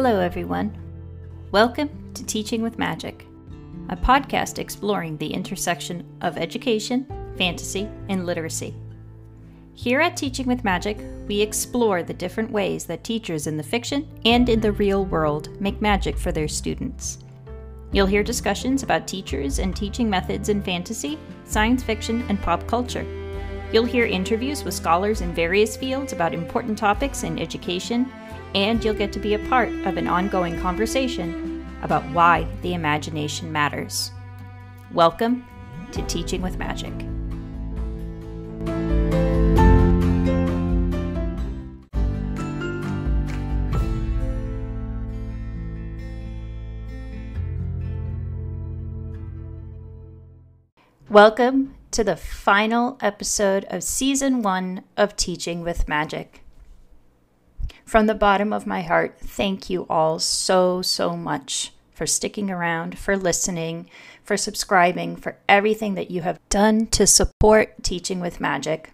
Hello, everyone. Welcome to Teaching with Magic, a podcast exploring the intersection of education, fantasy, and literacy. Here at Teaching with Magic, we explore the different ways that teachers in the fiction and in the real world make magic for their students. You'll hear discussions about teachers and teaching methods in fantasy, science fiction, and pop culture. You'll hear interviews with scholars in various fields about important topics in education and you'll get to be a part of an ongoing conversation about why the imagination matters. Welcome to Teaching with Magic. Welcome to the final episode of season one of Teaching with Magic. From the bottom of my heart, thank you all so, so much for sticking around, for listening, for subscribing, for everything that you have done to support Teaching with Magic.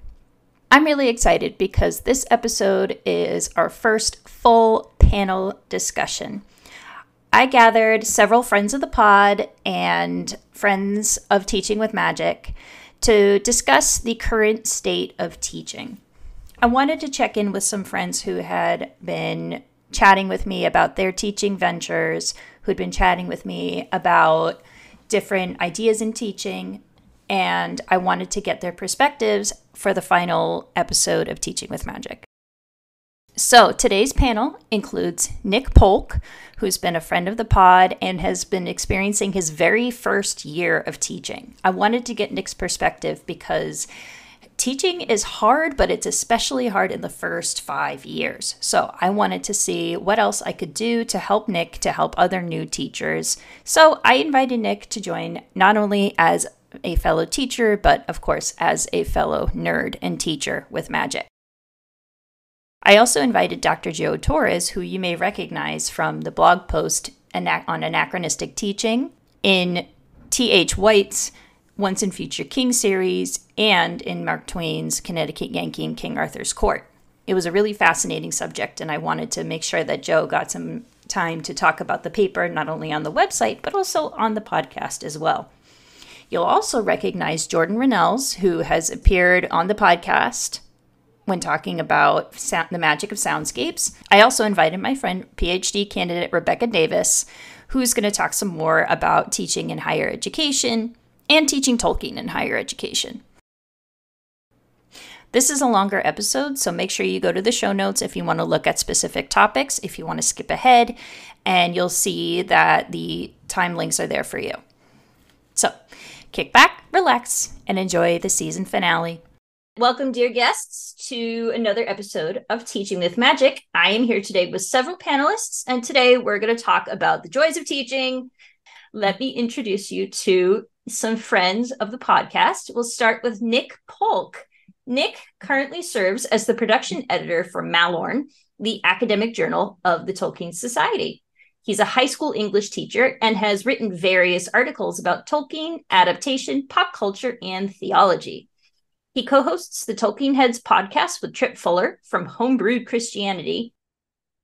I'm really excited because this episode is our first full panel discussion. I gathered several friends of the pod and friends of Teaching with Magic to discuss the current state of teaching. I wanted to check in with some friends who had been chatting with me about their teaching ventures, who'd been chatting with me about different ideas in teaching, and I wanted to get their perspectives for the final episode of Teaching with Magic. So today's panel includes Nick Polk, who's been a friend of the pod and has been experiencing his very first year of teaching. I wanted to get Nick's perspective because teaching is hard, but it's especially hard in the first five years. So I wanted to see what else I could do to help Nick to help other new teachers. So I invited Nick to join not only as a fellow teacher, but of course as a fellow nerd and teacher with magic. I also invited Dr. Joe Torres, who you may recognize from the blog post on anachronistic teaching in T.H. White's once and Future King series, and in Mark Twain's Connecticut Yankee in King Arthur's Court. It was a really fascinating subject, and I wanted to make sure that Joe got some time to talk about the paper, not only on the website, but also on the podcast as well. You'll also recognize Jordan Rennells, who has appeared on the podcast when talking about sound, the magic of soundscapes. I also invited my friend, PhD candidate Rebecca Davis, who's going to talk some more about teaching in higher education, and teaching Tolkien in higher education. This is a longer episode, so make sure you go to the show notes if you want to look at specific topics, if you want to skip ahead, and you'll see that the time links are there for you. So, kick back, relax, and enjoy the season finale. Welcome, dear guests, to another episode of Teaching with Magic. I am here today with several panelists, and today we're going to talk about the joys of teaching. Let me introduce you to some friends of the podcast. We'll start with Nick Polk. Nick currently serves as the production editor for Mallorn, the academic journal of the Tolkien Society. He's a high school English teacher and has written various articles about Tolkien, adaptation, pop culture, and theology. He co hosts the Tolkien Heads podcast with Tripp Fuller from Homebrewed Christianity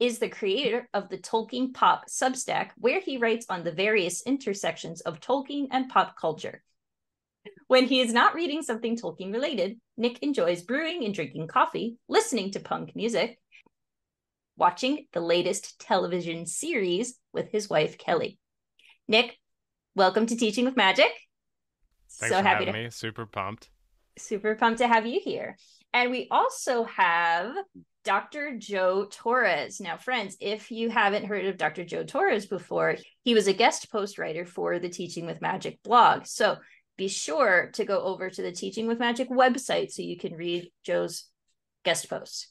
is the creator of the Tolkien Pop Substack, where he writes on the various intersections of Tolkien and pop culture. When he is not reading something Tolkien related, Nick enjoys brewing and drinking coffee, listening to punk music, watching the latest television series with his wife, Kelly. Nick, welcome to Teaching with Magic. Thanks so for happy having to... me. Super pumped. Super pumped to have you here. And we also have Dr. Joe Torres. Now, friends, if you haven't heard of Dr. Joe Torres before, he was a guest post writer for the Teaching with Magic blog. So be sure to go over to the Teaching with Magic website so you can read Joe's guest posts.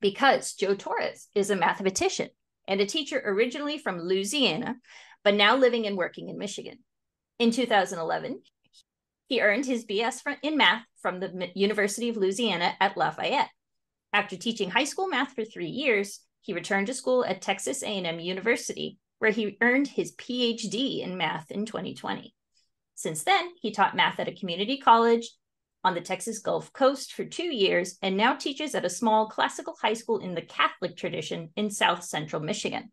Because Joe Torres is a mathematician and a teacher originally from Louisiana, but now living and working in Michigan. In 2011, he earned his BS in math from the University of Louisiana at Lafayette. After teaching high school math for three years, he returned to school at Texas A&M University, where he earned his PhD in math in 2020. Since then, he taught math at a community college on the Texas Gulf Coast for two years and now teaches at a small classical high school in the Catholic tradition in South Central Michigan.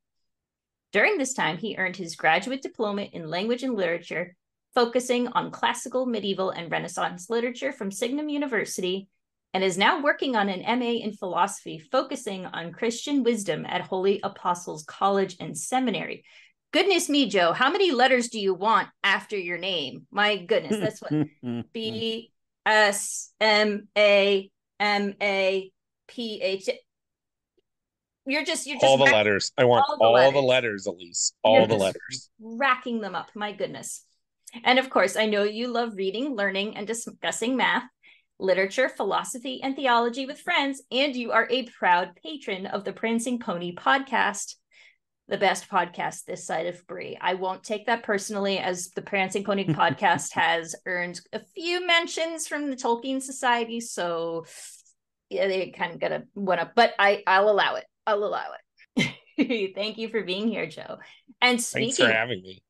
During this time, he earned his graduate diploma in language and literature, focusing on classical, medieval, and Renaissance literature from Signum University, and is now working on an MA in philosophy, focusing on Christian wisdom at Holy Apostles College and Seminary. Goodness me, Joe, how many letters do you want after your name? My goodness, that's what B S M A M A P H. You're just you're just all the rack- letters. I want all the, all letters. the letters, Elise. All you're the letters. Racking them up. My goodness. And of course, I know you love reading, learning, and discussing math, literature, philosophy, and theology with friends, and you are a proud patron of the Prancing Pony podcast the best podcast this side of Bree. I won't take that personally, as the Prancing Pony podcast has earned a few mentions from the Tolkien Society. So yeah, they kind of got to one up, but I I'll allow it. I'll allow it. Thank you for being here, Joe. And speaking, thanks for having me.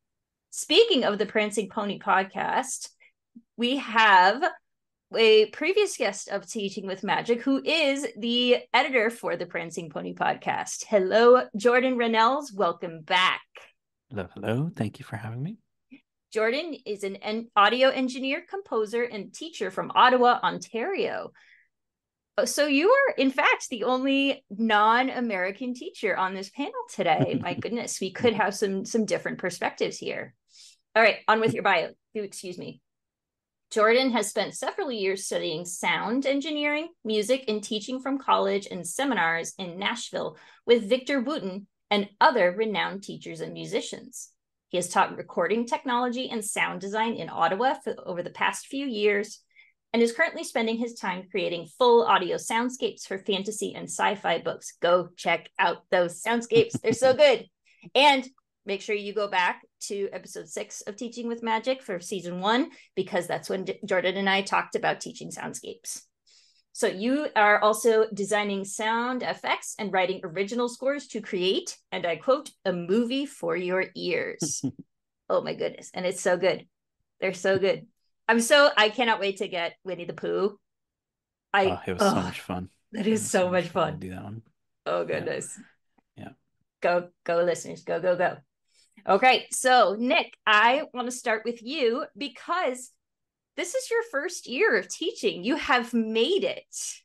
Speaking of the Prancing Pony podcast, we have a previous guest of Teaching with Magic, who is the editor for the Prancing Pony podcast. Hello, Jordan Rennells. Welcome back. Hello, hello. Thank you for having me. Jordan is an en- audio engineer, composer, and teacher from Ottawa, Ontario. Oh, so you are, in fact, the only non-American teacher on this panel today. My goodness, we could have some some different perspectives here. All right, on with your bio. Excuse me. Jordan has spent several years studying sound engineering, music, and teaching from college and seminars in Nashville with Victor Wooten and other renowned teachers and musicians. He has taught recording technology and sound design in Ottawa for over the past few years and is currently spending his time creating full audio soundscapes for fantasy and sci fi books. Go check out those soundscapes, they're so good. And make sure you go back to episode six of Teaching with Magic for season one, because that's when D- Jordan and I talked about teaching soundscapes. So you are also designing sound effects and writing original scores to create, and I quote, a movie for your ears. oh my goodness. And it's so good. They're so good. I'm so I cannot wait to get Winnie the Pooh. I oh, it was oh, so much fun. It is so, so much fun. fun. do that one. Oh goodness. Yeah. yeah. Go, go, listeners. Go, go, go. Okay, so Nick, I want to start with you because this is your first year of teaching. You have made it.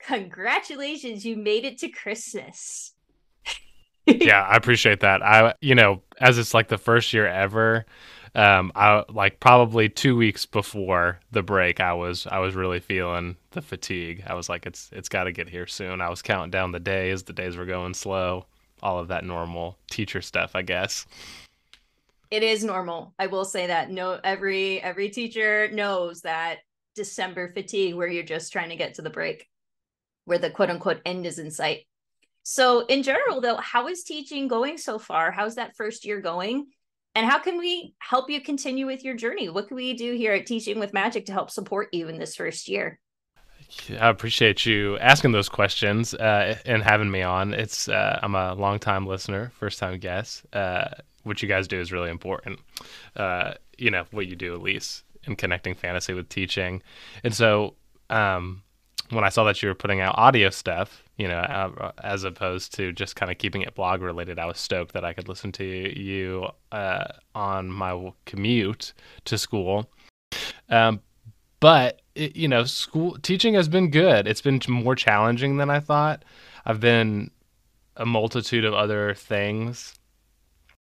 Congratulations, you made it to Christmas. yeah, I appreciate that. I you know, as it's like the first year ever, um I like probably 2 weeks before the break I was I was really feeling the fatigue. I was like it's it's got to get here soon. I was counting down the days, the days were going slow all of that normal teacher stuff, I guess. It is normal. I will say that. No every every teacher knows that December fatigue where you're just trying to get to the break, where the quote unquote end is in sight. So in general though, how is teaching going so far? How's that first year going? And how can we help you continue with your journey? What can we do here at Teaching with Magic to help support you in this first year? I appreciate you asking those questions uh, and having me on. It's uh, I'm a long time listener, first time guest. Uh, what you guys do is really important. Uh, you know what you do, at least in connecting fantasy with teaching. And so um, when I saw that you were putting out audio stuff, you know, uh, as opposed to just kind of keeping it blog related, I was stoked that I could listen to you uh, on my commute to school. Um, but it, you know, school teaching has been good. It's been more challenging than I thought. I've been a multitude of other things,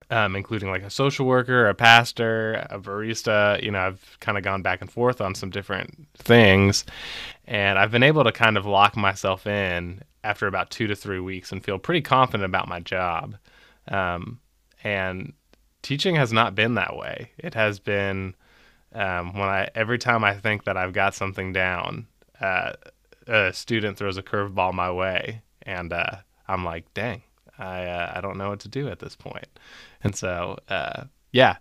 um, including like a social worker, a pastor, a barista. You know, I've kind of gone back and forth on some different things, and I've been able to kind of lock myself in after about two to three weeks and feel pretty confident about my job. Um, and teaching has not been that way. It has been um, when I every time I think that I've got something down, uh, a student throws a curveball my way, and uh, I'm like, dang, I uh, I don't know what to do at this point. And so uh, yeah,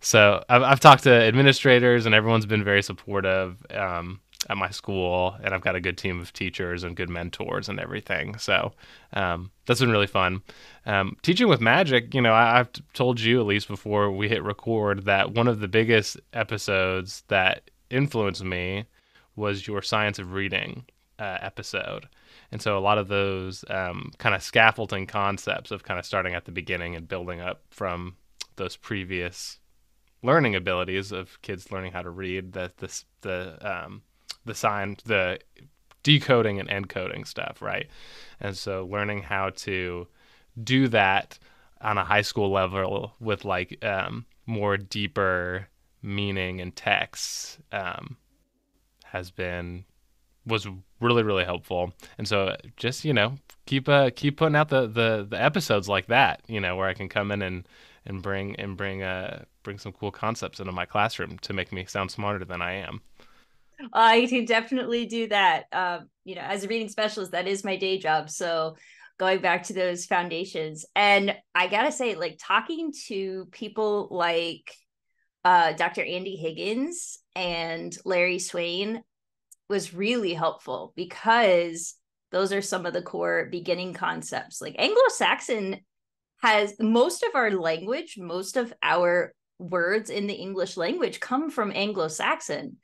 so I've I've talked to administrators, and everyone's been very supportive. Um, at my school, and I've got a good team of teachers and good mentors and everything. So um, that's been really fun. Um, teaching with magic, you know, I, have told you at least before we hit record that one of the biggest episodes that influenced me was your science of reading uh, episode. And so a lot of those um, kind of scaffolding concepts of kind of starting at the beginning and building up from those previous learning abilities of kids learning how to read the the the um, the sign the decoding and encoding stuff, right? And so learning how to do that on a high school level with like um, more deeper meaning and text um, has been was really really helpful and so just you know keep uh keep putting out the the the episodes like that you know where i can come in and and bring and bring uh bring some cool concepts into my classroom to make me sound smarter than i am i can definitely do that um you know as a reading specialist that is my day job so going back to those foundations and i gotta say like talking to people like uh, dr andy higgins and larry swain was really helpful because those are some of the core beginning concepts. Like Anglo Saxon has most of our language, most of our words in the English language come from Anglo Saxon.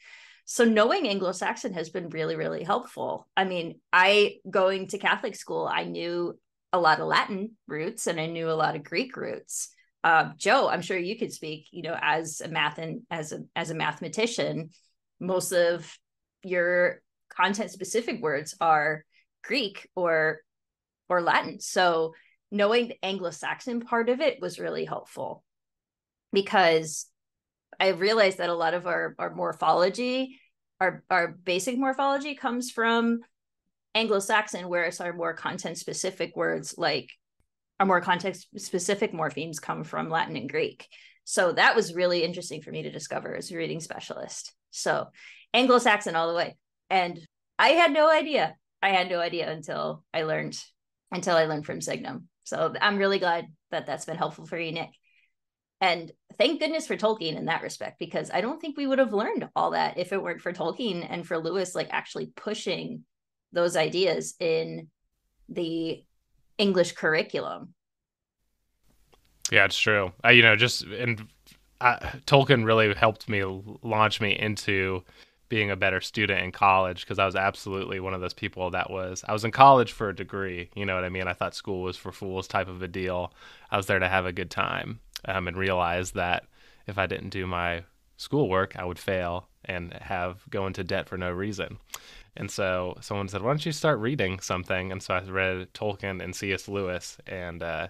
So knowing Anglo Saxon has been really, really helpful. I mean, I going to Catholic school, I knew a lot of Latin roots and I knew a lot of Greek roots. Uh, Joe, I'm sure you could speak, you know, as a math and as a as a mathematician, most of your content specific words are Greek or or Latin. So knowing the Anglo-Saxon part of it was really helpful because I realized that a lot of our, our morphology, our, our basic morphology comes from Anglo-Saxon, whereas our more content specific words like our more context specific morphemes come from Latin and Greek. So that was really interesting for me to discover as a reading specialist. So Anglo-Saxon all the way. And I had no idea. I had no idea until I learned until I learned from Signum. So I'm really glad that that's been helpful for you, Nick. And thank goodness for Tolkien in that respect, because I don't think we would have learned all that if it weren't for Tolkien and for Lewis, like actually pushing those ideas in the English curriculum. Yeah, it's true. I, you know, just and uh, Tolkien really helped me launch me into being a better student in college because I was absolutely one of those people that was I was in college for a degree, you know what I mean? I thought school was for fools type of a deal. I was there to have a good time um, and realized that if I didn't do my schoolwork, I would fail and have go into debt for no reason. And so someone said, "Why don't you start reading something?" And so I read Tolkien and C.S. Lewis and uh,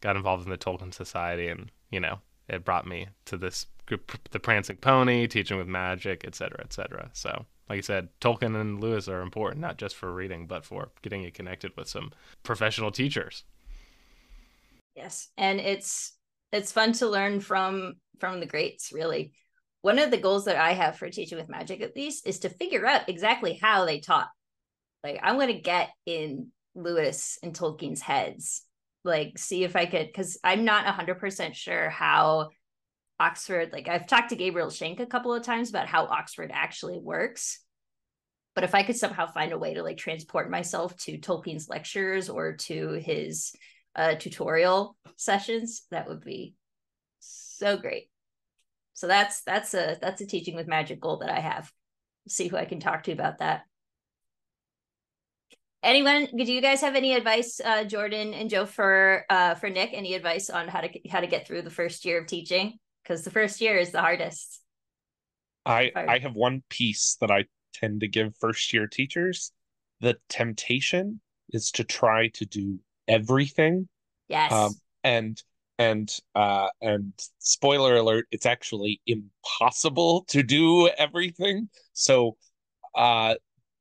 got involved in the Tolkien Society, and you know, it brought me to this group, the Prancing Pony, Teaching with Magic, etc., etc. So, like you said, Tolkien and Lewis are important not just for reading, but for getting you connected with some professional teachers. Yes, and it's it's fun to learn from from the greats. Really, one of the goals that I have for Teaching with Magic, at least, is to figure out exactly how they taught. Like, I'm going to get in Lewis and Tolkien's heads like see if I could because I'm not 100% sure how Oxford, like I've talked to Gabriel Schenk a couple of times about how Oxford actually works. But if I could somehow find a way to like transport myself to Tolkien's lectures or to his uh, tutorial sessions, that would be so great. So that's that's a that's a teaching with magic goal that I have. See who I can talk to about that. Anyone? Do you guys have any advice, uh, Jordan and Joe, for uh, for Nick? Any advice on how to how to get through the first year of teaching? because the first year is the hardest. I I have one piece that I tend to give first year teachers. The temptation is to try to do everything. Yes. Um, and and uh and spoiler alert, it's actually impossible to do everything. So uh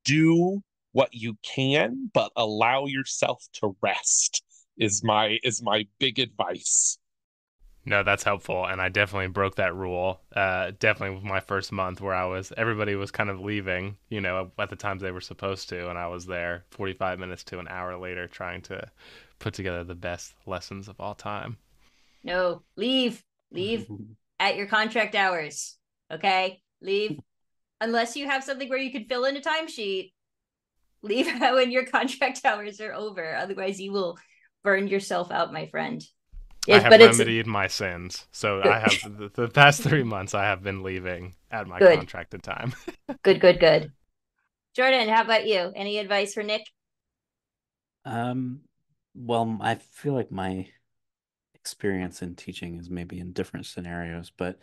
do what you can, but allow yourself to rest is my is my big advice. No, that's helpful, and I definitely broke that rule. Uh, definitely my first month where I was, everybody was kind of leaving, you know, at the times they were supposed to, and I was there 45 minutes to an hour later trying to put together the best lessons of all time. No, leave, leave at your contract hours. Okay, leave unless you have something where you could fill in a timesheet. Leave when your contract hours are over. Otherwise, you will burn yourself out, my friend. Yes, I have remedied my sins. So good. I have the, the, past three months I have been leaving at my good. contracted time. good, good, good. Jordan, how about you? Any advice for Nick? Um, well, I feel like my experience in teaching is maybe in different scenarios, but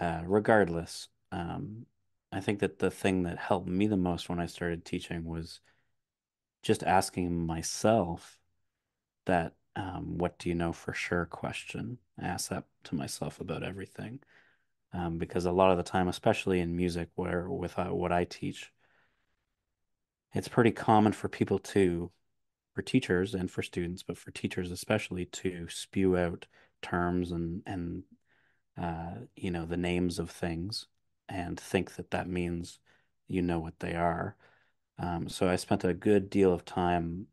uh, regardless, um, I think that the thing that helped me the most when I started teaching was just asking myself that um, what do you know for sure question. I ask that to myself about everything. Um, because a lot of the time, especially in music, where with uh, what I teach, it's pretty common for people to, for teachers and for students, but for teachers especially, to spew out terms and and uh, you know the names of things and think that that means you know what they are. Um, so I spent a good deal of time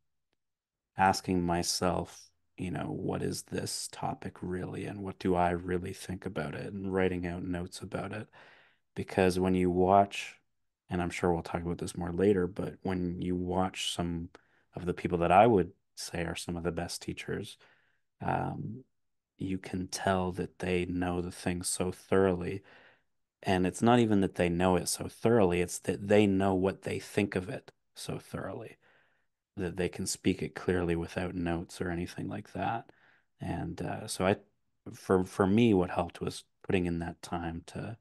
asking myself, you know, what is this topic really and what do I really think about it and writing out notes about it. Because when you watch, and I'm sure we'll talk about this more later, but when you watch some of the people that I would say are some of the best teachers, um, you can tell that they know the thing so thoroughly. And it's not even that they know it so thoroughly, it's that they know what they think of it so thoroughly that they can speak it clearly without notes or anything like that. And uh, so I, for for me, what helped was putting in that time to,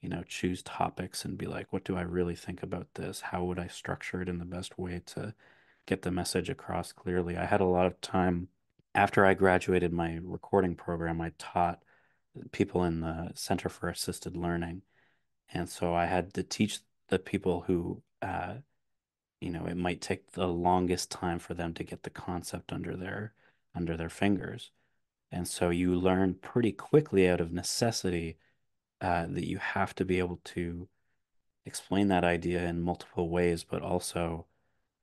you know, choose topics and be like, what do I really think about this? How would I structure it in the best way to get the message across clearly? I had a lot of time after I graduated my recording program. I taught people in the Center for Assisted Learning, and so I had to teach the people who uh, you know, it might take the longest time for them to get the concept under their under their fingers. And so you learn pretty quickly out of necessity uh, that you have to be able to explain that idea in multiple ways, but also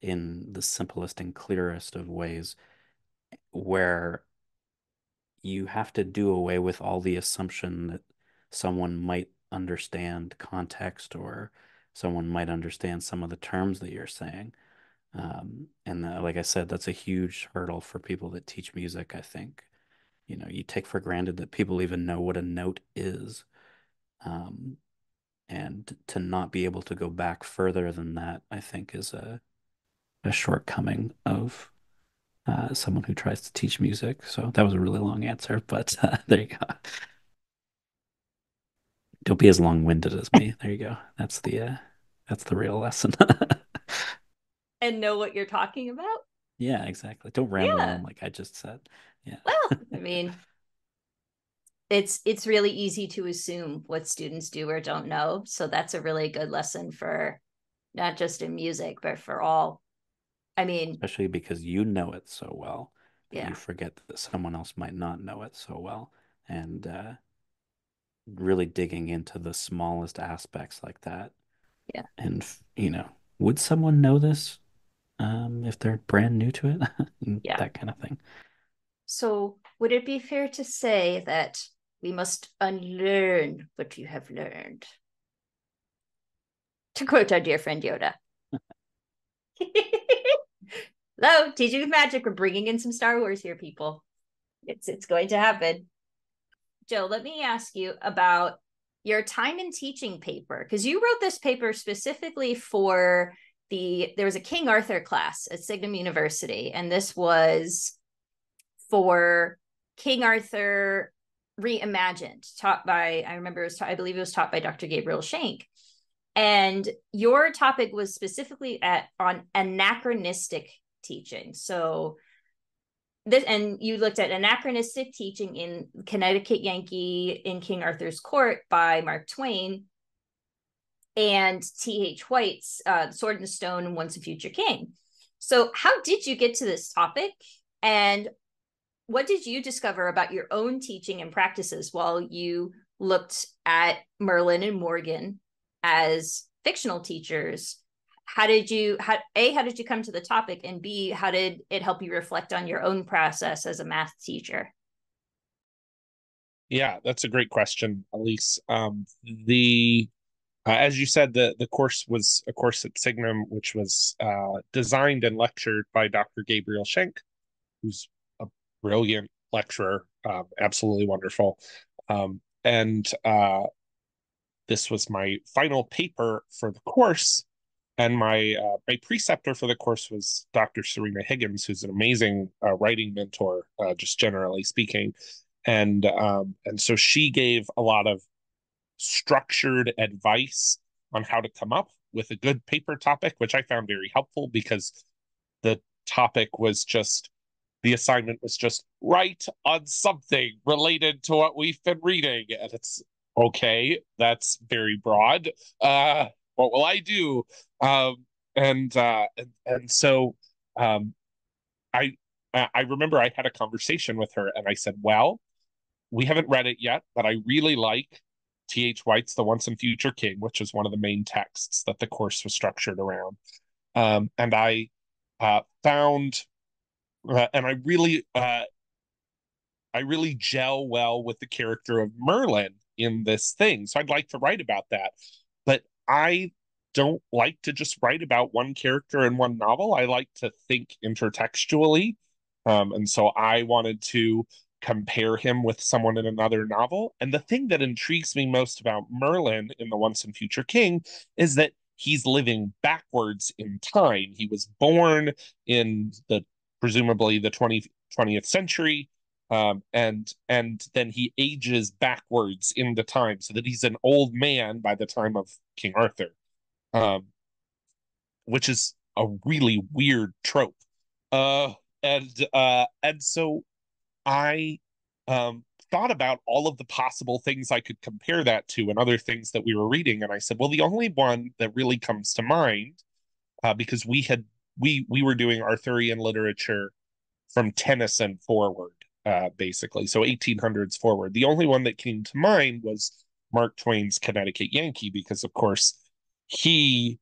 in the simplest and clearest of ways where you have to do away with all the assumption that someone might understand context or someone might understand some of the terms that you're saying. Um, and uh, like I said, that's a huge hurdle for people that teach music, I think. You know, you take for granted that people even know what a note is. Um, and to not be able to go back further than that, I think is a, a shortcoming of uh, someone who tries to teach music. So that was a really long answer, but uh, there you go. Don't be as long-winded as me. There you go. That's the uh, that's the real lesson. and know what you're talking about. Yeah, exactly. Don't ramble yeah. on like I just said. Yeah. Well, I mean, it's it's really easy to assume what students do or don't know. So that's a really good lesson for not just in music, but for all. I mean, especially because you know it so well yeah. you forget that someone else might not know it so well. And uh, really digging into the smallest aspects like that. Yeah. And, you know, would someone know this um, if they're brand new to it? yeah. That kind of thing. So, would it be fair to say that we must unlearn what you have learned? To quote our dear friend Yoda. Hello, teaching with magic. We're bringing in some Star Wars here, people. It's it's going to happen. Joe, let me ask you about your time in teaching paper because you wrote this paper specifically for the there was a King Arthur class at Signum University, and this was for King Arthur reimagined, taught by I remember it was I believe it was taught by Dr. Gabriel Schenk. And your topic was specifically at on anachronistic teaching. So this and you looked at anachronistic teaching in Connecticut Yankee in King Arthur's Court by Mark Twain and T.H. White's uh, Sword and Stone and Once and Future King. So, how did you get to this topic? And what did you discover about your own teaching and practices while you looked at Merlin and Morgan as fictional teachers how did you how a how did you come to the topic? And b how did it help you reflect on your own process as a math teacher? Yeah that's a great question elise. Um, the uh, as you said the the course was a course at signum which was uh, designed and lectured by dr gabriel schenk who's a brilliant lecturer um, absolutely wonderful. Um, and uh, this was my final paper for the course and my uh, my preceptor for the course was Dr. Serena Higgins, who's an amazing uh, writing mentor, uh, just generally speaking, and um, and so she gave a lot of structured advice on how to come up with a good paper topic, which I found very helpful because the topic was just the assignment was just write on something related to what we've been reading, and it's okay. That's very broad. What will I do? Um, and uh, and, and so um, I I remember I had a conversation with her, and I said, "Well, we haven't read it yet, but I really like T.H. White's The Once and Future King, which is one of the main texts that the course was structured around. Um, and I uh, found, uh, and I really, uh, I really gel well with the character of Merlin in this thing. So I'd like to write about that. But I don't like to just write about one character in one novel. I like to think intertextually. Um, and so I wanted to compare him with someone in another novel. And the thing that intrigues me most about Merlin in The Once and Future King is that he's living backwards in time. He was born in the presumably the 20, 20th century. Um, and and then he ages backwards into time so that he's an old man by the time of King Arthur, um, which is a really weird trope. Uh, and uh, and so I um, thought about all of the possible things I could compare that to and other things that we were reading. And I said, well, the only one that really comes to mind, uh, because we had we we were doing Arthurian literature from Tennyson forward, uh, basically, so 1800s forward. The only one that came to mind was Mark Twain's Connecticut Yankee, because of course he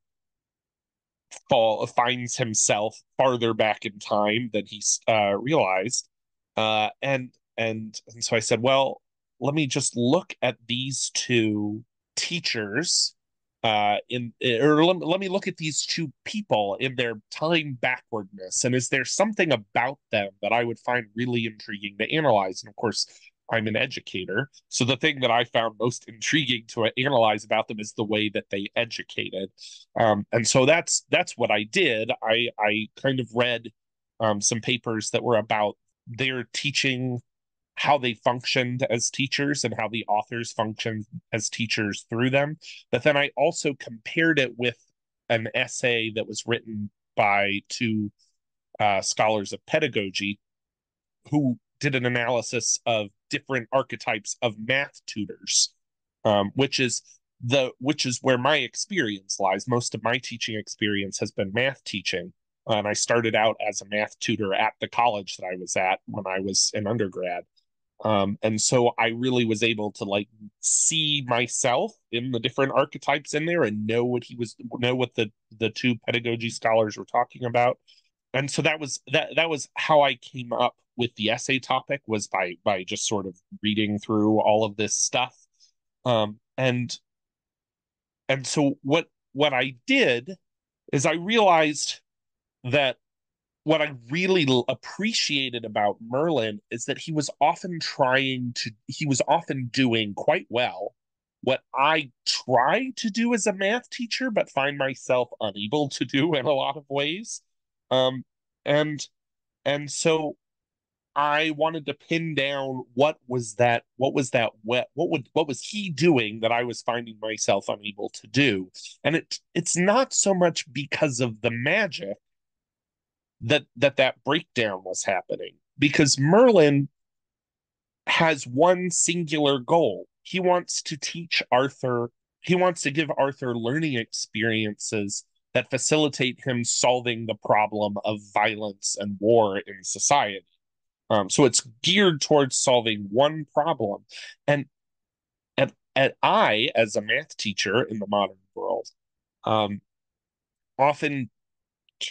fall finds himself farther back in time than he uh, realized uh, and and and so I said, well, let me just look at these two teachers uh in or let, let me look at these two people in their time backwardness and is there something about them that i would find really intriguing to analyze? And of course i'm an educator so the thing that i found most intriguing to analyze about them is the way that they educated. Um and so that's that's what i did. I i kind of read um some papers that were about they're teaching how they functioned as teachers and how the authors functioned as teachers through them. But then I also compared it with an essay that was written by two uh, scholars of pedagogy who did an analysis of different archetypes of math tutors, um, which is the which is where my experience lies. Most of my teaching experience has been math teaching, and I started out as a math tutor at the college that I was at when I was an undergrad. Um, and so I really was able to like see myself in the different archetypes in there and know what he was know what the the two pedagogy scholars were talking about. And so that was that that was how I came up with the essay topic was by by just sort of reading through all of this stuff. Um, and and so what what I did is I realized that what I really appreciated about Merlin is that he was often trying to, he was often doing quite well what I try to do as a math teacher, but find myself unable to do in a lot of ways. Um, and and so I wanted to pin down what was that, what was that, what what would what was he doing that I was finding myself unable to do, and it it's not so much because of the magic that that that breakdown was happening because Merlin has one singular goal. He wants to teach Arthur, he wants to give Arthur learning experiences that facilitate him solving the problem of violence and war in society. Um, so it's geared towards solving one problem. And and, and I, as a math teacher in the modern world, um, often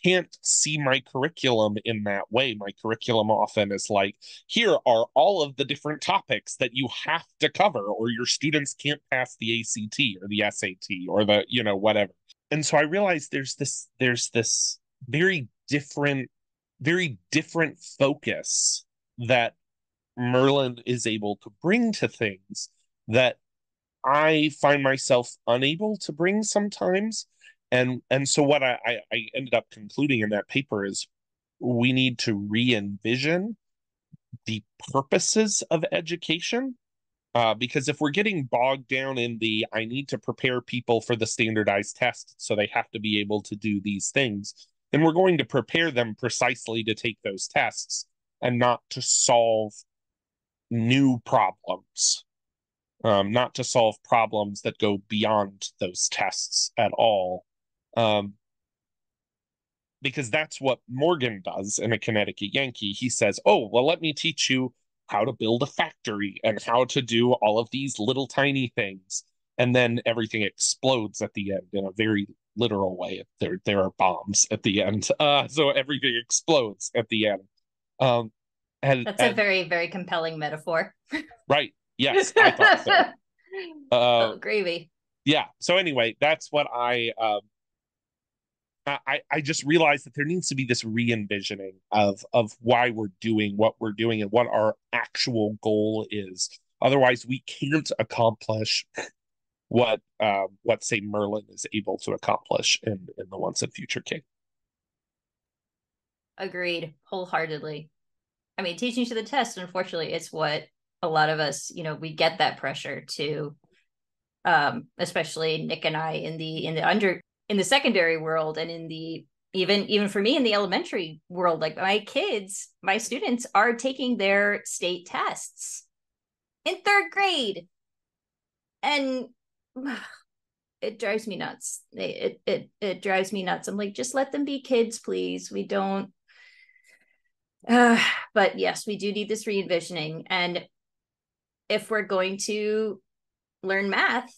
can't see my curriculum in that way. My curriculum often is like, here are all of the different topics that you have to cover, or your students can't pass the ACT or the SAT or the, you know, whatever. And so I realized there's this, there's this very different, very different focus that Merlin is able to bring to things that I find myself unable to bring sometimes and and so what I, I ended up concluding in that paper is we need to re-envision the purposes of education uh, because if we're getting bogged down in the I need to prepare people for the standardized test, so they have to be able to do these things, then we're going to prepare them precisely to take those tests and not to solve new problems, um, not to solve problems that go beyond those tests at all. Um, because that's what Morgan does in a Connecticut Yankee. He says, Oh, well, let me teach you how to build a factory and how to do all of these little tiny things. And then everything explodes at the end in a very literal way. There, there are bombs at the end. Uh, so everything explodes at the end. Um, and that's and, a very, very compelling metaphor. right. Yes, I thought so. Uh, oh, gravy. Yeah. So anyway, that's what I um, I, I just realized that there needs to be this re-envisioning of of why we're doing what we're doing and what our actual goal is. Otherwise, we can't accomplish what um, what say Merlin is able to accomplish in in the Once and Future King. Agreed, wholeheartedly. I mean, teaching to the test, unfortunately, it's what a lot of us, you know, we get that pressure to um especially Nick and I in the in the under in the secondary world and in the even even for me in the elementary world like my kids my students are taking their state tests in third grade. And it drives me nuts. It it it drives me nuts. I'm like just let them be kids please. We don't uh, but yes we do need this re-envisioning. And if we're going to learn math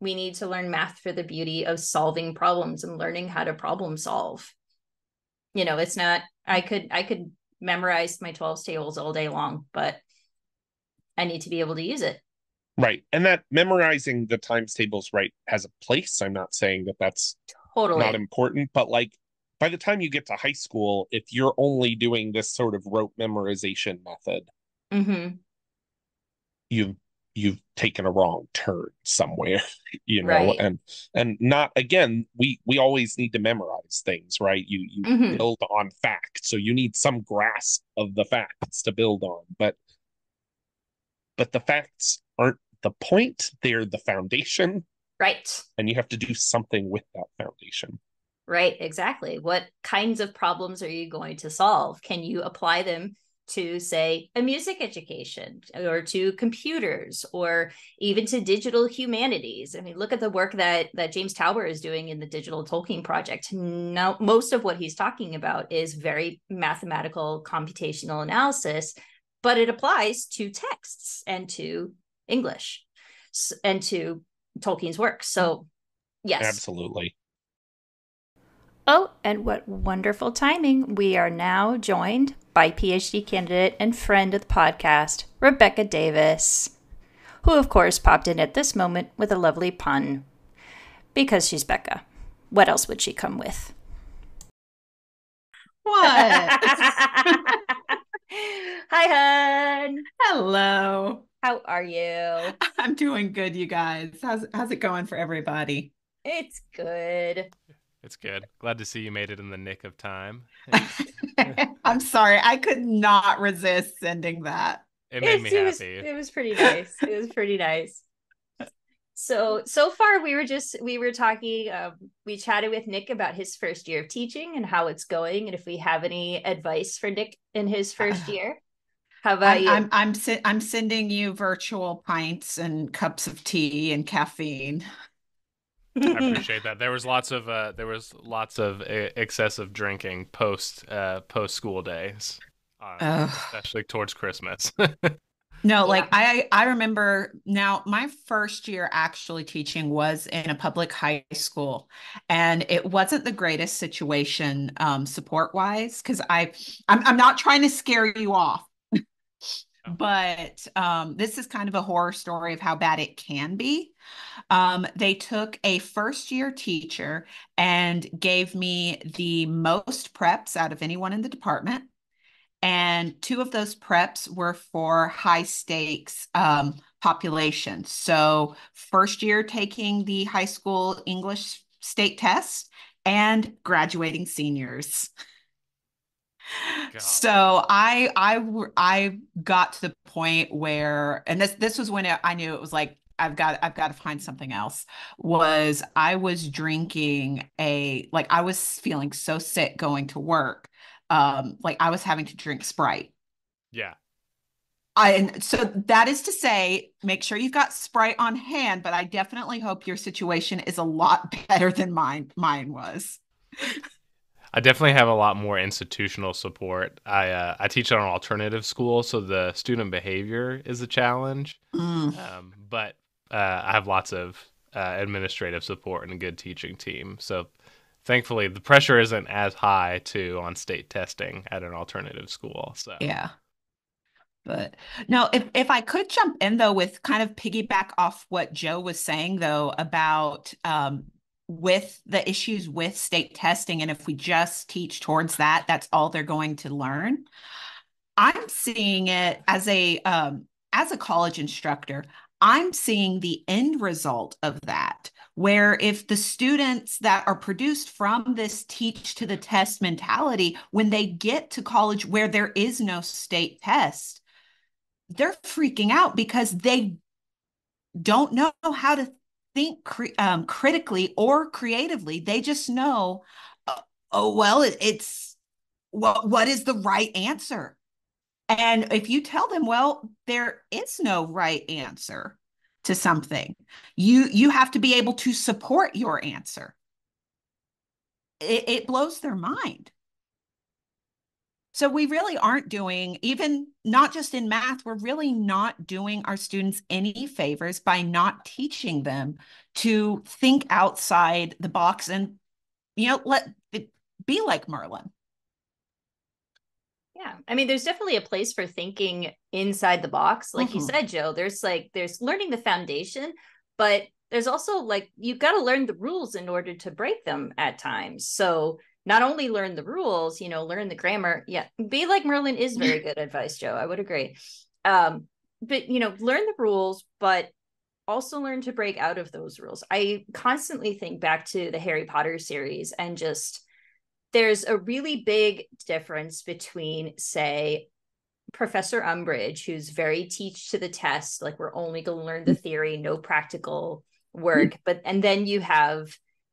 we need to learn math for the beauty of solving problems and learning how to problem solve. You know it's not i could i could memorize my 12 tables all day long but i need to be able to use it. Right. And that memorizing the times tables right has a place. I'm not saying that that's totally. not important but like by the time you get to high school if you're only doing this sort of rote memorization method mm-hmm. you've you've taken a wrong turn somewhere you know right. and and not again we we always need to memorize things right? You you mm-hmm. build on facts so you need some grasp of the facts to build on but but the facts aren't the point they're the foundation. Right. And you have to do something with that foundation. Right exactly. What kinds of problems are you going to solve? Can you apply them to say a music education or to computers or even to digital humanities. I mean look at the work that that james tauber is doing in the digital tolkien project. Now most of what he's talking about is very mathematical computational analysis but it applies to texts and to english and to tolkien's work. So yes. Absolutely. Oh, and what wonderful timing. We are now joined by PhD candidate and friend of the podcast, Rebecca Davis, who, of course, popped in at this moment with a lovely pun. Because she's Becca. What else would she come with? What? Hi, hun. Hello. How are you? I'm doing good, you guys. How's how's it going for everybody? It's good. It's good. Glad to see you made it in the nick of time. I'm sorry. I could not resist sending that. It made me it happy. Was, it was pretty nice. it was pretty nice. So so far we were just we were talking um, we chatted with Nick about his first year of teaching and how it's going and if we have any advice for Nick in his first year. How about I'm, you? I'm I'm, I'm sending you virtual pints and cups of tea and caffeine. I appreciate that. There was lots of uh, there was lots of uh, excessive drinking post uh, post school days, uh, especially towards Christmas. no, like I I remember now my first year actually teaching was in a public high school, and it wasn't the greatest situation um, support wise because I I'm I'm not trying to scare you off. But um, this is kind of a horror story of how bad it can be. Um, they took a first year teacher and gave me the most preps out of anyone in the department. And two of those preps were for high stakes um, populations. So, first year taking the high school English state test and graduating seniors. God. So I I I got to the point where and this this was when I knew it was like I've got I've got to find something else was I was drinking a like I was feeling so sick going to work um like I was having to drink Sprite. Yeah. I, and so that is to say, make sure you've got Sprite on hand, but I definitely hope your situation is a lot better than mine mine was. I definitely have a lot more institutional support. I uh, I teach at an alternative school, so the student behavior is a challenge. Mm. Um, but uh, I have lots of uh, administrative support and a good teaching team. So thankfully, the pressure isn't as high to on state testing at an alternative school. So yeah. But no, if if I could jump in though with kind of piggyback off what Joe was saying though about um, with the issues with state testing and if we just teach towards that that's all they're going to learn. I'm seeing it as a um, as a college instructor i'm seeing the end result of that where if the students that are produced from this teach to the test mentality when they get to college where there is no state test they're freaking out because they don't know how to think cri- um, critically or creatively. They just know, uh, oh well, it, it's what what is the right answer. And if you tell them, well, there is no right answer to something, you you have to be able to support your answer. It, it blows their mind. So we really aren't doing, even not just in math, we're really not doing our students any favors by not teaching them to think outside the box and, you know, let it be like Merlin. Yeah. I mean, there's definitely a place for thinking inside the box. Like mm-hmm. you said, Joe, there's like, there's learning the foundation, but there's also like, you've got to learn the rules in order to break them at times. So, not only learn the rules, you know, learn the grammar. Yeah, be like Merlin is very good advice, Joe. I would agree. Um, but you know, learn the rules, but also learn to break out of those rules. I constantly think back to the Harry Potter series and just there's a really big difference between, say, Professor Umbridge, who's very teach to the test, like we're only going to learn the theory, no practical work. But and then you have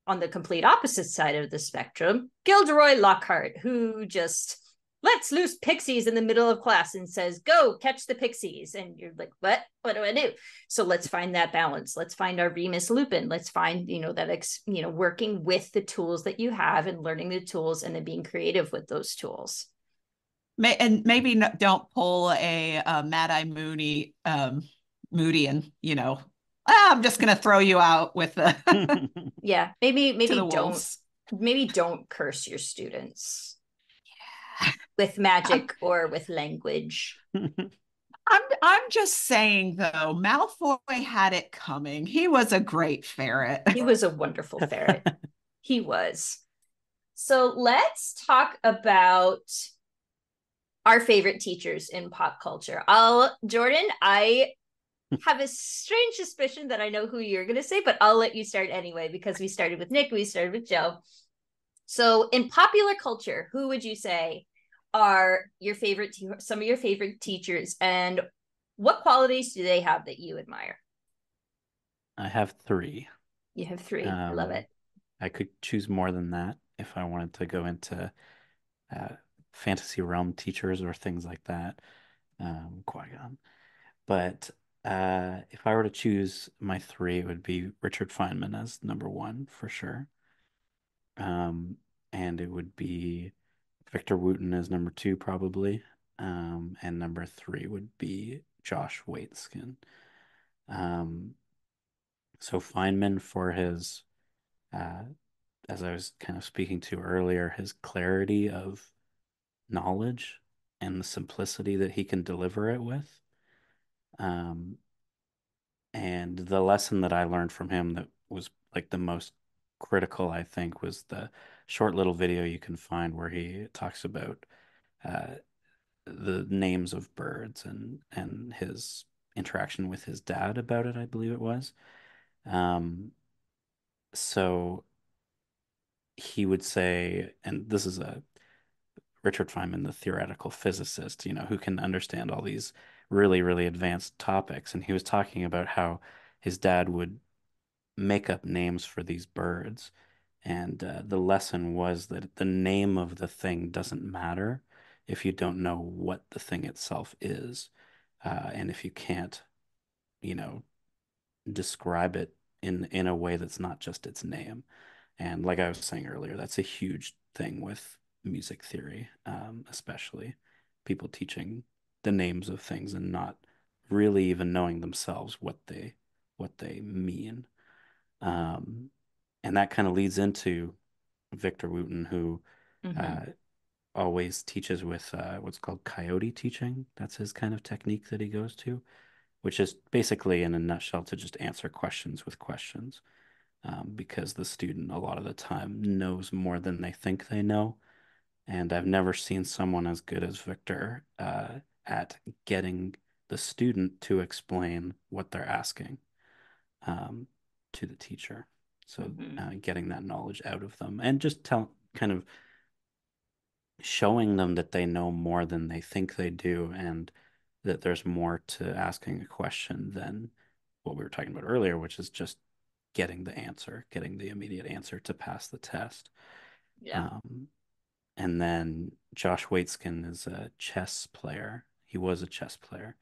on the complete opposite side of the spectrum, Gilderoy Lockhart, who just lets loose pixies in the middle of class and says, Go catch the pixies. And you're like, What? What do I do? So let's find that balance. Let's find our Remus Lupin. Let's find, you know, that, ex- you know, working with the tools that you have and learning the tools and then being creative with those tools. May- and maybe don't pull a uh, Mad Eye Moody, um, Moody and, you know, ah, I'm just gonna throw you out with the yeah. Maybe maybe don't maybe don't curse your students. Yeah. With magic I'm, or with language. I'm I'm just saying though, Malfoy had it coming. He was a great ferret. He was a wonderful ferret. he was. So let's talk about our favorite teachers in pop culture. I'll Jordan, I have a strange suspicion that I know who you're going to say, but I'll let you start anyway because we started with Nick, we started with Joe. So, in popular culture, who would you say are your favorite, te- some of your favorite teachers, and what qualities do they have that you admire? I have three. You have three. Um, I love um, it. I could choose more than that if I wanted to go into uh, fantasy realm teachers or things like that. Um, Qui Gon. But uh, if I were to choose my three, it would be Richard Feynman as number one for sure. Um, and it would be Victor Wooten as number two, probably. Um, and number three would be Josh Waitzkin. Um, so Feynman for his, uh, as I was kind of speaking to earlier, his clarity of knowledge and the simplicity that he can deliver it with. Um, and the lesson that I learned from him that was like the most critical, I think, was the short little video you can find where he talks about uh, the names of birds and and his interaction with his dad about it. I believe it was. Um, so he would say, and this is a Richard Feynman, the theoretical physicist, you know, who can understand all these really, really advanced topics. And he was talking about how his dad would make up names for these birds. And uh, the lesson was that the name of the thing doesn't matter if you don't know what the thing itself is. Uh, and if you can't, you know, describe it in in a way that's not just its name. And like I was saying earlier, that's a huge thing with music theory, um, especially people teaching the names of things and not really even knowing themselves what they what they mean. Um, and that kind of leads into Victor Wooten, who mm-hmm. uh, always teaches with uh, what's called coyote teaching. That's his kind of technique that he goes to, which is basically, in a nutshell, to just answer questions with questions. Um, because the student, a lot of the time, knows more than they think they know. And I've never seen someone as good as Victor uh, at getting the student to explain what they're asking um, to the teacher. So mm-hmm. uh, getting that knowledge out of them and just tell kind of showing them that they know more than they think they do and that there's more to asking a question than what we were talking about earlier, which is just getting the answer, getting the immediate answer to pass the test. Yeah. Um, and then Josh Waitzkin is a chess player. He was a chess player.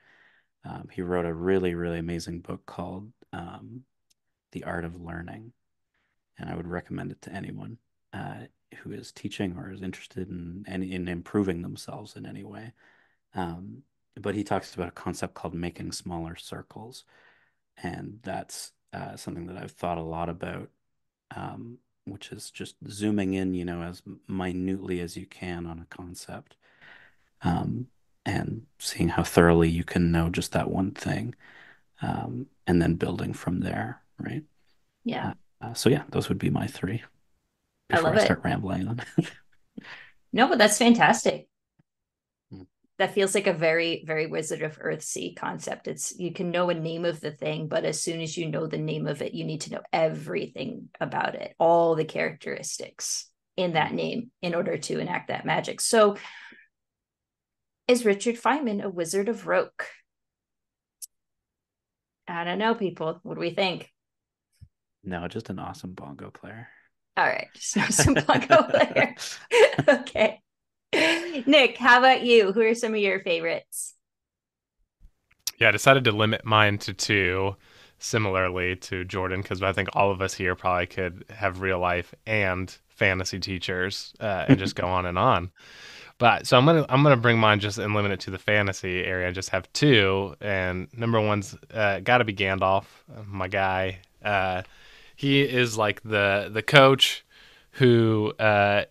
Um, he wrote a really, really amazing book called um, The Art of Learning. And I would recommend it to anyone uh, who is teaching or is interested in, in, in improving themselves in any way. Um, but he talks about a concept called making smaller circles. And that's uh, something that I've thought a lot about um, which is just zooming in, you know, as minutely as you can on a concept, um, and seeing how thoroughly you can know just that one thing, um, and then building from there, right? Yeah. Uh, so yeah, those would be my three. Before I, I start it. rambling on. no, but that's fantastic that feels like a very very wizard of earth earthsea concept it's you can know a name of the thing but as soon as you know the name of it you need to know everything about it all the characteristics in that name in order to enact that magic so is richard feynman a wizard of roke i don't know people what do we think no just an awesome bongo player all right just an awesome bongo player okay Nick, how about you? Who are some of your favorites? Yeah, I decided to limit mine to two, similarly to Jordan, because I think all of us here probably could have real life and fantasy teachers uh, and just go on and on. But so I'm gonna I'm gonna bring mine just and limit it to the fantasy area. I just have two, and number one's uh, got to be Gandalf, my guy. Uh, he is like the the coach who uh,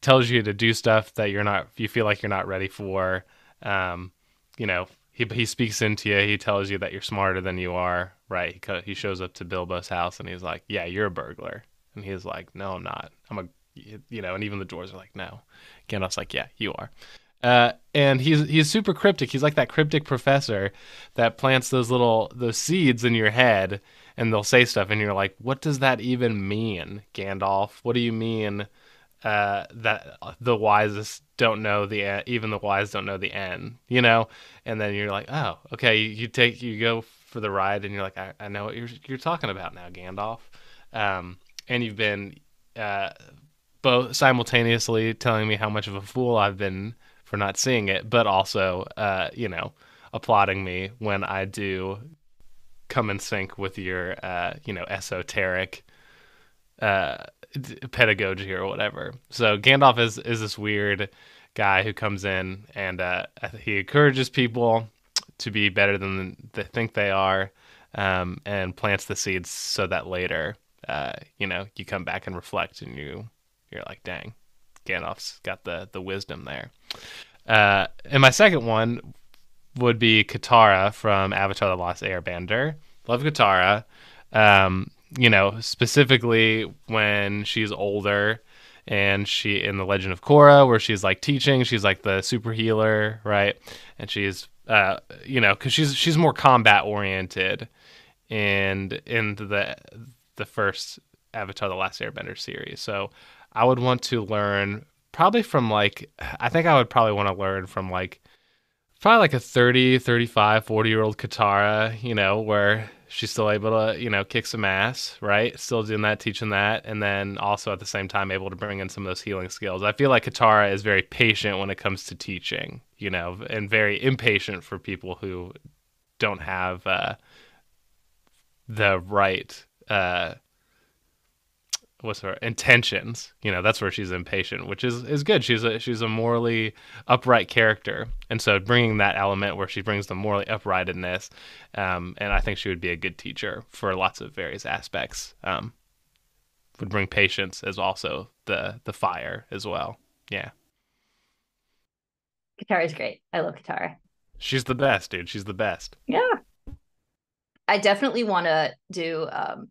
tells you to do stuff that you're not you feel like you're not ready for. Um, you know he, he speaks into you. He tells you that you're smarter than you are right? He, he shows up to bilbo's house and he's like yeah you're a burglar. And he's like no i'm not. I'm a you know and even the doors are like no gandalf's like yeah you are uh, and he's he's super cryptic. He's like that cryptic professor that plants those little those seeds in your head, and they'll say stuff, and you're like, "What does that even mean, Gandalf? What do you mean uh, that the wisest don't know the even the wise don't know the end, you know. And then you're like, oh, okay. You, take you go for the ride, and you're like, I, I know what you're you're talking about now, Gandalf. Um, and you've been uh, both simultaneously telling me how much of a fool I've been for not seeing it, but also, uh, you know, applauding me when I do come in sync with your, uh, you know, esoteric uh, pedagogy or whatever. So Gandalf is is this weird guy who comes in and uh, he encourages people to be better than they think they are, um, and plants the seeds so that later, uh, you know, you come back and reflect and you you're like, dang, Gandalf's got the the wisdom there. Uh, and my second one would be Katara from Avatar: The Last Airbender. Love Katara. Um, you know, specifically when she's older and she in the Legend of Korra, where she's like teaching, she's like the super healer, right? And she's, uh, you know, because she's she's more combat oriented, and in the the first Avatar: The Last Airbender series. So I would want to learn probably from like I think I would probably want to learn from like probably like a 30, 35, 40 year old Katara, you know, where she's still able to, you know, kick some ass, right? Still doing that, teaching that, and then also at the same time able to bring in some of those healing skills. I feel like Katara is very patient when it comes to teaching, you know, and very impatient for people who don't have uh, the right uh, what's her intentions. You know that's where she's impatient which is is good. She's a she's a morally upright character. And so bringing that element where she brings the morally uprightedness um, and i think she would be a good teacher for lots of various aspects um, would bring patience as also the the fire as well. Yeah. Katara is great. I love Katara she's the best dude. She's the best. Yeah. I definitely want to do um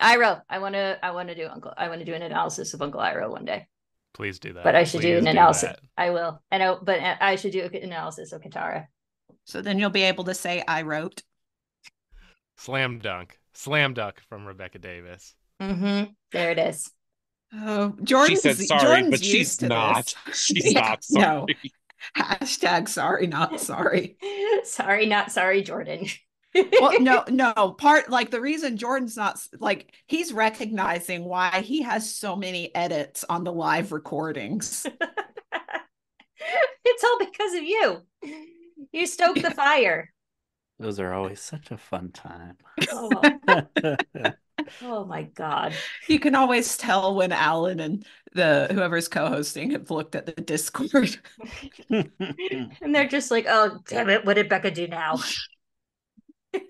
Iroh. I want to. I want to do Uncle. I want to do an analysis of Uncle Iroh one day. Please do that. But I should Please do an do analysis. that. I will. I know, but I should do an analysis of Katara. So then you'll be able to say I wrote. Slam dunk. Slam dunk from Rebecca Davis. Mm-hmm. There it is. Oh, Jordan. she said sorry, Jordan's but she's used to not. this. She's Yeah, not sorry. no. Hashtag sorry, not sorry. sorry, not sorry, Jordan. Well, no, no. Part like the reason Jordan's not like he's recognizing why he has so many edits on the live recordings. it's all because of you. You stoked the fire. Those are always such a fun time. Oh, oh my god. You can always tell when Alan and the whoever's co-hosting have looked at the Discord. And they're just like, oh damn it, what did Becca do now?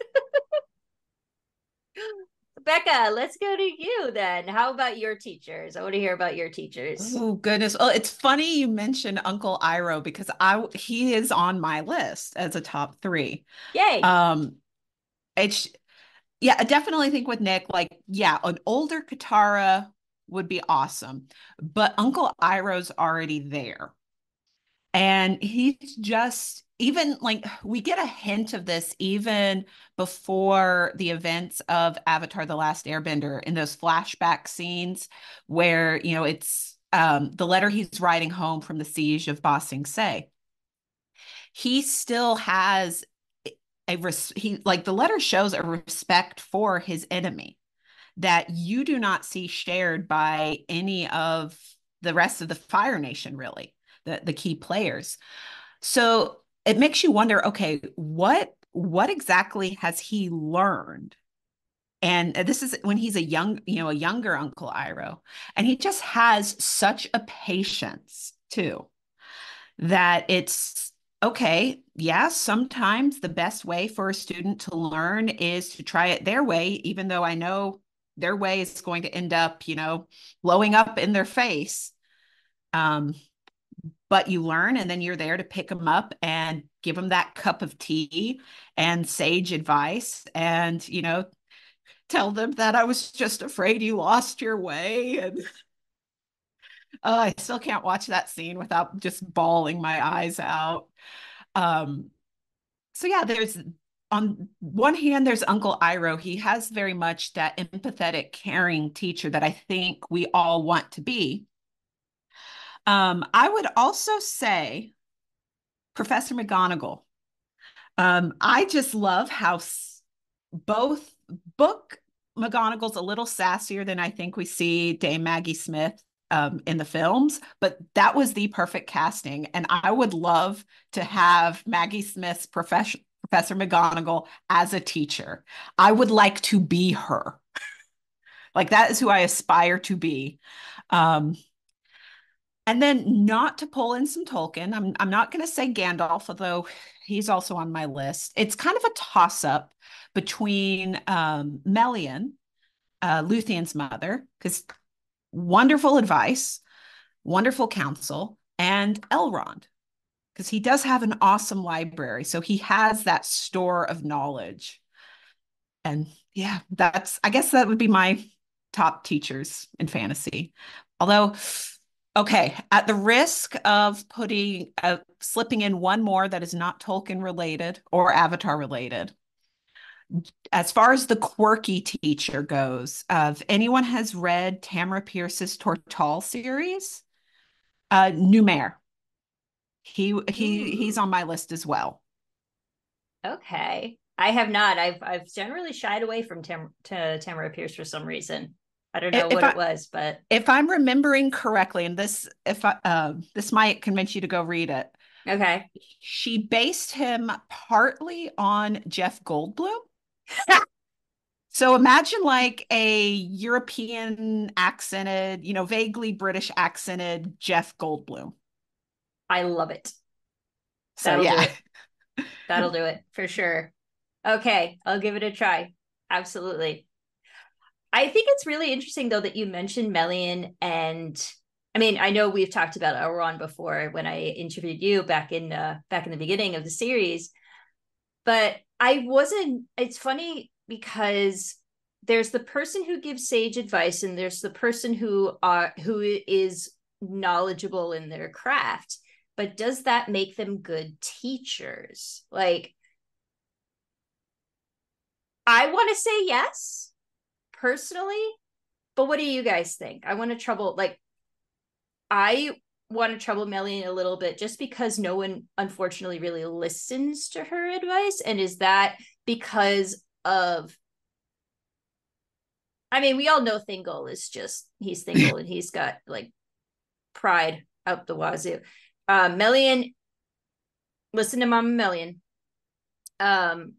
Becca, let's go to you then. How about your teachers? I want to hear about your teachers. Oh goodness! Oh, it's funny you mentioned Uncle Iroh because I he is on my list as a top three. Yay. Um, it's yeah, I definitely think with Nick, like yeah, an older Katara would be awesome, but Uncle Iroh's already there, and he's just even like we get a hint of this even before the events of Avatar: The Last Airbender in those flashback scenes where you know it's um, the letter he's writing home from the siege of Ba Sing Se. He still has a res- he like the letter shows a respect for his enemy that you do not see shared by any of the rest of the Fire Nation, really, the, the key players. So it makes you wonder, okay, what what exactly has he learned? And this is when he's a young, you know, a younger Uncle Iroh and he just has such a patience too, that it's okay, yeah, sometimes the best way for a student to learn is to try it their way, even though I know their way is going to end up, you know, blowing up in their face. Um, but you learn, and then you're there to pick them up and give them that cup of tea and sage advice, and you know, tell them that I was just afraid you lost your way and. Uh, I still can't watch that scene without just bawling my eyes out. Um, so yeah, there's on one hand, there's Uncle Iroh He has very much that empathetic, caring teacher that I think we all want to be. Um, I would also say Professor McGonagall. Um, I just love how both book McGonagall's a little sassier than I think we see Dame Maggie Smith um, in the films, but that was the perfect casting. And I would love to have Maggie Smith's profession, Professor McGonagall as a teacher. I would like to be her. like that is who I aspire to be. Um, and then not to pull in some Tolkien, I'm, I'm not going to say Gandalf, although he's also on my list. It's kind of a toss up between um, Melian, uh, Luthien's mother, because wonderful advice, wonderful counsel, and Elrond, because he does have an awesome library. So he has that store of knowledge. And yeah, that's, I guess that would be my top teachers in fantasy. Although, okay, at the risk of putting, uh, slipping in one more that is not Tolkien related or Avatar related, as far as the quirky teacher goes, uh, if anyone has read Tamora Pierce's Tortall series, uh, Numair. He he he's on my list as well. Okay. I have not. I've I've generally shied away from Tam- to Tamora Pierce for some reason. I don't know if what I, it was, but if I'm remembering correctly, and this if I, uh, this might convince you to go read it. Okay. She based him partly on Jeff Goldblum. so imagine like a European accented, you know, vaguely British accented Jeff Goldblum. I love it. So That'll yeah. Do That'll do it for sure. Okay, I'll give it a try. Absolutely. I think it's really interesting though that you mentioned Melian and I mean, I know we've talked about Elrond before when I interviewed you back in uh, back in the beginning of the series, but I wasn't. It's funny because there's the person who gives sage advice, and there's the person who are who is knowledgeable in their craft. But does that make them good teachers? Like, I want to say yes, personally. But what do you guys think? I want to trouble like I want to trouble Melian a little bit just because no one unfortunately really listens to her advice. And is that because of I mean, we all know Thingol is just he's Thingol and he's got like pride out the wazoo. Uh, Melian, listen to Mama Melian. Um,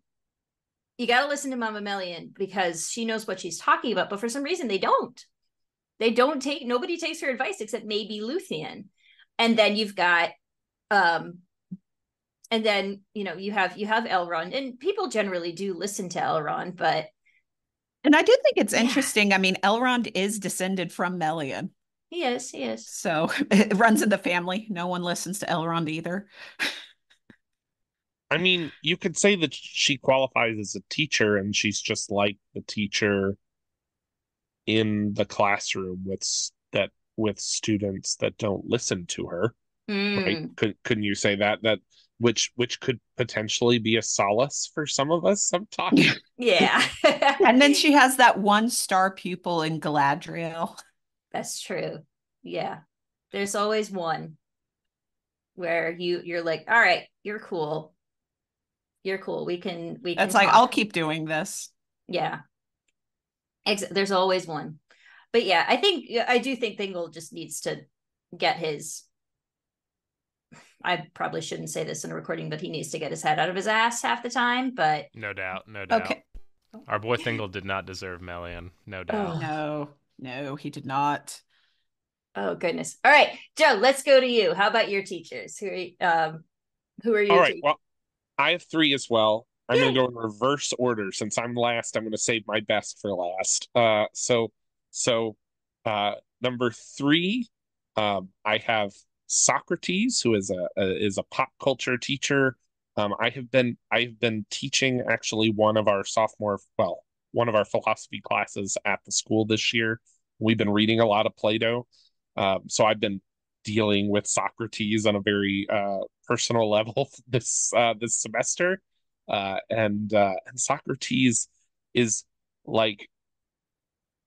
you got to listen to Mama Melian because she knows what she's talking about, but for some reason they don't. They don't take nobody takes her advice except maybe Luthien. And then you've got um and then you know you have you have Elrond and people generally do listen to Elrond, but and I do think it's yeah. interesting. I mean, Elrond is descended from Melian. He is, he is. So it runs in the family. No one listens to Elrond either. I mean, you could say that she qualifies as a teacher and she's just like the teacher in the classroom with that with students that don't listen to her mm. right could couldn't you say that that which which could potentially be a solace for some of us sometimes? Yeah. And then she has that one star pupil in galadriel. That's true. Yeah. There's always one where you you're like all right you're cool you're cool we can we can it's like i'll keep doing this yeah there's always one. But yeah, I think I do think Thingol just needs to get his I probably shouldn't say this in a recording, but he needs to get his head out of his ass half the time. But no doubt, no doubt. Okay. Our boy Thingol did not deserve Melian, no doubt. Oh, no, no, he did not. Oh goodness. All right, Joe, let's go to you. How about your teachers? Who are um who are you? All right. Teachers? Well, I have three as well. I'm going to go in reverse order. Since I'm last, I'm going to save my best for last. Uh, so, so, uh, number three, um, I have Socrates, who is a, a is a pop culture teacher. Um, I have been I've been teaching actually one of our sophomore well one of our philosophy classes at the school this year. We've been reading a lot of Plato, um, so I've been dealing with Socrates on a very uh, personal level this uh, this semester uh, and uh, and Socrates is like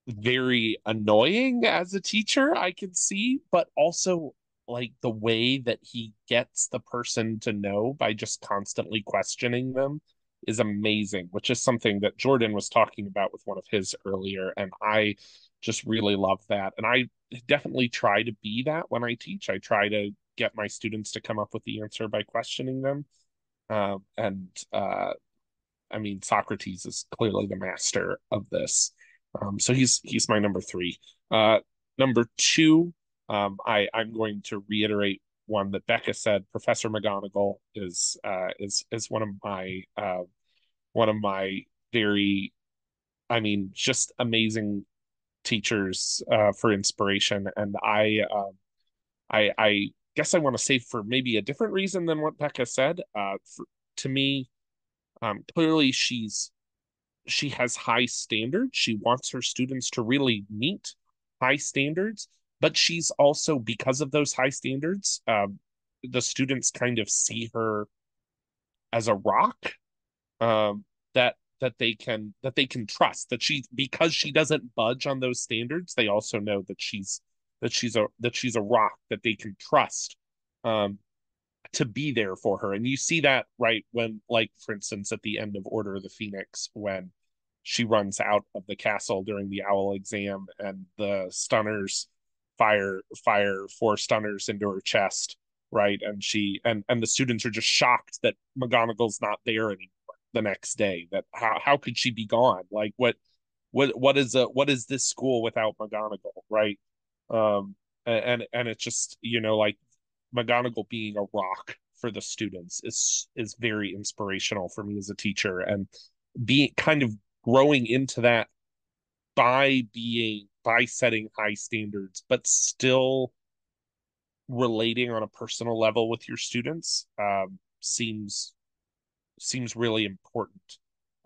very annoying as a teacher I can see, but also like the way that he gets the person to know by just constantly questioning them is amazing, which is something that Jordan was talking about with one of his earlier. And I just really love that. And I definitely try to be that when I teach. I try to get my students to come up with the answer by questioning them. Um, and uh, I mean, Socrates is clearly the master of this. Um, so he's he's my number three. Uh, number two, um, I I'm going to reiterate one that Becca said. Professor McGonagall is uh, is is one of my uh, one of my very, I mean, just amazing teachers uh, for inspiration, and I uh, I I guess I want to say for maybe a different reason than what Becca said. Uh, for, to me, um, clearly she's she has high standards. She wants her students to really meet high standards, but she's also because of those high standards, um, the students kind of see her as a rock um, that that they can that they can trust that she because she doesn't budge on those standards they also know that she's that she's a that she's a rock that they can trust um to be there for her. And you see that right when like for instance at the end of order of the phoenix when she runs out of the castle during the owl exam and the stunners fire fire four stunners into her chest right? And she and and the students are just shocked that McGonagall's not there anymore the next day that how how could she be gone? Like what what what is a what is this school without McGonagall right um and and it's just you know like McGonagall being a rock for the students is is very inspirational for me as a teacher and being kind of growing into that by being by setting high standards but still relating on a personal level with your students um, seems seems really important.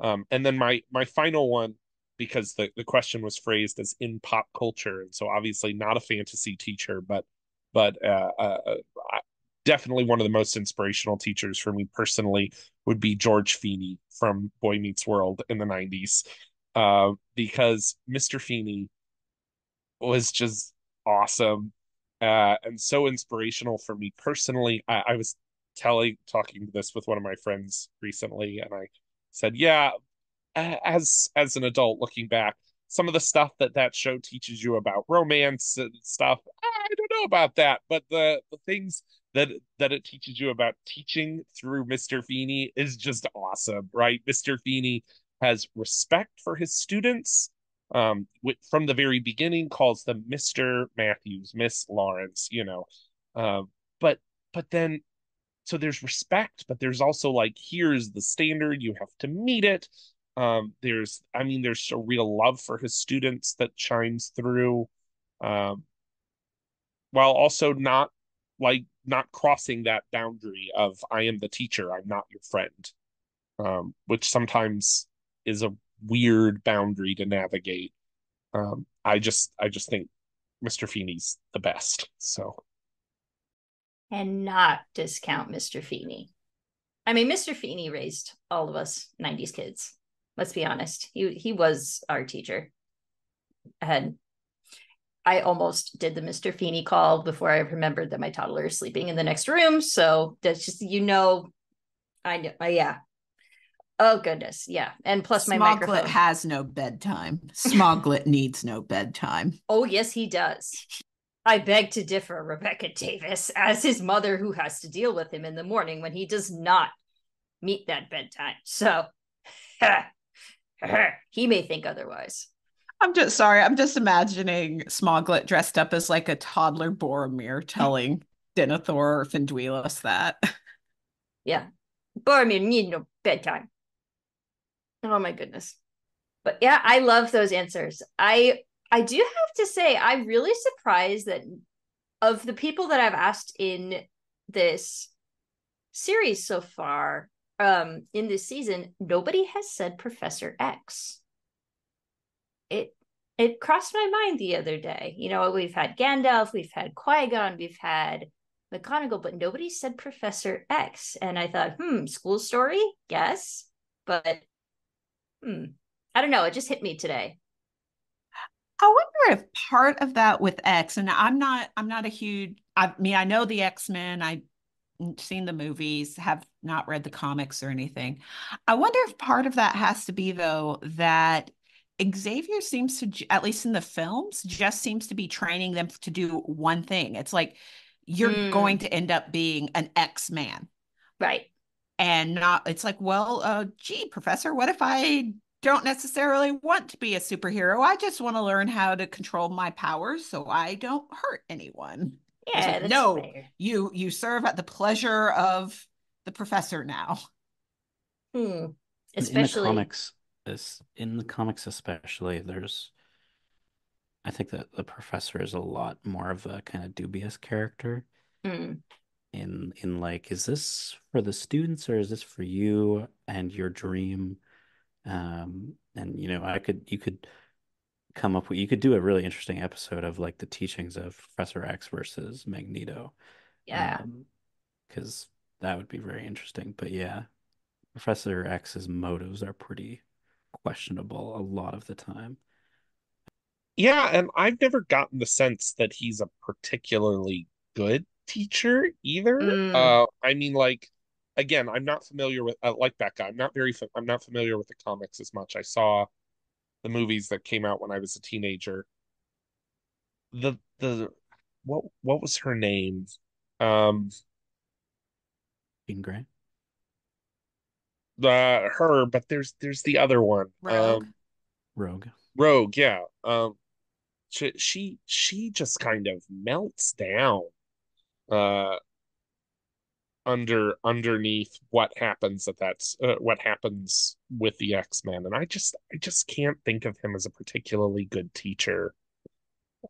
Um, and then my my final one because the, the question was phrased as in pop culture. And so obviously not a fantasy teacher but but uh, uh, definitely one of the most inspirational teachers for me personally would be george feeney from boy meets world in the 90s uh, because mr feeney was just awesome uh, and so inspirational for me personally. I, I was telling talking to this with one of my friends recently and i said yeah as as an adult looking back some of the stuff that that show teaches you about romance and stuff i don't know about that but the the things that that it teaches you about teaching through mr feeney is just awesome right? Mr feeney has respect for his students um from the very beginning calls them mr matthews miss lawrence you know uh, but but then so there's respect but there's also like here's the standard you have to meet it um, there's, I mean, there's a real love for his students that shines through, um, while also not like not crossing that boundary of I am the teacher, I'm not your friend, um, which sometimes is a weird boundary to navigate. Um, I just, I just think Mr. Feeney's the best. So, and not discount Mr. Feeney. I mean, Mr. Feeney raised all of us 90s kids. Let's be honest. He he was our teacher. And I almost did the Mr. Feeney call before I remembered that my toddler is sleeping in the next room. So that's just you know, I know. Uh, yeah. Oh goodness, yeah. And plus, my Smoglet microphone has no bedtime. Smoglet needs no bedtime. Oh yes, he does. I beg to differ, Rebecca Davis, as his mother who has to deal with him in the morning when he does not meet that bedtime. So he may think otherwise. I'm just sorry. I'm just imagining Smoglet dressed up as like a toddler Boromir telling Denethor Finduilas that. Yeah. Boromir need no bedtime. Oh my goodness. But yeah, I love those answers. I I do have to say I'm really surprised that of the people that I've asked in this series so far, um in this season nobody has said professor x it it crossed my mind the other day you know we've had gandalf we've had qui-gon we've had mcgonagall but nobody said professor x and i thought hmm school story yes but hmm i don't know it just hit me today I wonder if part of that with X, and I'm not, I'm not a huge. I mean, I know the X Men. I seen the movies, have not read the comics or anything. I wonder if part of that has to be though that Xavier seems to, at least in the films, just seems to be training them to do one thing. It's like you're mm. going to end up being an X Man, right? And not. It's like, well, uh, gee, Professor, what if I don't necessarily want to be a superhero? I just want to learn how to control my powers so I don't hurt anyone. Yeah, like, no, fair. you you serve at the pleasure of the professor now. Hmm. Especially in the comics, is in the comics especially. There's, I think that the professor is a lot more of a kind of dubious character. Hmm. In in like, is this for the students or is this for you and your dream? Um, and you know, I could you could come up with you could do a really interesting episode of like the teachings of Professor X versus Magneto. Yeah. Because um, that would be very interesting. But yeah, Professor X's motives are pretty questionable a lot of the time. Yeah, and I've never gotten the sense that he's a particularly good teacher either. Mm. Uh, I mean, like, again, I'm not familiar with uh, like Becca. I'm not very. I'm not familiar with the comics as much. I saw the movies that came out when I was a teenager. The the what what was her name? Um, Jean Grey. the her, but there's there's the other one. Rogue. Um, Rogue. Rogue, yeah. Um, she she she just kind of melts down, uh, under underneath what happens at that uh, what happens with the X-Men, and I just I just can't think of him as a particularly good teacher.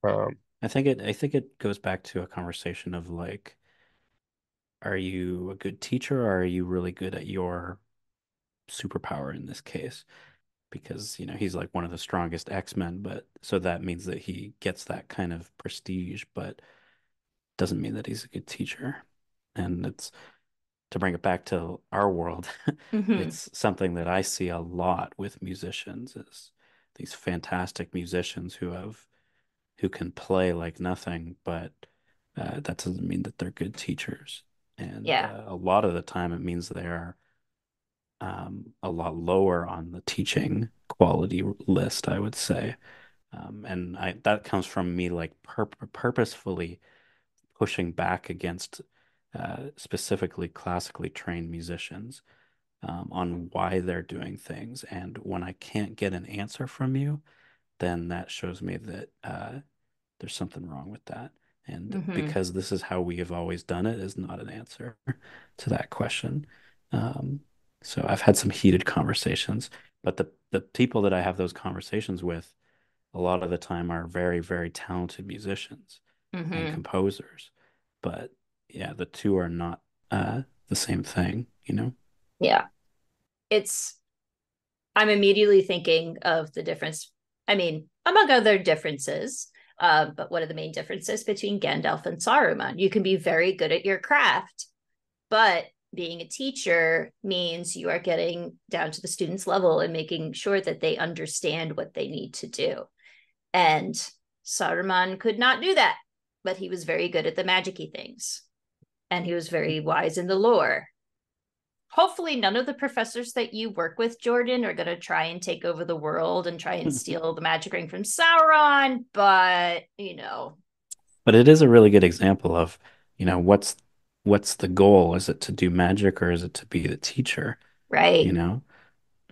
Um, I think it I think it goes back to a conversation of like, are you a good teacher or are you really good at your superpower in this case? Because, you know, he's like one of the strongest X-Men, but so that means that he gets that kind of prestige, but doesn't mean that he's a good teacher. And it's to bring it back to our world, Mhm. it's something that I see a lot with musicians is these fantastic musicians who have who can play like nothing, but uh, that doesn't mean that they're good teachers. And Yeah. uh, a lot of the time, it means they are um, a lot lower on the teaching quality list, I would say. Um, and I that comes from me like pur purposefully pushing back against uh, specifically classically trained musicians um, on why they're doing things. And when I can't get an answer from you, then that shows me that uh, there's something wrong with that. And Mhm. because this is how we have always done it is not an answer to that question. Um, so I've had some heated conversations, but the the people that I have those conversations with a lot of the time are very, very talented musicians and Mhm. composers. But yeah, the two are not uh, the same thing, you know? Yeah. It's, I'm immediately thinking of the difference. I mean, among other differences, uh, but one of the main differences between Gandalf and Saruman. You can be very good at your craft, but being a teacher means you are getting down to the student's level and making sure that they understand what they need to do. And Saruman could not do that, but he was very good at the magicy things. And he was very wise in the lore hopefully none of the professors that you work with jordan are going to try and take over the world and try and steal the magic ring from sauron but you know But it is a really good example of, you know, what's what's the goal? Is it to do magic or is it to be the teacher, right you know?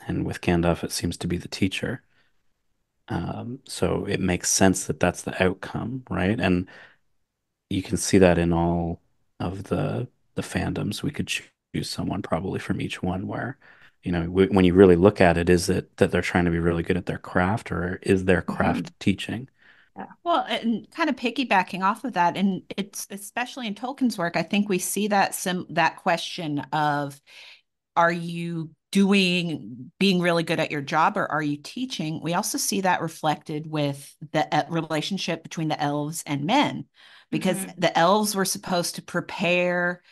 And with Gandalf, it seems to be the teacher. Um, so it makes sense that that's the outcome, right? And you can see that in all of the the fandoms. We could choose someone probably from each one where, you know, w when you really look at it, is it that they're trying to be really good at their craft or is their craft teaching? Well, and kind of piggybacking off of that, and it's especially in Tolkien's work, I think we see that sim that question of are you doing being really good at your job or are you teaching? We also see that reflected with the uh, relationship between the elves and men, because Mhm. the elves were supposed to prepare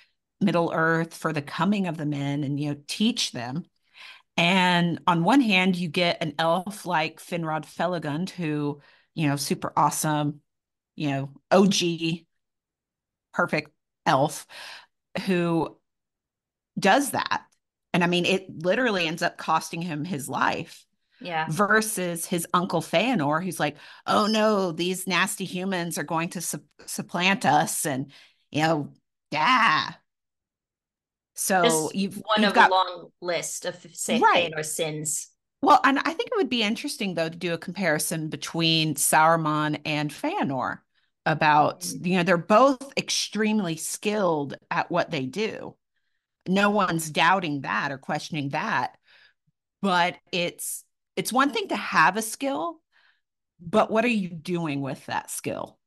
Middle Earth for the coming of the men and you know teach them. And on one hand, you get an elf like Finrod Felagund, who, you know, super awesome, you know, OG, perfect elf, who does that. And I mean, it literally ends up costing him his life yeah versus his uncle Feanor, who's like, oh no, these nasty humans are going to sup- supplant us. And, you know, yeah. So just you've, one you've of got a long list of say Right. or sins Well, and I think it would be interesting though to do a comparison between Sauron and Feanor about, Mhm. you know, they're both extremely skilled at what they do. No one's doubting that or questioning that. But it's it's one thing to have a skill, but what are you doing with that skill?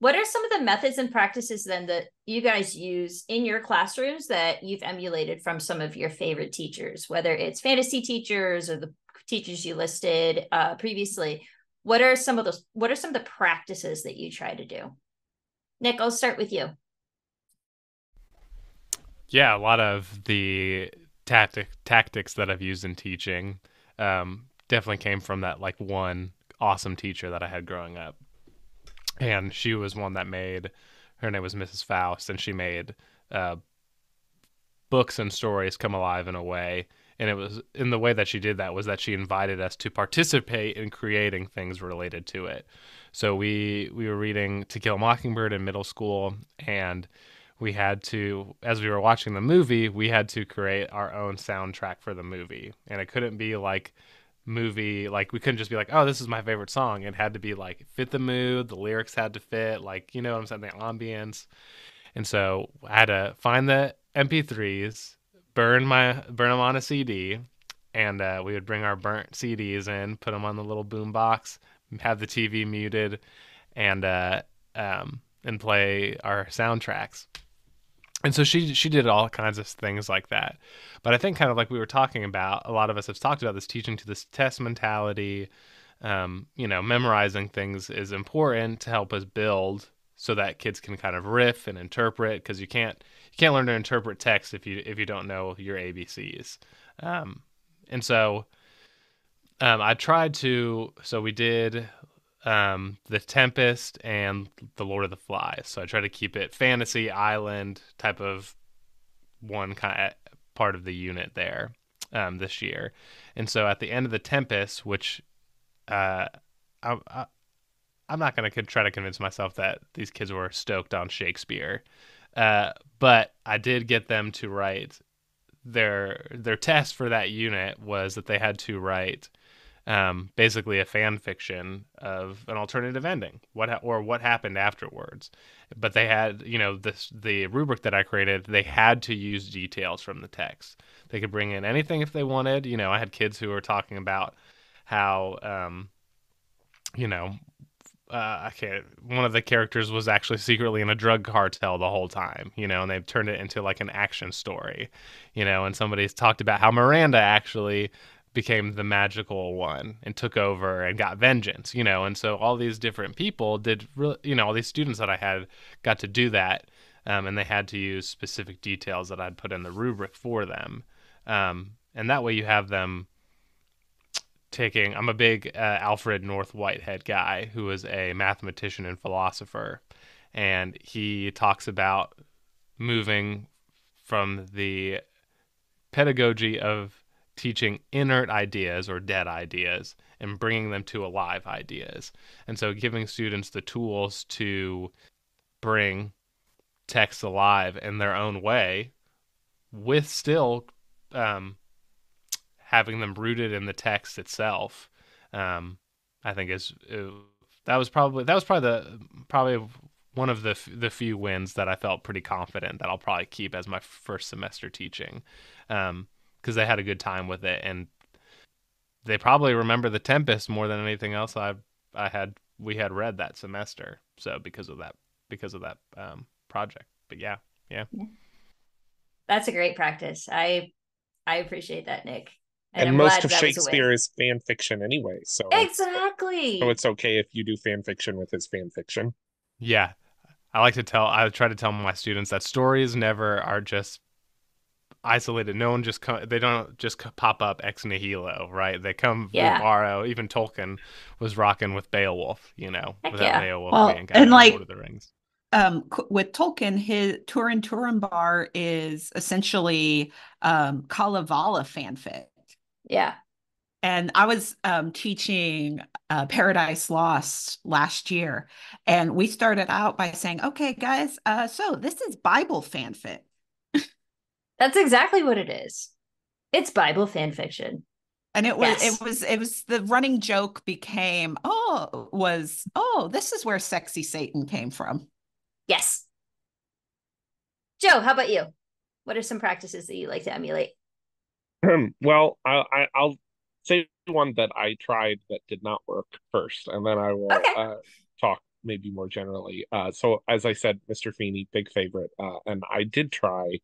what are some of the methods and practices then that you guys use in your classrooms that you've emulated from some of your favorite teachers whether it's fantasy teachers or the teachers you listed uh, previously? What are some of those what are some of the practices that you try to do? Nick i'll start with you. Yeah, a lot of the tactic tactics that I've used in teaching um, definitely came from that like one awesome teacher that I had growing up. And she was one that made her name was Mrs. Faust, and she made uh, books and stories come alive in a way. And it was in the way that she did that was that she invited us to participate in creating things related to it. So we we were reading To Kill a Mockingbird in middle school, and we had to, as we were watching the movie, we had to create our own soundtrack for the movie, and it couldn't be like movie like we couldn't just be like oh this is my favorite song. It had to be like fit the mood the lyrics had to fit like you know what i'm saying the ambience. And so i had to find the mp3s burn my burn them on a cd and uh, we would bring our burnt cds in put them on the little boom box have the tv muted and uh, um, and play our soundtracks and so she she did all kinds of things like that. But i think kind of like we were talking about a lot of us have talked about this teaching to this test mentality. Um, you know memorizing things is important to help us build so that kids can kind of riff and interpret because you can't you can't learn to interpret text if you if you don't know your abcs um, and so um, i tried to so we did um, The Tempest and The Lord of the Flies. So I try to keep it fantasy island type of one kind of part of the unit there um, this year. And so at the end of The Tempest, which uh, I, I, I'm not going to try to convince myself that these kids were stoked on Shakespeare, uh, but I did get them to write their their test for that unit was that they had to write um, basically a fan fiction of an alternative ending, what ha- or what happened afterwards. But they had, you know, this the rubric that I created. They had to use details from the text. They could bring in anything if they wanted. You know, I had kids who were talking about how, um, you know, uh, I can't. One of the characters was actually secretly in a drug cartel the whole time, you know, and they've turned it into like an action story, you know. And somebody's talked about how Miranda actually became the magical one and took over and got vengeance, you know. And so all these different people did, really, you know, all these students that I had got to do that, um, and they had to use specific details that I'd put in the rubric for them, um, and that way you have them taking. I'm a big uh, Alfred North Whitehead guy who is a mathematician and philosopher, and he talks about moving from the pedagogy of teaching inert ideas or dead ideas and bringing them to alive ideas. And so giving students the tools to bring text alive in their own way with still um, having them rooted in the text itself. Um, I think is uh, that was probably that was probably the probably one of the the few wins that I felt pretty confident that I'll probably keep as my first semester teaching. Um, because they had a good time with it and they probably remember the Tempest more than anything else I I had we had read that semester. So because of that because of that um, project. But yeah, yeah. That's a great practice. I I appreciate that, Nick. And, and most of Shakespeare is fan fiction anyway. So exactly. So it's okay if you do fan fiction with his fan fiction. Yeah. I like to tell I try to tell my students that stories never are just isolated. No one just come, they don't just pop up ex nihilo, right? They come yeah. borrow. Even Tolkien was rocking with Beowulf, you know, Heck without yeah. Beowulf well, being and like Lord of the Rings. Um, with Tolkien, his Turin Turambar is essentially um, Kalevala fanfic. Yeah. And I was um, teaching uh, Paradise Lost last year, and we started out by saying, "Okay, guys, uh, so this is Bible fanfic." That's exactly what it is. It's Bible fan fiction. And it was yes. it was it was the running joke became, oh, was oh, this is where sexy Satan came from. Yes. Joe, how about you? What are some practices that you like to emulate? Um, well, I, I I'll say one that I tried that did not work first, and then I will okay. uh, talk maybe more generally. Uh, so as I said, Mr. Feeney, big favorite, uh, and I did try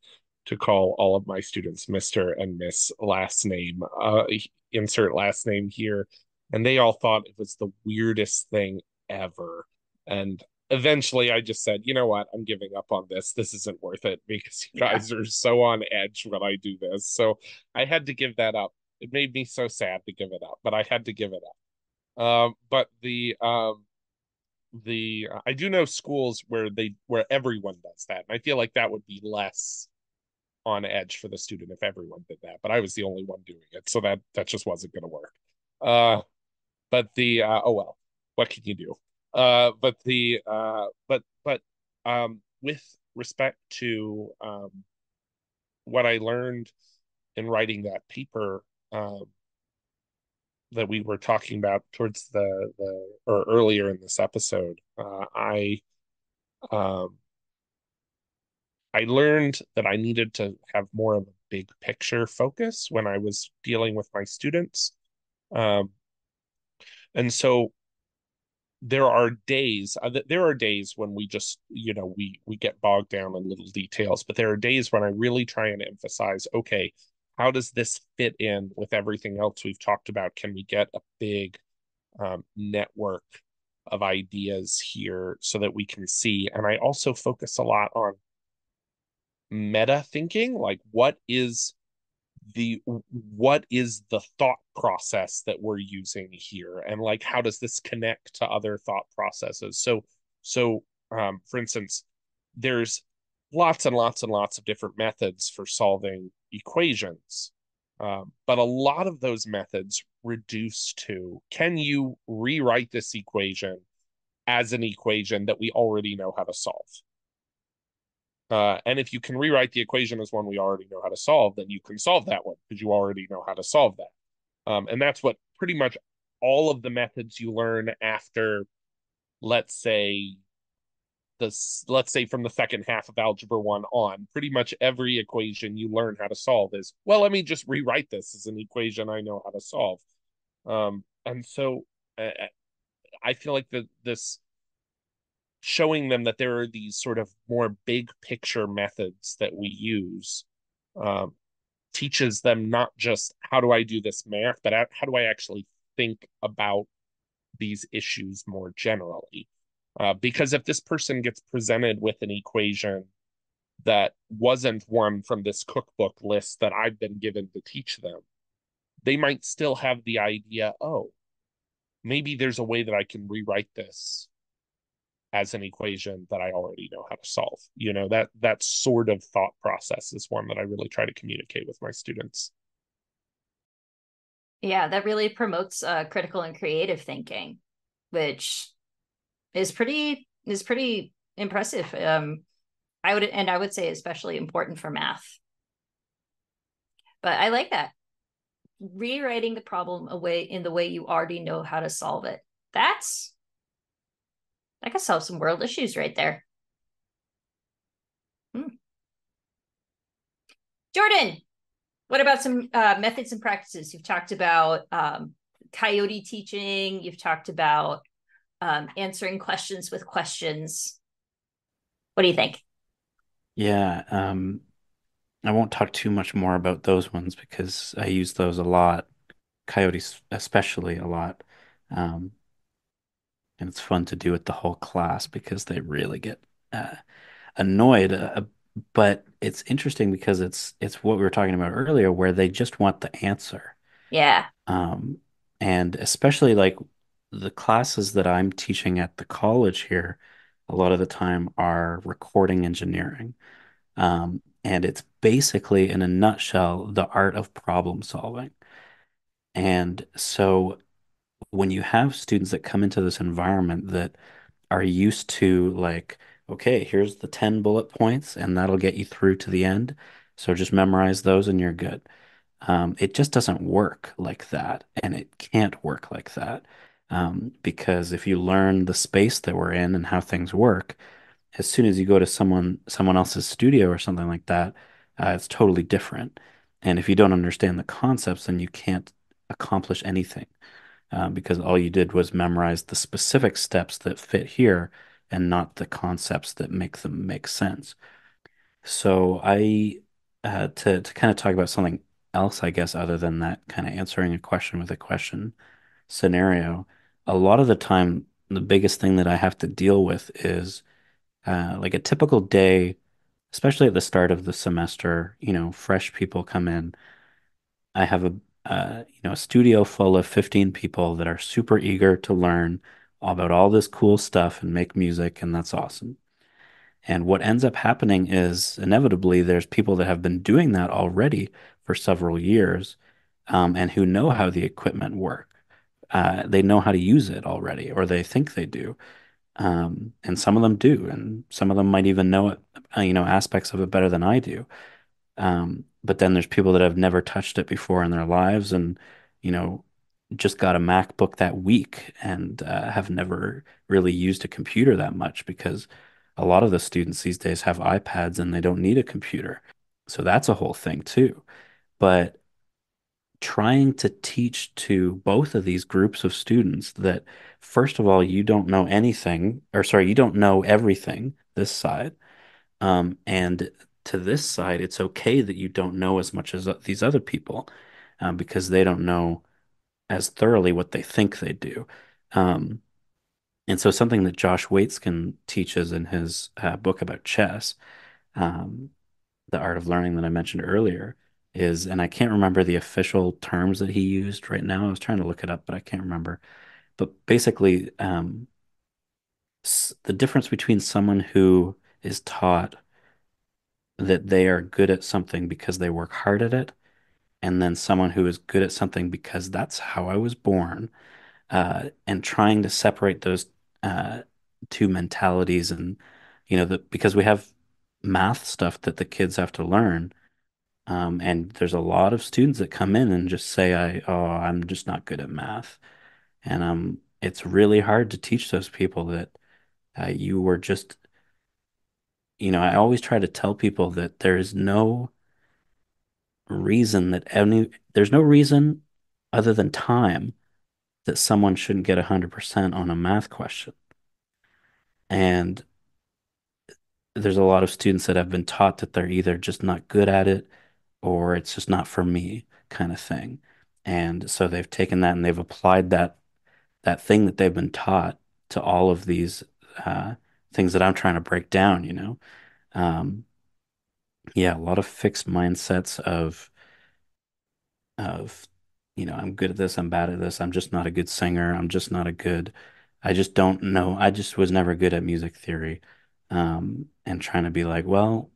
to call all of my students Mr. and Miss last name, uh, insert last name here. And they all thought it was the weirdest thing ever. And eventually I just said, you know what? I'm giving up on this. This isn't worth it because you guys yeah. are so on edge when I do this. So I had to give that up it made me so sad to give it up, but I had to give it up. Um, but the um, the I do know schools where they where everyone does that, and I feel like that would be less on edge for the student if everyone did that. But I was the only one doing it, so that that just wasn't going to work. Uh, but the uh, oh well, what can you do? Uh, but the uh, but but um, with respect to um, what I learned in writing that paper um, that we were talking about towards the the or earlier in this episode, uh, I um, I learned that I needed to have more of a big picture focus when I was dealing with my students. Um, and so there are days uh, there are days when we just you know we we get bogged down in little details but there are days when i really try and emphasize okay how does this fit in with everything else we've talked about can we get a big um, network of ideas here so that we can see and i also focus a lot on meta thinking like what is the what is the thought process that we're using here? And like how does this connect to other thought processes? So so um, for instance there's lots and lots and lots of different methods for solving equations um, but a lot of those methods reduce to can you rewrite this equation as an equation that we already know how to solve uh, and if you can rewrite the equation as one we already know how to solve, then you can solve that one because you already know how to solve that. Um, and that's what pretty much all of the methods you learn after, let's say, this let's say from the second half of algebra one on pretty much every equation you learn how to solve is well let me just rewrite this as an equation i know how to solve um, and so uh, i feel like the this showing them that there are these sort of more big picture methods that we use um, teaches them not just how do I do this math, but how do I actually think about these issues more generally. Uh, because if this person gets presented with an equation that wasn't one from this cookbook list that I've been given to teach them, they might still have the idea, oh, maybe there's a way that I can rewrite this as an equation that I already know how to solve. You know, that that sort of thought process is one that I really try to communicate with my students. Yeah, that really promotes uh, critical and creative thinking, which is pretty is pretty impressive. Um, I would and I would say especially important for math. But I like that rewriting the problem away in the way you already know how to solve it. That's that could solve some world issues right there. Hmm. Jordan, what about some uh, methods and practices? You've talked about um, coyote teaching. You've talked about um, answering questions with questions. What do you think? Yeah, um, I won't talk too much more about those ones because I use those a lot, coyotes especially a lot. Um, and it's fun to do with the whole class because they really get uh, annoyed. Uh, but it's interesting because it's it's what we were talking about earlier, where they just want the answer. Yeah. Um, and especially like the classes that I'm teaching at the college here, a lot of the time are recording engineering. Um, and it's basically, in a nutshell, the art of problem solving. And so when you have students that come into this environment that are used to like, okay, here's the 10 bullet points and that'll get you through to the end. So just memorize those and you're good. Um, it just doesn't work like that. And it can't work like that. Um, because if you learn the space that we're in and how things work, as soon as you go to someone someone else's studio or something like that, uh, it's totally different. And if you don't understand the concepts, then you can't accomplish anything uh, because all you did was memorize the specific steps that fit here and not the concepts that make them make sense. So I uh, to to kind of talk about something else, I guess, other than that kind of answering a question with a question scenario. A lot of the time, the biggest thing that I have to deal with is uh, like a typical day, especially at the start of the semester. You know, fresh people come in. I have a uh, you know, a studio full of 15 people that are super eager to learn about all this cool stuff and make music, and that's awesome. And what ends up happening is inevitably there's people that have been doing that already for several years, um, and who know how the equipment work. Uh, they know how to use it already, or they think they do. Um, and some of them do, and some of them might even know it, uh, you know, aspects of it better than I do. Um, but then there's people that have never touched it before in their lives and, you know, just got a MacBook that week and uh, have never really used a computer that much because a lot of the students these days have iPads and they don't need a computer. So that's a whole thing too. But trying to teach to both of these groups of students that, first of all, you don't know anything, or sorry, you don't know everything this side. Um, and to this side, it's okay that you don't know as much as these other people um, because they don't know as thoroughly what they think they do. Um, and so something that Josh Waitzkin teaches in his uh, book about chess, um, The Art of Learning that I mentioned earlier, is, and I can't remember the official terms that he used right now. I was trying to look it up, but I can't remember. But basically, um, the difference between someone who is taught that they are good at something because they work hard at it, and then someone who is good at something because that's how I was born, uh, and trying to separate those uh, two mentalities and you know the because we have math stuff that the kids have to learn um, and there's a lot of students that come in and just say I oh I'm just not good at math. And um it's really hard to teach those people that uh, you were just you know I always try to tell people that there is no reason that any there's no reason other than time that someone shouldn't get 100% on a math question and there's a lot of students that have been taught that they're either just not good at it or it's just not for me kind of thing. And so they've taken that and they've applied that that thing that they've been taught to all of these uh, things that I'm trying to break down, you know. Um, yeah, a lot of fixed mindsets of of you know, I'm good at this, I'm bad at this, I'm just not a good singer, I'm just not a good I just don't know. I just was never good at music theory. Um, and trying to be like, well,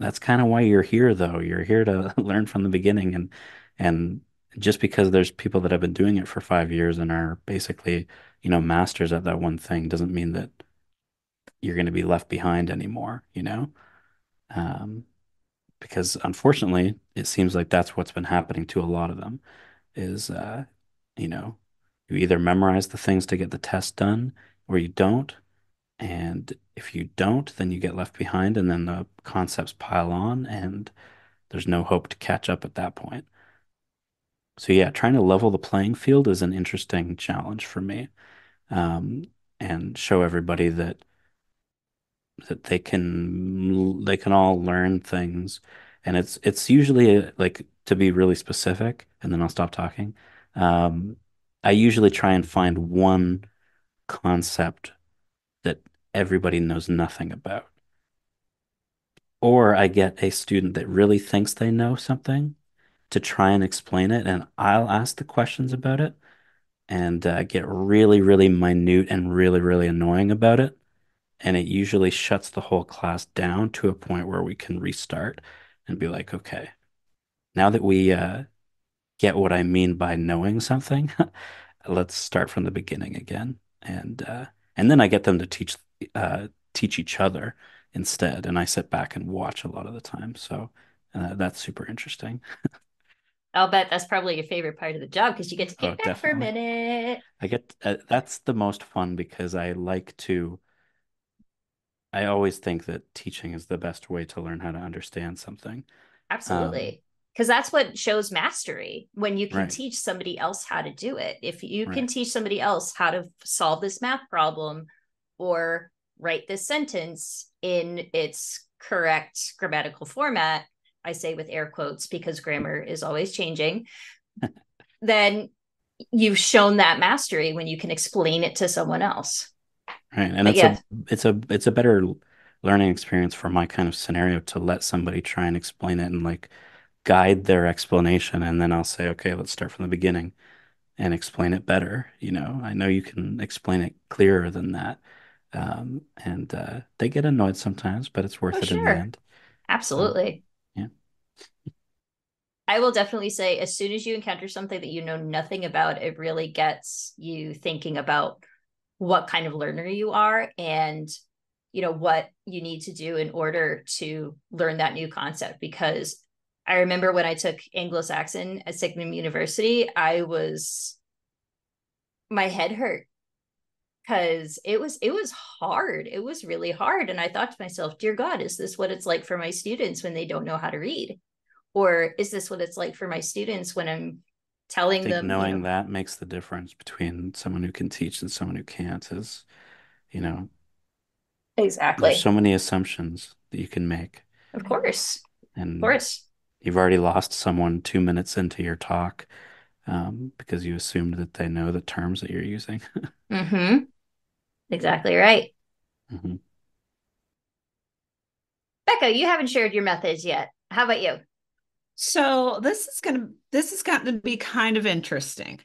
that's kind of why you're here though. You're here to learn from the beginning and and just because there's people that have been doing it for five years and are basically, you know, masters at that one thing doesn't mean that you're going to be left behind anymore, you know? Um, because unfortunately, it seems like that's what's been happening to a lot of them is, uh, you know, you either memorize the things to get the test done or you don't. And if you don't, then you get left behind and then the concepts pile on and there's no hope to catch up at that point. So yeah, trying to level the playing field is an interesting challenge for me. Um, and show everybody that that they can they can all learn things and it's it's usually like to be really specific and then I'll stop talking. Um, I usually try and find one concept that everybody knows nothing about. Or I get a student that really thinks they know something to try and explain it, and I'll ask the questions about it and uh, get really, really minute and really, really annoying about it. And it usually shuts the whole class down to a point where we can restart and be like, okay, now that we uh, get what I mean by knowing something, let's start from the beginning again. And uh, and then I get them to teach uh, teach each other instead, and I sit back and watch a lot of the time. So uh, that's super interesting. I'll bet that's probably your favorite part of the job because you get to get oh, back definitely. for a minute. I get uh, that's the most fun because I like to. I always think that teaching is the best way to learn how to understand something. Um, Absolutely because that's what shows mastery when you can right. teach somebody else how to do it if you right. can teach somebody else how to solve this math problem or write this sentence in its correct grammatical format i say with air quotes because grammar is always changing then you've shown that mastery when you can explain it to someone else right and but it's yeah. a it's a it's a better learning experience for my kind of scenario to let somebody try and explain it and like guide their explanation and then I'll say, okay, let's start from the beginning and explain it better. You know, I know you can explain it clearer than that. Um, and uh, they get annoyed sometimes, but it's worth Oh, it in the end. Absolutely. yeah. I will definitely say as soon as you encounter something that you know nothing about, it really gets you thinking about what kind of learner you are and you know what you need to do in order to learn that new concept because I remember when I took Anglo-Saxon at Signum University, I was my head hurt because it was it was hard. It was really hard. And I thought to myself, dear God, is this what it's like for my students when they don't know how to read? Or is this what it's like for my students when I'm telling I think them knowing you know, that makes the difference between someone who can teach and someone who can't is, you know, exactly. there's so many assumptions that you can make. of course. And of course. you've already lost someone two minutes into your talk um, because you assumed that they know the terms that you're using. mm-hmm. Exactly right. Mhm. becca you haven't shared your methods yet. How about you? So this is gonna this is going to be kind of interesting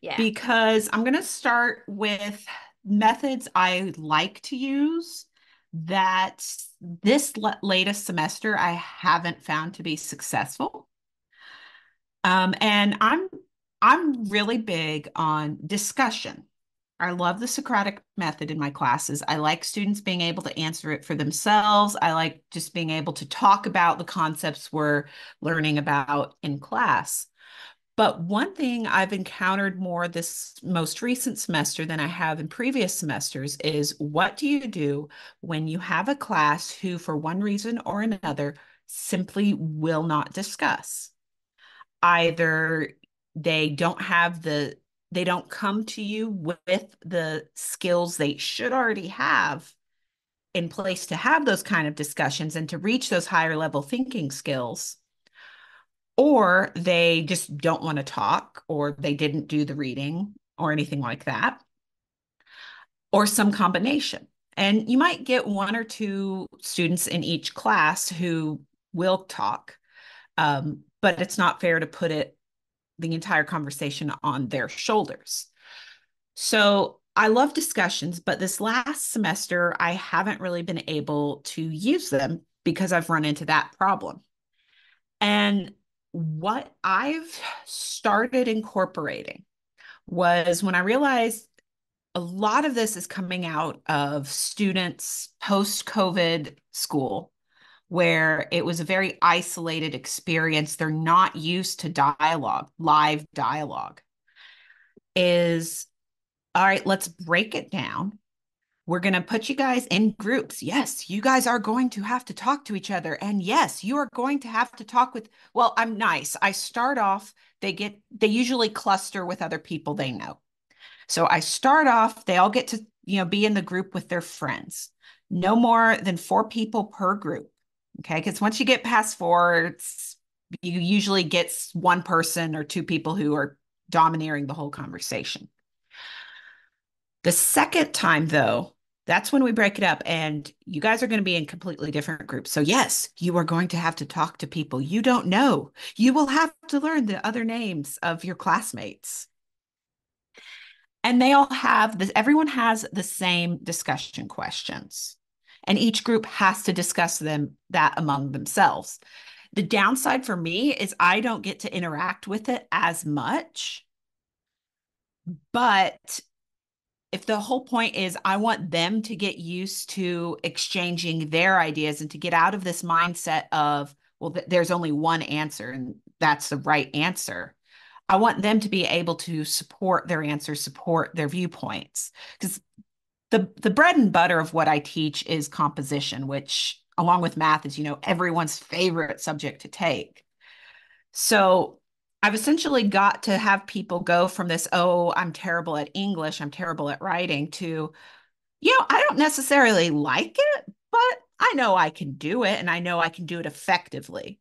yeah because I'm gonna start with methods I like to use that this l- latest semester I haven't found to be successful. Um, and I'm I'm really big on discussion. I love the Socratic method in my classes. I like students being able to answer it for themselves. I like just being able to talk about the concepts we're learning about in class. But one thing I've encountered more this most recent semester than I have in previous semesters is what do you do when you have a class who, for one reason or another, simply will not discuss? Either they don't have the they don't come to you with the skills they should already have in place to have those kind of discussions and to reach those higher level thinking skills or they just don't want to talk or they didn't do the reading or anything like that or some combination and you might get one or two students in each class who will talk um, but it's not fair to put it the entire conversation on their shoulders. So I love discussions, but this last semester, I haven't really been able to use them because I've run into that problem. And what I've started incorporating was when I realized a lot of this is coming out of students post COVID school where it was a very isolated experience. They're not used to dialogue, live dialogue. Is all right, let's break it down. We're going to put you guys in groups. Yes, you guys are going to have to talk to each other. And yes, you are going to have to talk with, well, I'm nice. I start off, they get, they usually cluster with other people they know. So I start off, they all get to, you know, be in the group with their friends. No more than four people per group. Okay. Because once you get past four, it's, you usually get one person or two people who are domineering the whole conversation. The second time, though, that's when we break it up, and you guys are going to be in completely different groups. So, yes, you are going to have to talk to people you don't know. You will have to learn the other names of your classmates. And they all have this, everyone has the same discussion questions and each group has to discuss them that among themselves. The downside for me is I don't get to interact with it as much. But if the whole point is I want them to get used to exchanging their ideas and to get out of this mindset of, well, th- there's only one answer and that's the right answer. I want them to be able to support their answers, support their viewpoints. Because the the bread and butter of what I teach is composition, which along with math is, you know, everyone's favorite subject to take. So I've essentially got to have people go from this, oh, I'm terrible at English, I'm terrible at writing, to, you know, I don't necessarily like it, but I know I can do it and I know I can do it effectively.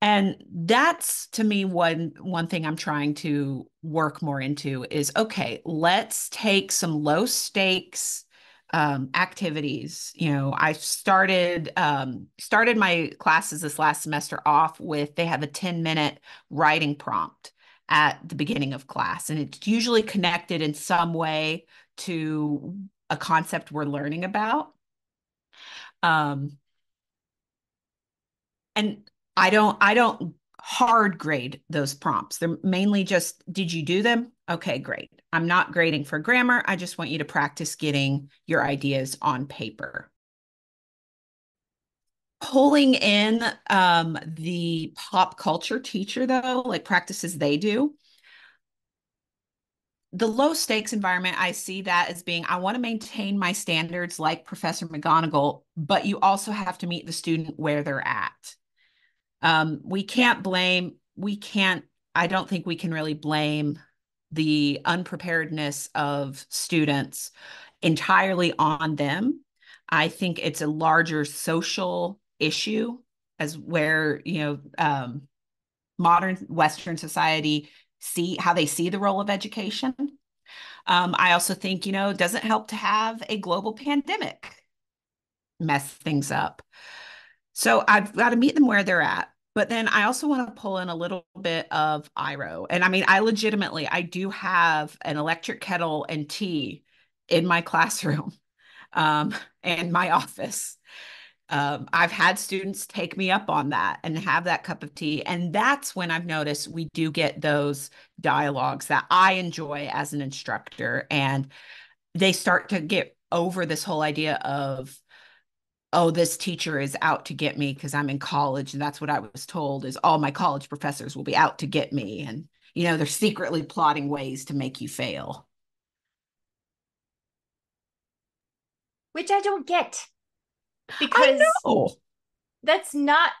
And that's to me one one thing I'm trying to work more into is okay, let's take some low stakes um, activities. You know, I started um, started my classes this last semester off with they have a 10 minute writing prompt at the beginning of class, and it's usually connected in some way to a concept we're learning about. Um, and I don't I don't hard grade those prompts. They're mainly just, did you do them? Okay, great. I'm not grading for grammar. I just want you to practice getting your ideas on paper. Pulling in um, the pop culture teacher, though, like practices they do, the low stakes environment, I see that as being I want to maintain my standards like Professor McGonagall, but you also have to meet the student where they're at. Um, we can't blame, we can't, I don't think we can really blame the unpreparedness of students entirely on them. I think it's a larger social issue as where, you know, um, modern Western society see how they see the role of education. Um, I also think, you know, it doesn't help to have a global pandemic mess things up. So I've got to meet them where they're at. But then I also want to pull in a little bit of Iroh. And I mean, I legitimately, I do have an electric kettle and tea in my classroom um, and my office. Um, I've had students take me up on that and have that cup of tea. And that's when I've noticed we do get those dialogues that I enjoy as an instructor. And they start to get over this whole idea of oh this teacher is out to get me because i'm in college and that's what i was told is all my college professors will be out to get me and you know they're secretly plotting ways to make you fail which i don't get because that's not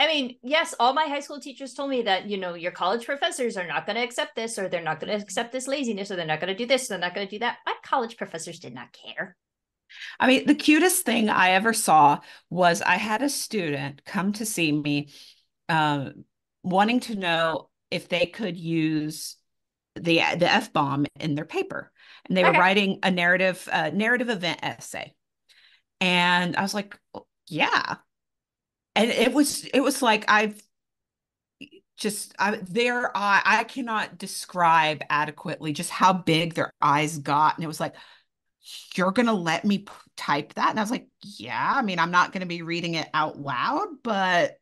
I mean, yes, all my high school teachers told me that, you know, your college professors are not going to accept this, or they're not going to accept this laziness, or they're not going to do this, or they're not going to do that. My college professors did not care. I mean, the cutest thing I ever saw was I had a student come to see me um, wanting to know if they could use the the F bomb in their paper. And they okay. were writing a narrative uh, narrative event essay. And I was like, yeah. And it was it was like I've just I, their eye I cannot describe adequately just how big their eyes got and it was like you're going to let me p- type that? And I was like, yeah, I mean, I'm not going to be reading it out loud, but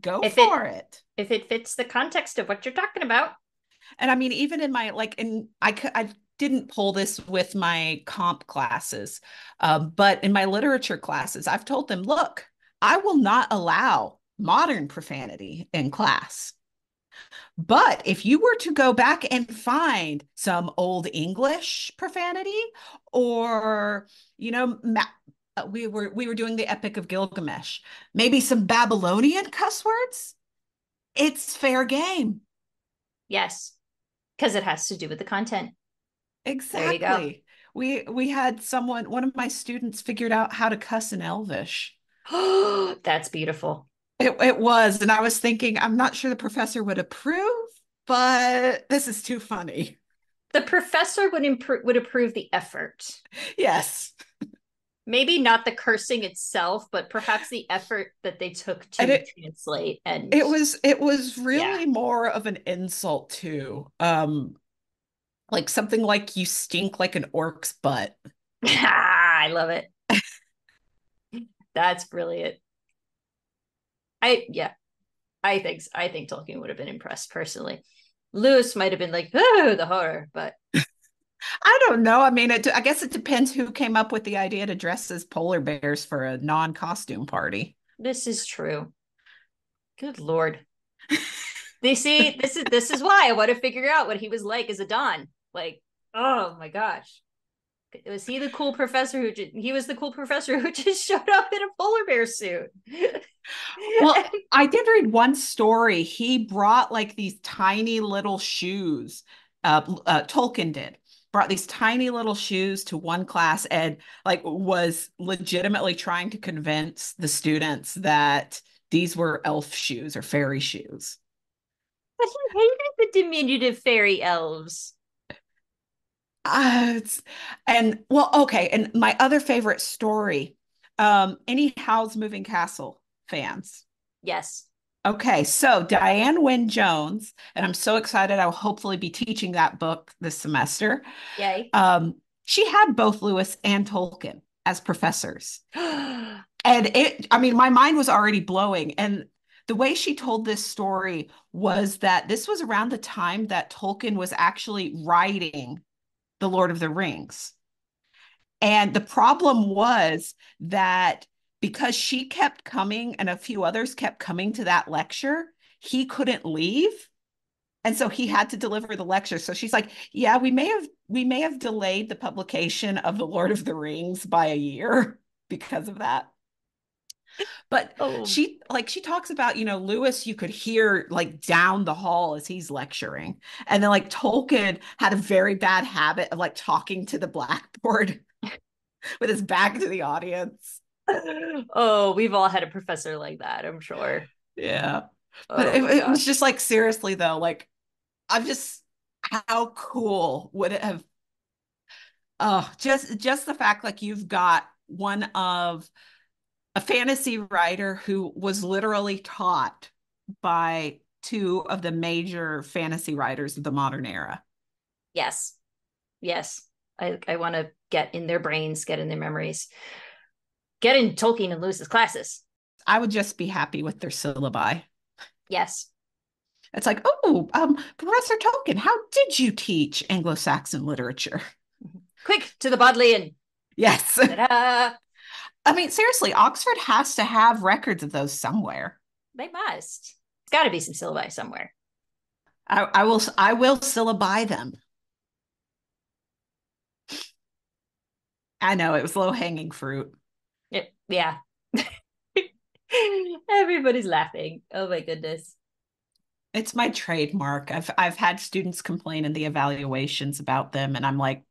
go if for it, it, If it fits the context of what you're talking about. And I mean, even in my, like, in, I could, I didn't pull this with my comp classes, um, but in my literature classes, I've told them, look, I will not allow modern profanity in class. But if you were to go back and find some old English profanity or, you know, ma- uh, we were we were doing the Epic of Gilgamesh, maybe some Babylonian cuss words, it's fair game. Yes. Cuz it has to do with the content. Exactly. We we had someone one of my students figured out how to cuss in Elvish. That's beautiful. It, it was. And I was thinking, I'm not sure the professor would approve, but this is too funny. The professor would improve would approve the effort. Yes. Maybe not the cursing itself, but perhaps the effort that they took to it, translate. And it was it was really yeah. more of an insult too. Um like something like you stink like an orc's butt. I love it. That's brilliant. I yeah, I think I think Tolkien would have been impressed personally. Lewis might have been like, oh, the horror, but I don't know. I mean, it, I guess it depends who came up with the idea to dress as polar bears for a non-costume party. This is true. Good lord. they see this is this is why I want to figure out what he was like as a Don. Like, oh my gosh was he the cool professor who just, he was the cool professor who just showed up in a polar bear suit. Well i did read one story. He brought like these tiny little shoes uh, uh, tolkien did brought these tiny little shoes to one class and like was legitimately trying to convince the students that these were elf shoes or fairy shoes. But he hated the diminutive fairy elves Uh, and well, okay. And my other favorite story, um, any Howl's Moving Castle fans? Yes. Okay, so Diane Wynne Jones, and I'm so excited. I will hopefully be teaching that book this semester. Yay. Um, she had both Lewis and Tolkien as professors. and it, I mean, my mind was already blowing. And the way she told this story was that this was around the time that Tolkien was actually writing The Lord of the Rings. And the problem was that because she kept coming and a few others kept coming to that lecture, he couldn't leave. And so he had to deliver the lecture. So she's like, "Yeah, we may have we may have delayed the publication of The Lord of the Rings by a year because of that." But oh. she like she talks about, you know, Lewis, you could hear like down the hall as he's lecturing. And then like Tolkien had a very bad habit of like talking to the blackboard with his back to the audience. oh, we've all had a professor like that, I'm sure. Yeah. But oh, it, it was just like seriously though, like I'm just how cool would it have oh just just the fact like you've got one of a fantasy writer who was literally taught by two of the major fantasy writers of the modern era. Yes. Yes. I, I want to get in their brains, get in their memories get in Tolkien and Lewis's classes. I would just be happy with their syllabi. Yes. It's like, oh, um, Professor Tolkien, how did you teach Anglo-Saxon literature? Quick to the Bodleian. Yes. Ta-da. I mean, seriously, Oxford has to have records of those somewhere. They must. It's got to be some syllabi somewhere. I, I will. I will syllabi them. I know it was low hanging fruit. It, yeah. Everybody's laughing. Oh my goodness. It's my trademark. I've I've had students complain in the evaluations about them and I'm like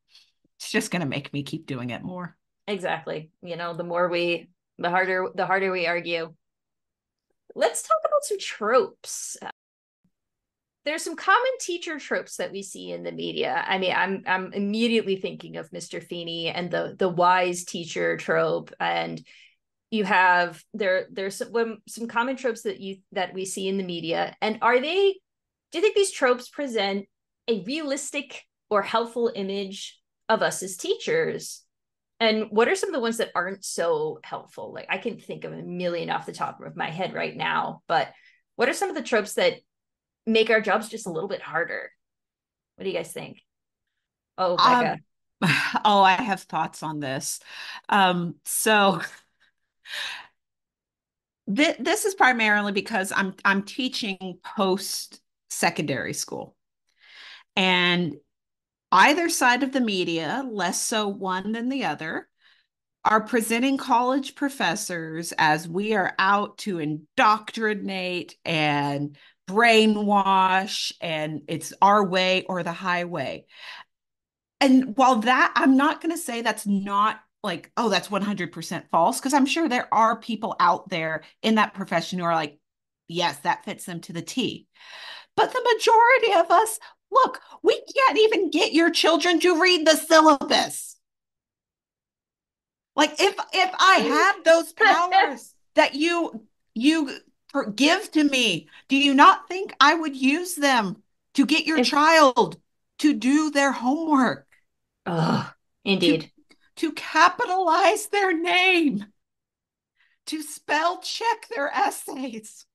it's just going to make me keep doing it more. Exactly. You know, the more we the harder the harder we argue. Let's talk about some tropes there's some common teacher tropes that we see in the media. I mean, I'm I'm immediately thinking of Mr. Feeney and the the wise teacher trope, and you have there there's some some common tropes that you that we see in the media. And are they? Do you think these tropes present a realistic or helpful image of us as teachers? And what are some of the ones that aren't so helpful? Like I can think of a million off the top of my head right now, but what are some of the tropes that make our jobs just a little bit harder. What do you guys think? Oh, Becca. Um, oh, I have thoughts on this. Um, so th- this is primarily because I'm I'm teaching post secondary school. And either side of the media, less so one than the other, are presenting college professors as we are out to indoctrinate and brainwash and it's our way or the highway. And while that, I'm not going to say that's not like, oh, that's 100% false, because I'm sure there are people out there in that profession who are like, yes, that fits them to the T. But the majority of us, look, we can't even get your children to read the syllabus. Like if if I had those powers that you you give to me. Do you not think I would use them to get your if, child to do their homework? Oh, indeed. To, to capitalize their name, to spell check their essays.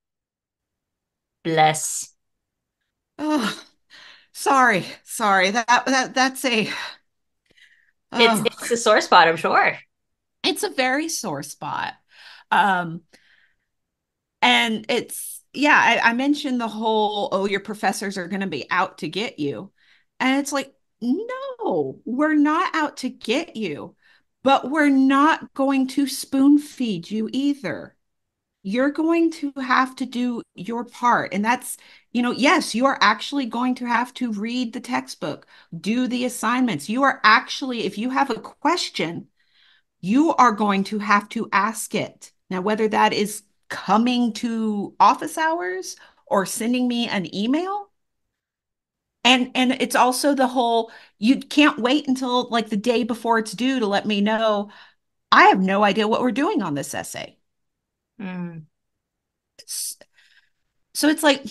Bless. Oh, sorry, sorry. That that that's a. Oh. It's it's a sore spot, I'm sure. It's a very sore spot. Um, and it's, yeah, I, I mentioned the whole, oh, your professors are going to be out to get you. And it's like, no, we're not out to get you, but we're not going to spoon feed you either. You're going to have to do your part. And that's, you know, yes, you are actually going to have to read the textbook, do the assignments. You are actually, if you have a question, you are going to have to ask it. Now, whether that is coming to office hours or sending me an email, and and it's also the whole you can't wait until like the day before it's due to let me know I have no idea what we're doing on this essay. Mm. So it's like,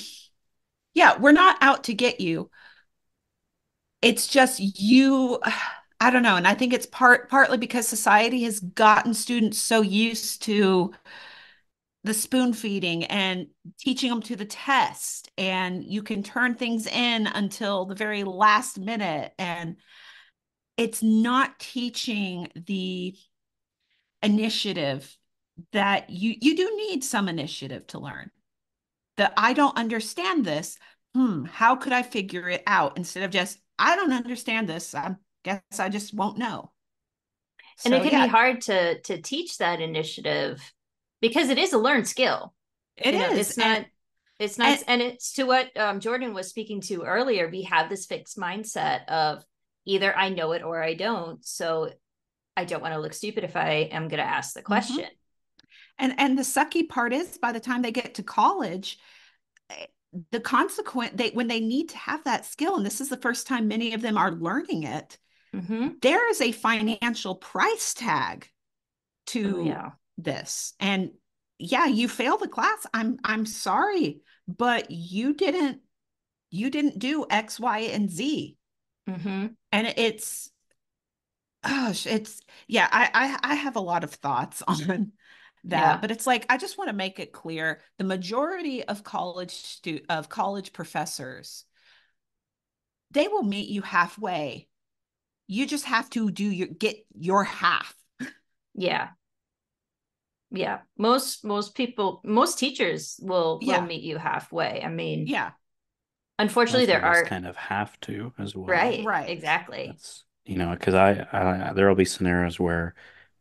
yeah, we're not out to get you. It's just you. I don't know, and I think it's part partly because society has gotten students so used to the spoon feeding and teaching them to the test and you can turn things in until the very last minute and it's not teaching the initiative that you you do need some initiative to learn that i don't understand this hmm how could i figure it out instead of just i don't understand this i guess i just won't know and so, it can yeah. be hard to to teach that initiative because it is a learned skill It you is. Know, it's not and, it's nice and, and, it's to what um, jordan was speaking to earlier we have this fixed mindset of either i know it or i don't so I don't want to look stupid if I am going to ask the mm-hmm. question. Mm-hmm. And and the sucky part is by the time they get to college, eh, the consequent they when they need to have that skill, and this is the first time many of them are learning it, mm-hmm. there is a financial price tag to oh, yeah. this. And yeah, you fail the class. I'm I'm sorry, but you didn't you didn't do X, Y, and Z. Mm-hmm. And it's gosh, it's yeah, I, I I have a lot of thoughts on that, yeah. but it's like I just want to make it clear the majority of college stu- of college professors they will meet you halfway. You just have to do your get your half. Yeah. Yeah. Most most people most teachers will yeah. will meet you halfway. I mean, yeah. Unfortunately, there are kind of have to as well. Right. Right. Exactly. That's you know, because I, I there will be scenarios where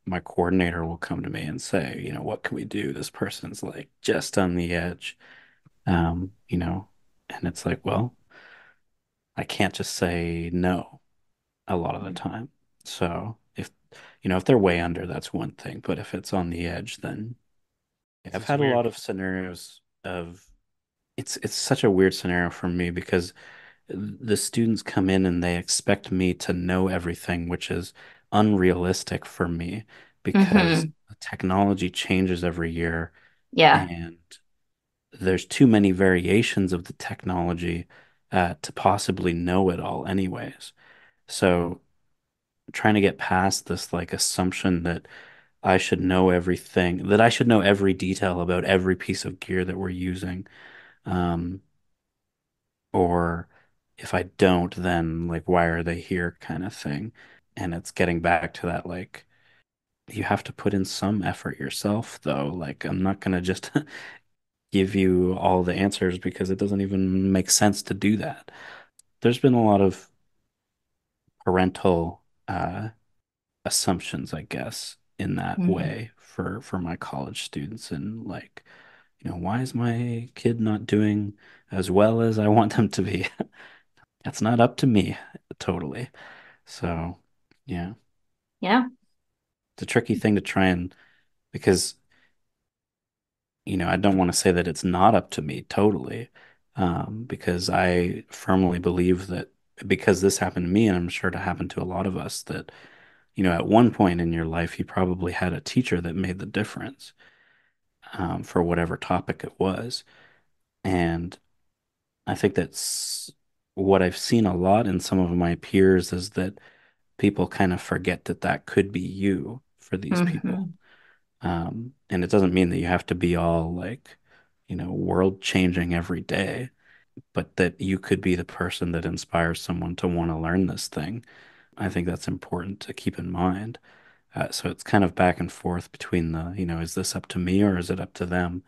my coordinator will come to me and say, you know, what can we do? This person's like just on the edge, um, you know, and it's like, well, I can't just say no a lot of the mm-hmm. time. So if you know if they're way under, that's one thing, but if it's on the edge, then yeah, I've had weird. a lot of scenarios of it's it's such a weird scenario for me because the students come in and they expect me to know everything, which is unrealistic for me because mm-hmm. technology changes every year. Yeah. And there's too many variations of the technology uh, to possibly know it all, anyways. So trying to get past this like assumption that I should know everything, that I should know every detail about every piece of gear that we're using. Um, or if I don't, then like, why are they here kind of thing. And it's getting back to that, like, you have to put in some effort yourself, though. Like, I'm not going to just give you all the answers because it doesn't even make sense to do that. There's been a lot of parental uh, assumptions, I guess, in that mm-hmm. way for for my college students, and like, you know, why is my kid not doing as well as I want them to be? That's not up to me totally. So, yeah. Yeah. It's a tricky thing to try and because you know, I don't want to say that it's not up to me totally. Um, because I firmly believe that because this happened to me, and I'm sure it happened to a lot of us, that, you know, at one point in your life, you probably had a teacher that made the difference um, for whatever topic it was. And I think that's what I've seen a lot in some of my peers is that people kind of forget that that could be you for these mm-hmm. people. Um, and it doesn't mean that you have to be all like, you know, world changing every day, but that you could be the person that inspires someone to want to learn this thing. I think that's important to keep in mind. Uh, so it's kind of back and forth between the, you know, is this up to me or is it up to them?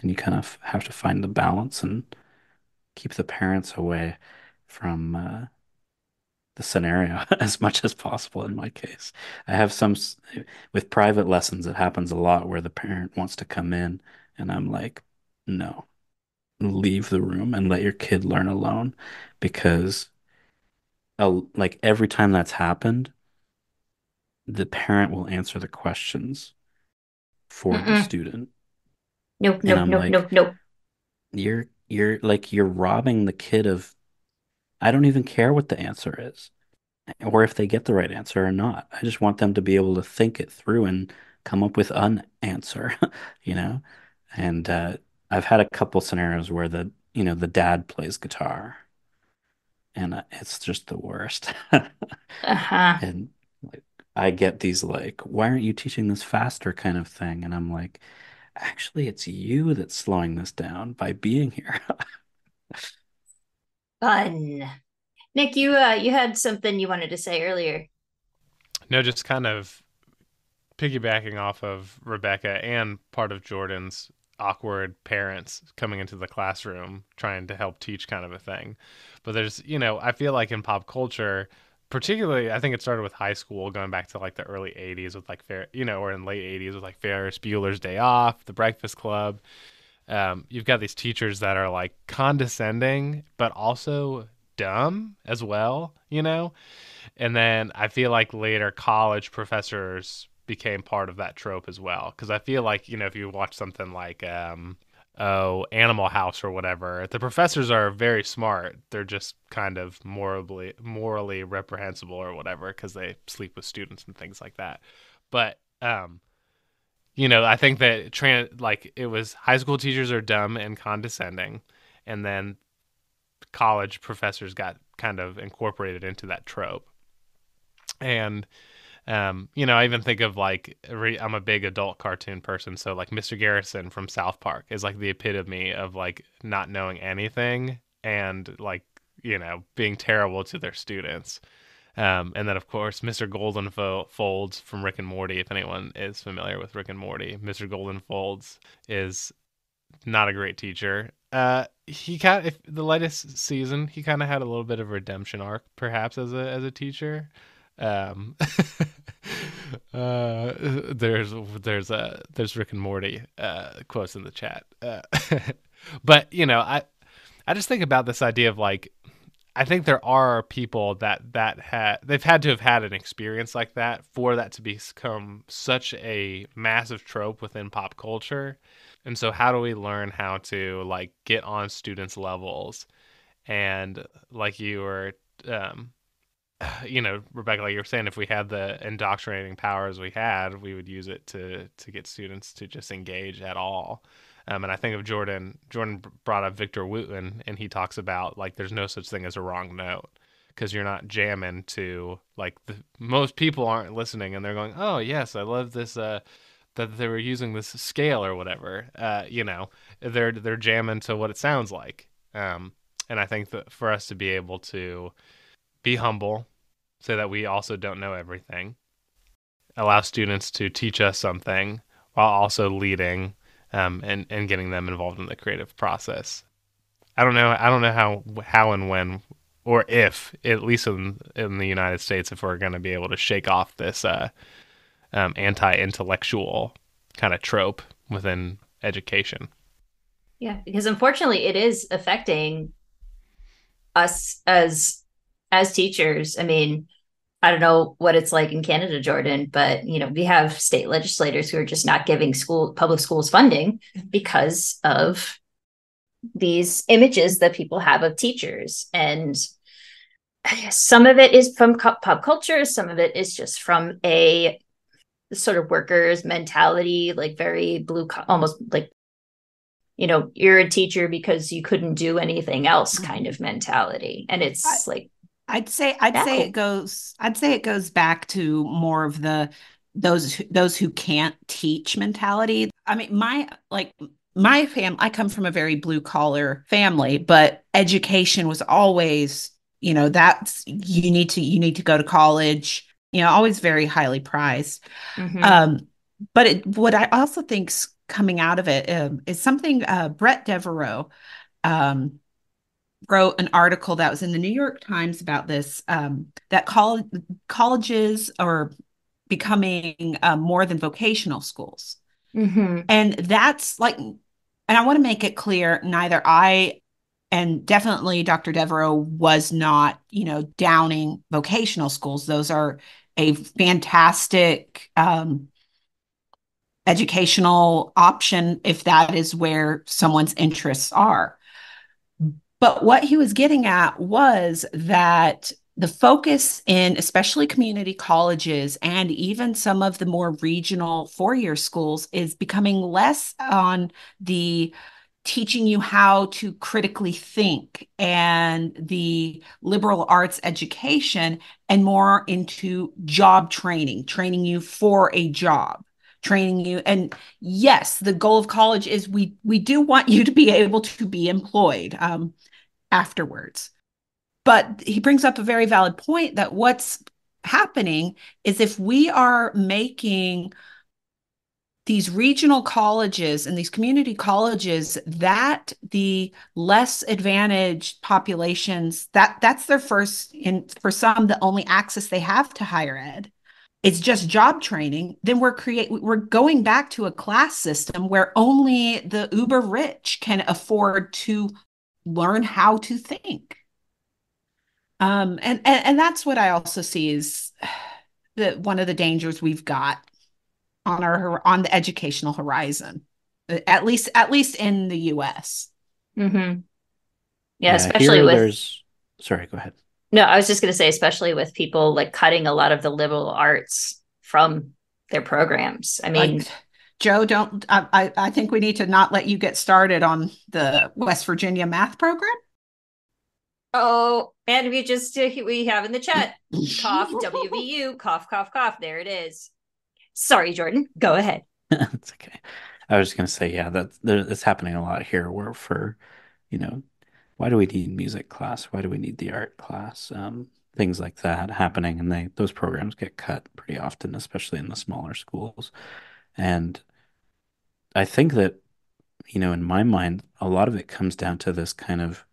And you kind of have to find the balance and keep the parents away from uh, the scenario as much as possible in my case. I have some with private lessons, it happens a lot where the parent wants to come in and I'm like, no, leave the room and let your kid learn alone because like every time that's happened, the parent will answer the questions for Mm-mm. the student. Nope, nope, nope, like, nope, nope. You're you're like you're robbing the kid of I don't even care what the answer is or if they get the right answer or not. I just want them to be able to think it through and come up with an answer, you know? And uh, I've had a couple scenarios where the, you know, the dad plays guitar and uh, it's just the worst. uh-huh. And like, I get these like, why aren't you teaching this faster kind of thing? And I'm like, actually, it's you that's slowing this down by being here. Fun. Nick, you uh, you had something you wanted to say earlier. No, just kind of piggybacking off of Rebecca and part of Jordan's awkward parents coming into the classroom trying to help teach kind of a thing. But there's, you know, I feel like in pop culture, particularly I think it started with high school going back to like the early 80s with like fair, you know, or in late 80s with like Ferris Bueller's Day Off, The Breakfast Club. Um, you've got these teachers that are like condescending but also dumb as well, you know? And then I feel like later college professors became part of that trope as well. Because I feel like, you know, if you watch something like, um, oh, Animal House or whatever, the professors are very smart. They're just kind of morally, morally reprehensible or whatever because they sleep with students and things like that. But, um, you know, I think that trans like it was high school teachers are dumb and condescending, and then college professors got kind of incorporated into that trope. And um, you know, I even think of like re- I'm a big adult cartoon person, so like Mr. Garrison from South Park is like the epitome of like not knowing anything and like you know being terrible to their students. Um, and then of course Mr. Goldenfolds from Rick and Morty. If anyone is familiar with Rick and Morty, Mr. Goldenfolds is not a great teacher. Uh, he kind the latest season, he kind of had a little bit of redemption arc, perhaps as a as a teacher. Um, uh, there's there's a there's Rick and Morty uh, quotes in the chat, uh, but you know, I I just think about this idea of like I think there are people that that had they've had to have had an experience like that for that to become such a massive trope within pop culture and so how do we learn how to like get on students' levels? And like you were um you know, Rebecca, like you were saying, if we had the indoctrinating powers we had, we would use it to to get students to just engage at all. Um, and I think of Jordan. Jordan brought up Victor Wooten, and he talks about like there's no such thing as a wrong note because you're not jamming to like the most people aren't listening, and they're going, "Oh yes, I love this uh, that they were using this scale or whatever. Uh, you know, they're they're jamming to what it sounds like. Um, and I think that for us to be able to be humble, so that we also don't know everything, allow students to teach us something while also leading um, and and getting them involved in the creative process. I don't know. I don't know how how and when or if, at least in in the United States, if we're going to be able to shake off this uh, um, anti-intellectual kind of trope within education. Yeah, because unfortunately, it is affecting us as as teachers. I mean, I don't know what it's like in Canada, Jordan, but you know, we have state legislators who are just not giving school public schools funding because of these images that people have of teachers and some of it is from pop culture some of it is just from a sort of workers mentality, like very blue, almost like, you know, you're a teacher because you couldn't do anything else mm-hmm. kind of mentality. And it's I, like, I'd say, I'd say it goes, I'd say it goes back to more of the, those, those who can't teach mentality. I mean, my, like, my fam, I come from a very blue collar family, but education was always, you know, that's, you need to, you need to go to college you know, always very highly prized. Mm-hmm. Um, but it, what I also think's coming out of it um, is something uh, Bret Devereaux um, wrote an article that was in the New York Times about this um, that college, colleges are becoming uh, more than vocational schools. Mm-hmm. And that's like, and I want to make it clear neither I and definitely Dr. Devereaux was not, you know, downing vocational schools. Those are a fantastic um, educational option if that is where someone's interests are. But what he was getting at was that the focus in especially community colleges and even some of the more regional four year schools is becoming less on the teaching you how to critically think and the liberal arts education and more into job training, training you for a job training you. And yes the goal of college is we we do want you to be able to be employed. Um, afterwards. But he brings up a very valid point that what's happening is if we are making these regional colleges and these community colleges that the less advantaged populations that that's their first in for some the only access they have to higher ed. It's just job training. Then we're create we're going back to a class system where only the uber rich can afford to learn how to think um and and, and that's what i also see is that one of the dangers we've got on our on the educational horizon at least at least in the us Mm-hmm. Yeah, Yeah, especially with there's sorry, go ahead. no, I was just going to say, especially with people like cutting a lot of the liberal arts from their programs. I mean, like joe don't I, I i think we need to not let you get started on the west virginia math program oh, and we just uh, we have in the chat cough WVU cough cough cough. There it is. Sorry, Jordan. Go ahead. It's okay. I was just gonna say, yeah, that's it's happening a lot here. Where for, you know, why do we need music class? Why do we need the art class? Um, things like that happening, and they those programs get cut pretty often, especially in the smaller schools. And I think that, you know, in my mind, a lot of it comes down to this kind of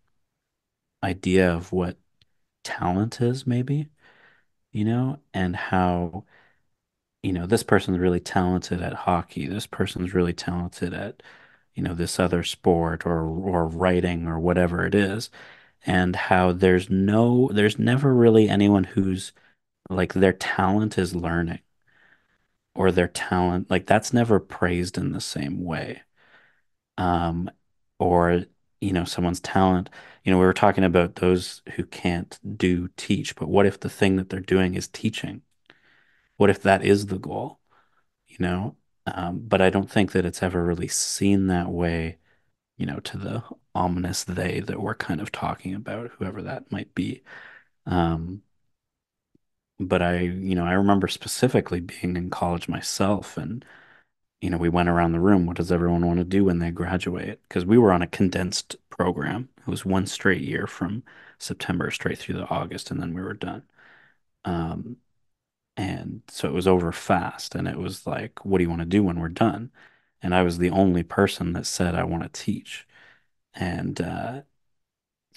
idea of what talent is, maybe, you know, and how you know, this person's really talented at hockey. This person's really talented at, you know, this other sport or or writing or whatever it is. And how there's no, there's never really anyone who's like their talent is learning or their talent, like that's never praised in the same way. Um, or, you know, someone's talent, you know, we were talking about those who can't do teach, but what if the thing that they're doing is teaching? What if that is the goal? you know? Um, but I don't think that it's ever really seen that way, you know, to the ominous they that we're kind of talking about, whoever that might be. Um, but I, you know, I remember specifically being in college myself and, you know, we went around the room. What does everyone want to do when they graduate? Because we were on a condensed program. It was one straight year from September straight through to August, and then we were done. Um, and so it was over fast. And it was like, what do you want to do when we're done? And I was the only person that said, I want to teach. And uh,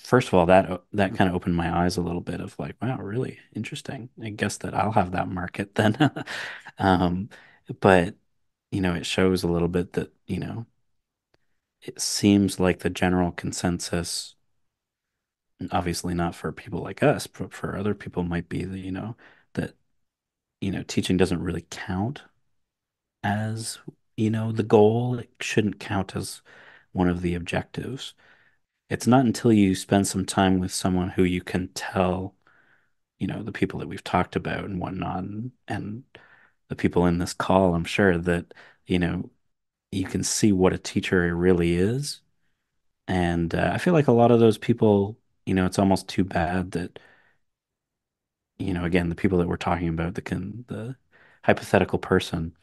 first of all, that that kind of opened my eyes a little bit of like, wow, really interesting. I guess that I'll have that market then. um, but you know, it shows a little bit that, you know, it seems like the general consensus, obviously not for people like us, but for other people might be that, you know, that you know, teaching doesn't really count as, you know, the goal. It shouldn't count as one of the objectives. It's not until you spend some time with someone who you can tell, you know, the people that we've talked about and whatnot, and, and the people in this call, I'm sure that, you know, you can see what a teacher really is. And uh, I feel like a lot of those people, you know, it's almost too bad that you know, again, the people that we're talking about, the can the hypothetical person,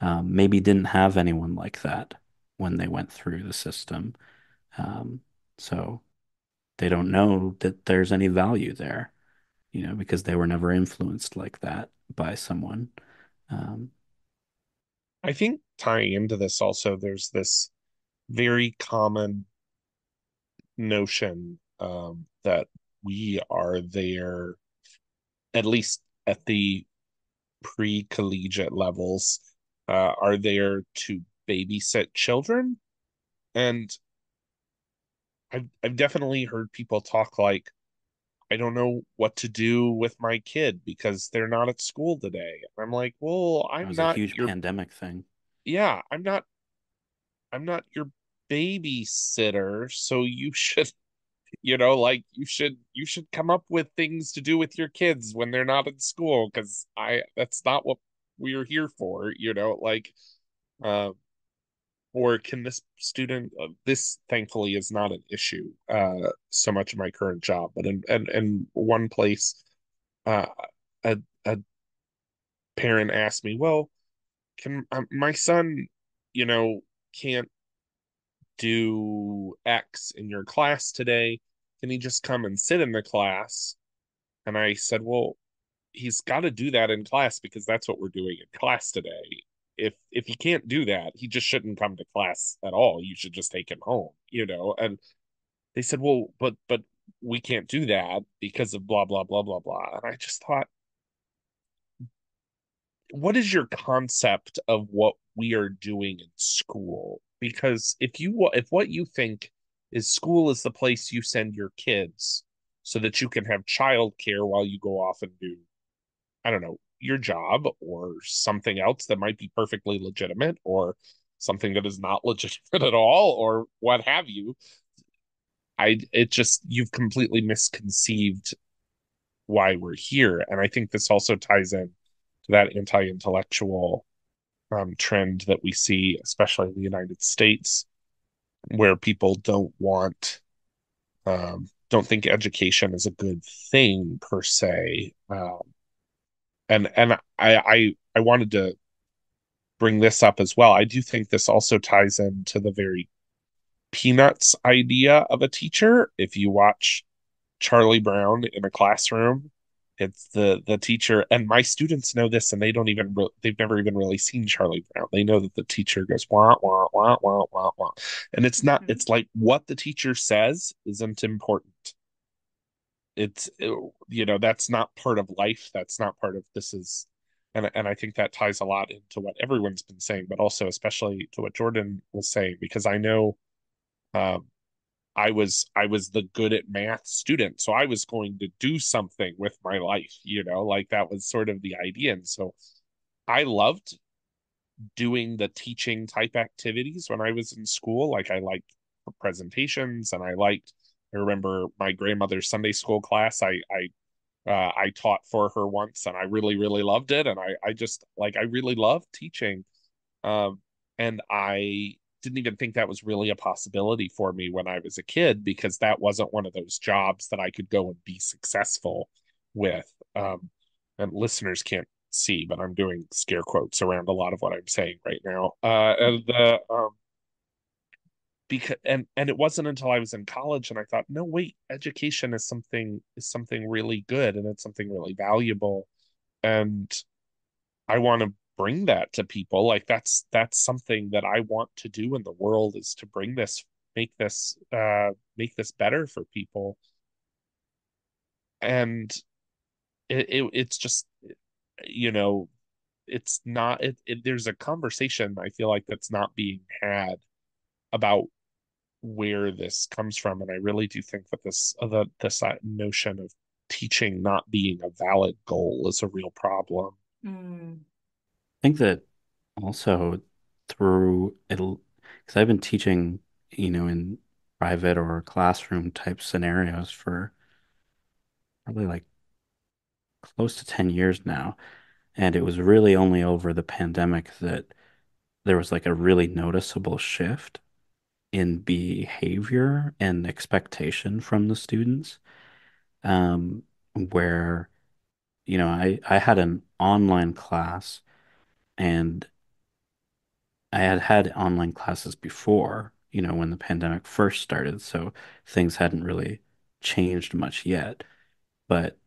um, maybe didn't have anyone like that when they went through the system. Um, so they don't know that there's any value there, you know, because they were never influenced like that by someone. Um, I think tying into this also, there's this very common notion um, that we are there, at least at the pre-collegiate levels, uh, are there to babysit children. And I've I've definitely heard people talk like, I don't know what to do with my kid because they're not at school today. And I'm like, well, I'm was a not huge your pandemic thing. yeah, I'm not I'm not your babysitter, so you should you know like you should you should come up with things to do with your kids when they're not in school because i that's not what we're here for you know like uh, or can this student uh, this thankfully is not an issue uh so much in my current job but in in, in one place uh a, a parent asked me well can uh, my son you know can't do X in your class today. Can he just come and sit in the class? And I said, Well, he's got to do that in class because that's what we're doing in class today. If if he can't do that, he just shouldn't come to class at all. You should just take him home, you know. And they said, Well, but but we can't do that because of blah blah blah blah blah. And I just thought, what is your concept of what we are doing in school? because if you if what you think is school is the place you send your kids so that you can have childcare while you go off and do I don't know your job or something else that might be perfectly legitimate or something that is not legitimate at all or what have you I it just you've completely misconceived why we're here and I think this also ties in to that anti-intellectual um, trend that we see, especially in the United States, where people don't want, um, don't think education is a good thing per se. Um, and and I, I I wanted to bring this up as well. I do think this also ties into the very peanuts idea of a teacher. If you watch Charlie Brown in a classroom, it's the the teacher, and my students know this, and they don't even re- they've never even really seen Charlie Brown. They know that the teacher goes wah wah wah wah wah wah, and it's not. Mm-hmm. It's like what the teacher says isn't important. It's you know that's not part of life. That's not part of this is, and and I think that ties a lot into what everyone's been saying, but also especially to what Jordan was saying because I know um, I was I was the good at math student, so I was going to do something with my life, you know, like that was sort of the idea. And so I loved doing the teaching type activities when I was in school. Like I liked presentations and I liked I remember my grandmother's Sunday school class. I I uh, I taught for her once and I really really loved it and I I just like I really loved teaching. Um and I didn't even think that was really a possibility for me when I was a kid because that wasn't one of those jobs that I could go and be successful with. Um, and listeners can't see, but I'm doing scare quotes around a lot of what I'm saying right now. Uh, and the um, because and and it wasn't until I was in college and I thought, no, wait, education is something is something really good and it's something really valuable, and I want to bring that to people. Like that's that's something that i want to do in the world is to bring this make this uh make this better for people. And it, it it's just you know it's not it, it there's a conversation i feel like that's not being had about where this comes from and i really do think that this uh, the this uh, notion of teaching not being a valid goal is a real problem mm think that also through it, because I've been teaching, you know, in private or classroom type scenarios for probably like close to 10 years now. And it was really only over the pandemic that there was like a really noticeable shift in behavior and expectation from the students. Um, where, you know, I, I had an online class and I had had online classes before, you know, when the pandemic first started, so things hadn't really changed much yet. But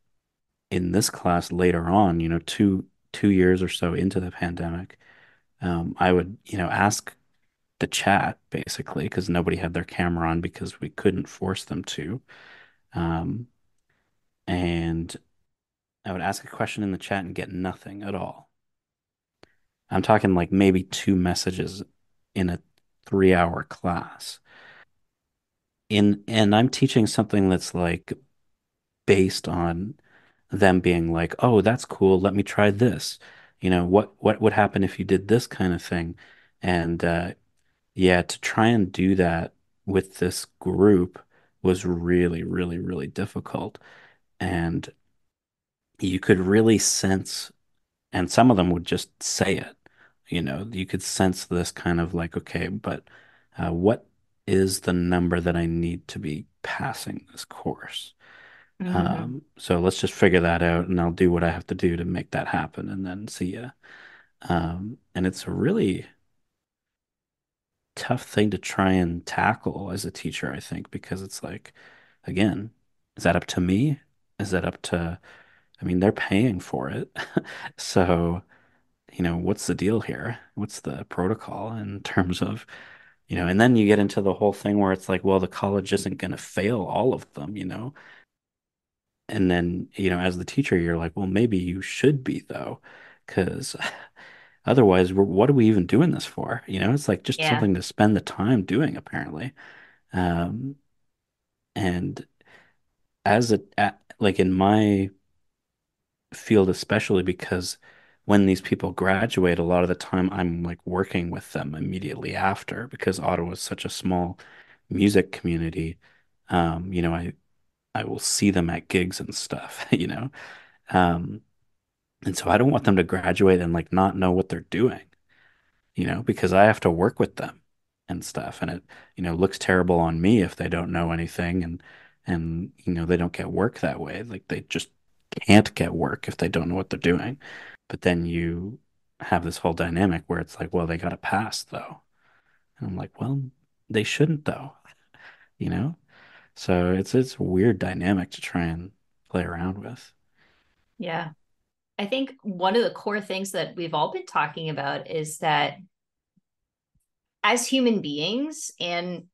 in this class later on, you know, two two years or so into the pandemic, um, I would, you know, ask the chat basically because nobody had their camera on because we couldn't force them to. Um, and I would ask a question in the chat and get nothing at all. I'm talking like maybe two messages in a three hour class. In and I'm teaching something that's like based on them being like, oh, that's cool. Let me try this. You know, what what would happen if you did this kind of thing? And uh, yeah, to try and do that with this group was really, really, really difficult. And you could really sense, and some of them would just say it, you know, you could sense this kind of like, okay, but uh, what is the number that I need to be passing this course? Mhm. Um, so let's just figure that out and I'll do what I have to do to make that happen and then see ya. Um, and it's really tough thing to try and tackle as a teacher, I think, because it's like, again, is that up to me? Is that up to, I mean, they're paying for it. So, you know, what's the deal here? What's the protocol in terms of, you know, and then you get into the whole thing where it's like, well, the college isn't going to fail all of them, you know? And then, you know, as the teacher, you're like, well, maybe you should be though, because otherwise, we're, what are we even doing this for? You know, it's like just Yeah. something to spend the time doing, apparently. Um, and as a, a- like in my field, especially because when these people graduate, a lot of the time I'm like working with them immediately after because Ottawa is such a small music community. Um, you know, I I will see them at gigs and stuff, you know. Um, and so I don't want them to graduate and like not know what they're doing, you know, because I have to work with them and stuff. And it, you know, looks terrible on me if they don't know anything and and you know, they don't get work that way. Like they just can't get work if they don't know what they're doing. But then you have this whole dynamic where it's like, well, they got to pass though. And I'm like, well, they shouldn't though, you know? So it's it's a weird dynamic to try and play around with. Yeah. I think one of the core things that we've all been talking about is that as human beings, and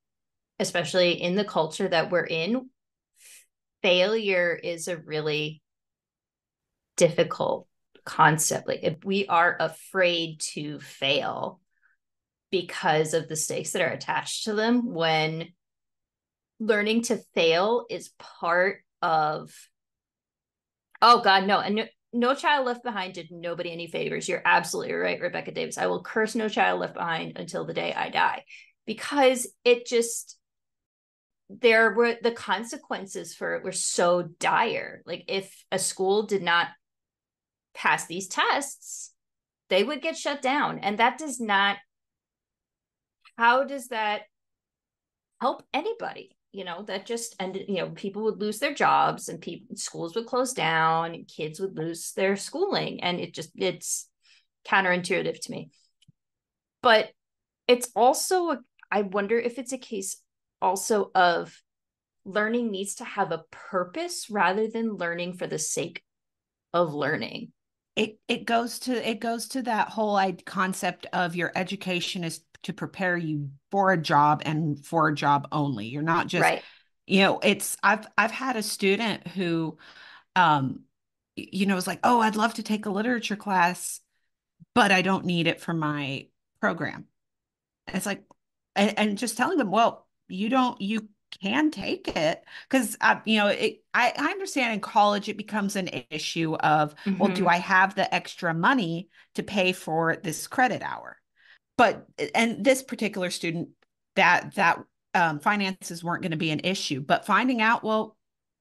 especially in the culture that we're in, failure is a really difficult concept. Like, if we are afraid to fail because of the stakes that are attached to them, when learning to fail is part of Oh God, no. And no, Child Left Behind did nobody any favors. You're absolutely right, Rebecca Davis. I will curse No Child Left Behind until the day I die because it just there were the consequences for it were so dire. Like if a school did not pass these tests, they would get shut down. And that does not how does that help anybody? You know that just ended you know people would lose their jobs and people schools would close down and kids would lose their schooling. And it just it's counterintuitive to me. But it's also a, i wonder if it's a case also of learning needs to have a purpose rather than learning for the sake of learning. It it goes to it goes to that whole I concept of your education is to prepare you for a job and for a job only. You're not just right you know, it's I've I've had a student who um you know was like, "Oh, I'd love to take a literature class, but I don't need it for my program." And it's like and, and just telling them, "Well, you don't you can take it because uh, you know it I, I understand in college it becomes an issue of well do Mhm. i have the extra money to pay for this credit hour but and this particular student that that um, finances weren't going to be an issue but finding out well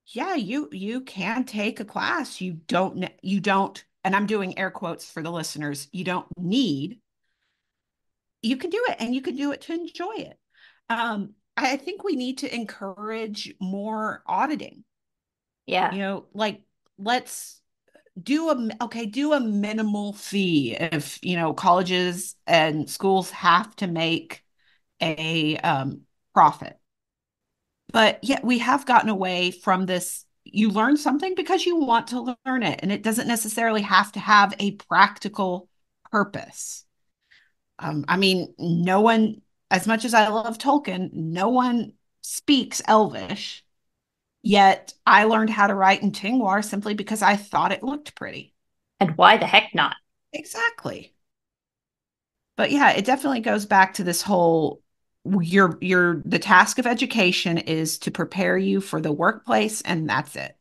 yeah you you can take a class. You don't you don't and i'm doing air quotes for the listeners you don't need you can do it and you can do it to enjoy it. Um i think we need to encourage more auditing. Yeah. You know like let's do a okay do a minimal fee if you know colleges and schools have to make a um, profit. But yet we have gotten away from this you learn something because you want to learn it and it doesn't necessarily have to have a practical purpose. Um, i mean no one as much as i love tolkien no one speaks elvish Yet I learned how to write in Tengwar simply because I thought it looked pretty. and why the heck not Exactly. But yeah, it definitely goes back to this whole your your the task of education is to prepare you for the workplace and that's it.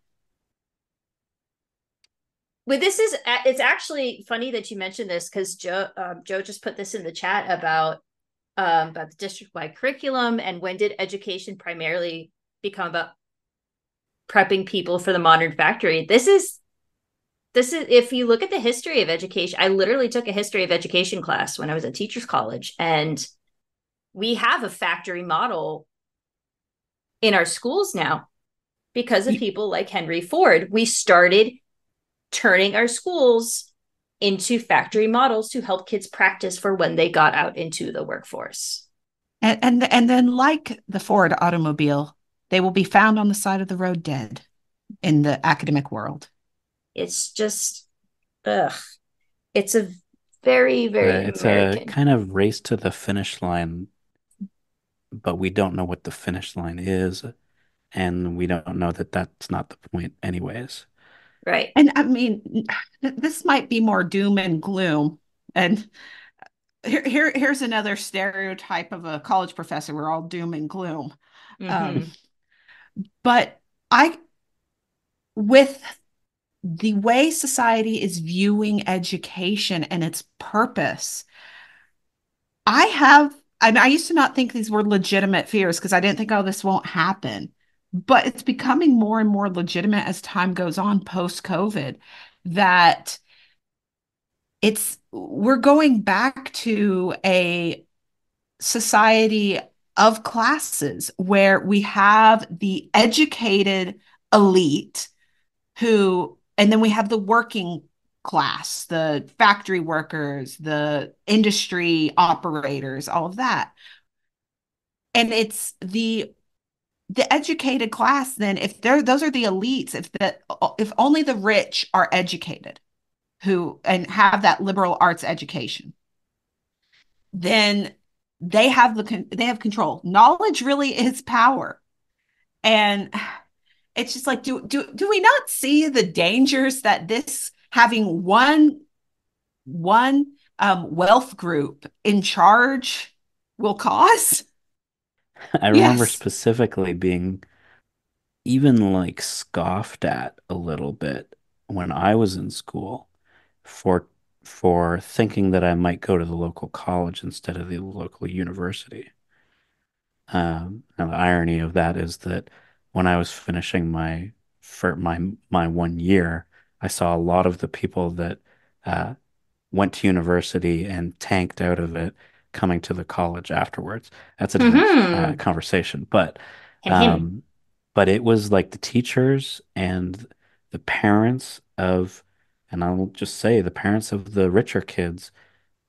Well, this is it's actually funny that you mentioned this because Joe um, Joe just put this in the chat about um, about the district wide curriculum and when did education primarily become about prepping people for the modern factory. This is this is if you look at the history of education, I literally took a history of education class when I was at teachers college and we have a factory model in our schools now because of people like Henry Ford. We started turning our schools into factory models to help kids practice for when they got out into the workforce. And and and then like the Ford automobile, they will be found on the side of the road dead in the academic world. It's just ugh. It's a very, very Uh, it's American. a kind of race to the finish line, but we don't know what the finish line is, and we don't know that that's not the point, anyways. right. And I mean, this might be more doom and gloom. And here, here here's another stereotype of a college professor. We're all doom and gloom. Mhm. Um, but I, with the way society is viewing education and its purpose, I have, I mean, I used to not think these were legitimate fears because I didn't think, oh, this won't happen. But it's becoming more and more legitimate as time goes on post COVID that it's, we're going back to a society of classes where we have the educated elite who, and then we have the working class, the factory workers, the industry operators, all of that. And it's the the educated class then if they're those are the elites if the if only the rich are educated who and have that liberal arts education then they have the they have control. Knowledge really is power. And it's just like do do do we not see the dangers that this having one one um, wealth group in charge will cause? I remember specifically being even like scoffed at a little bit when I was in school for for thinking that I might go to the local college instead of the local university. Um, and the irony of that is that when I was finishing my for my my one year, I saw a lot of the people that uh, went to university and tanked out of it coming to the college afterwards. That's a different uh, Mhm. conversation, but um, but it was like the teachers and the parents of, and I'll just say the parents of the richer kids,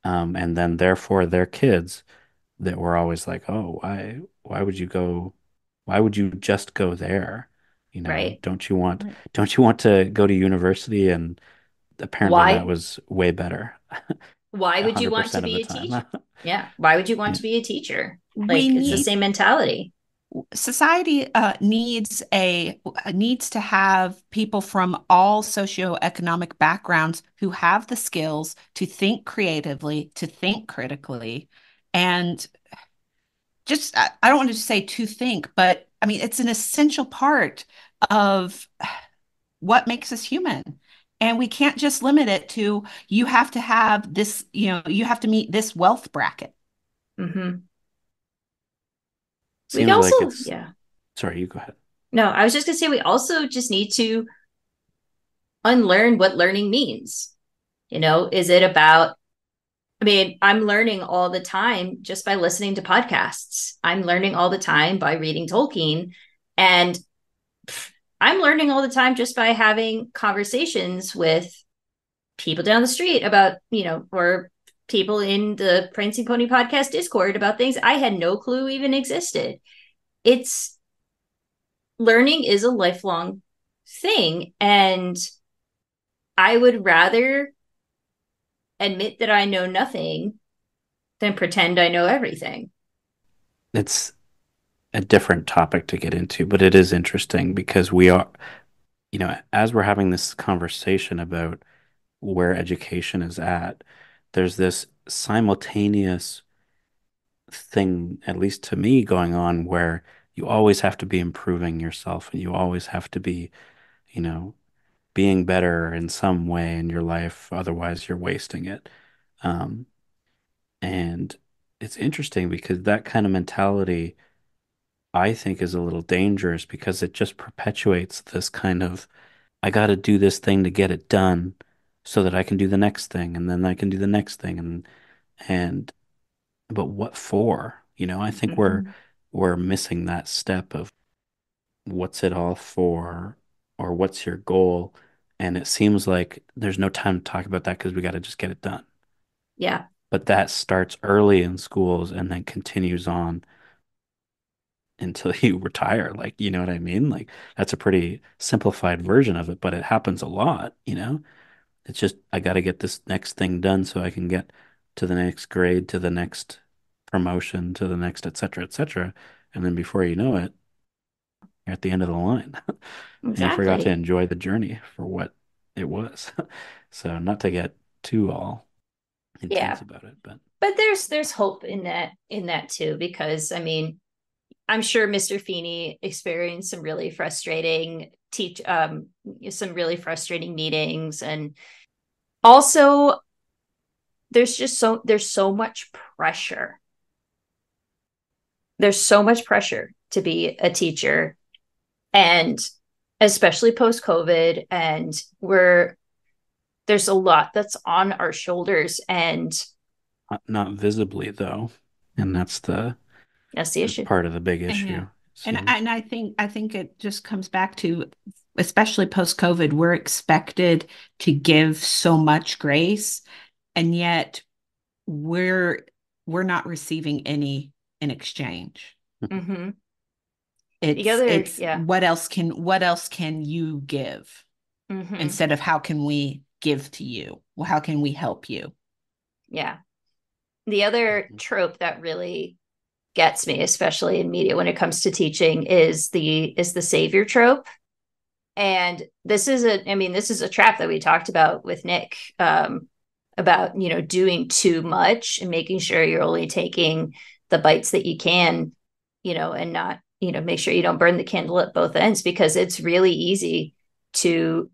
um, and then therefore their kids that were always like, oh, why, why would you go? Why would you just go there? You know, Right. don't you want, don't you want to go to university? And apparently Why- that was way better. Why would you want to be a time. teacher? Yeah. Why would you want Yeah. to be a teacher? we Like it's the same mentality. Society uh, needs a needs to have people from all socioeconomic backgrounds who have the skills to think creatively, to think critically, and just I I don't want to say to think, but I mean it's an essential part of what makes us human. And we can't just limit it to you have to have this, you know, you have to meet this wealth bracket. Hmm We also, like yeah. sorry, you go ahead. No, I was just gonna say we also just need to unlearn what learning means. You know, is it about, I mean, I'm learning all the time just by listening to podcasts. I'm learning all the time by reading Tolkien. And I'm learning all the time just by having conversations with people down the street about, you know, or people in the Prancing Pony podcast Discord about things I had no clue even existed. It's learning is a lifelong thing. And I would rather admit that I know nothing than pretend I know everything. It's a different topic to get into, but it is interesting because we are, you know, as we're having this conversation about where education is at, there's this simultaneous thing, at least to me, going on where you always have to be improving yourself and you always have to be, you know, being better in some way in your life. Otherwise, you're wasting it. Um, and it's interesting because that kind of mentality I think is a little dangerous because it just perpetuates this kind of I got to do this thing to get it done so that I can do the next thing and then I can do the next thing and and but what for? You know, I think we're Mhm. we're missing that step of what's it all for or what's your goal? And it seems like there's no time to talk about that because we got to just get it done. Yeah. But that starts early in schools and then continues on until you retire. Like, you know what I mean? Like, that's a pretty simplified version of it, but it happens a lot, you know? It's just, I got to get this next thing done so I can get to the next grade, to the next promotion, to the next, et cetera, et cetera. And then before you know it, you're at the end of the line. And you forgot to enjoy the journey for what it was. So not to get too all intense Yeah. about it, but But there's there's hope in that in that too, because I mean, I'm sure Mr. Feeny experienced some really frustrating teach um some really frustrating meetings and also there's just so there's so much pressure. There's so much pressure to be a teacher and especially post COVID and we're there's a lot that's on our shoulders and not, not visibly though. And that's the that's the that's issue. part of the big Yeah. issue. And seems. and I think I think it just comes back to especially post COVID, we're expected to give so much grace and yet we're we're not receiving any in exchange. hmm It's, other- it's yeah. what else can what else can you give hmm instead of how can we give to you? Well, how can we help you? Yeah. The other Mhm. trope that really gets me, especially in media when it comes to teaching, is the is the savior trope. And this is a, I mean, this is a trap that we talked about with Nick um, about, you know, doing too much and making sure you're only taking the bites that you can, you know, and not, you know, make sure you don't burn the candle at both ends because it's really easy to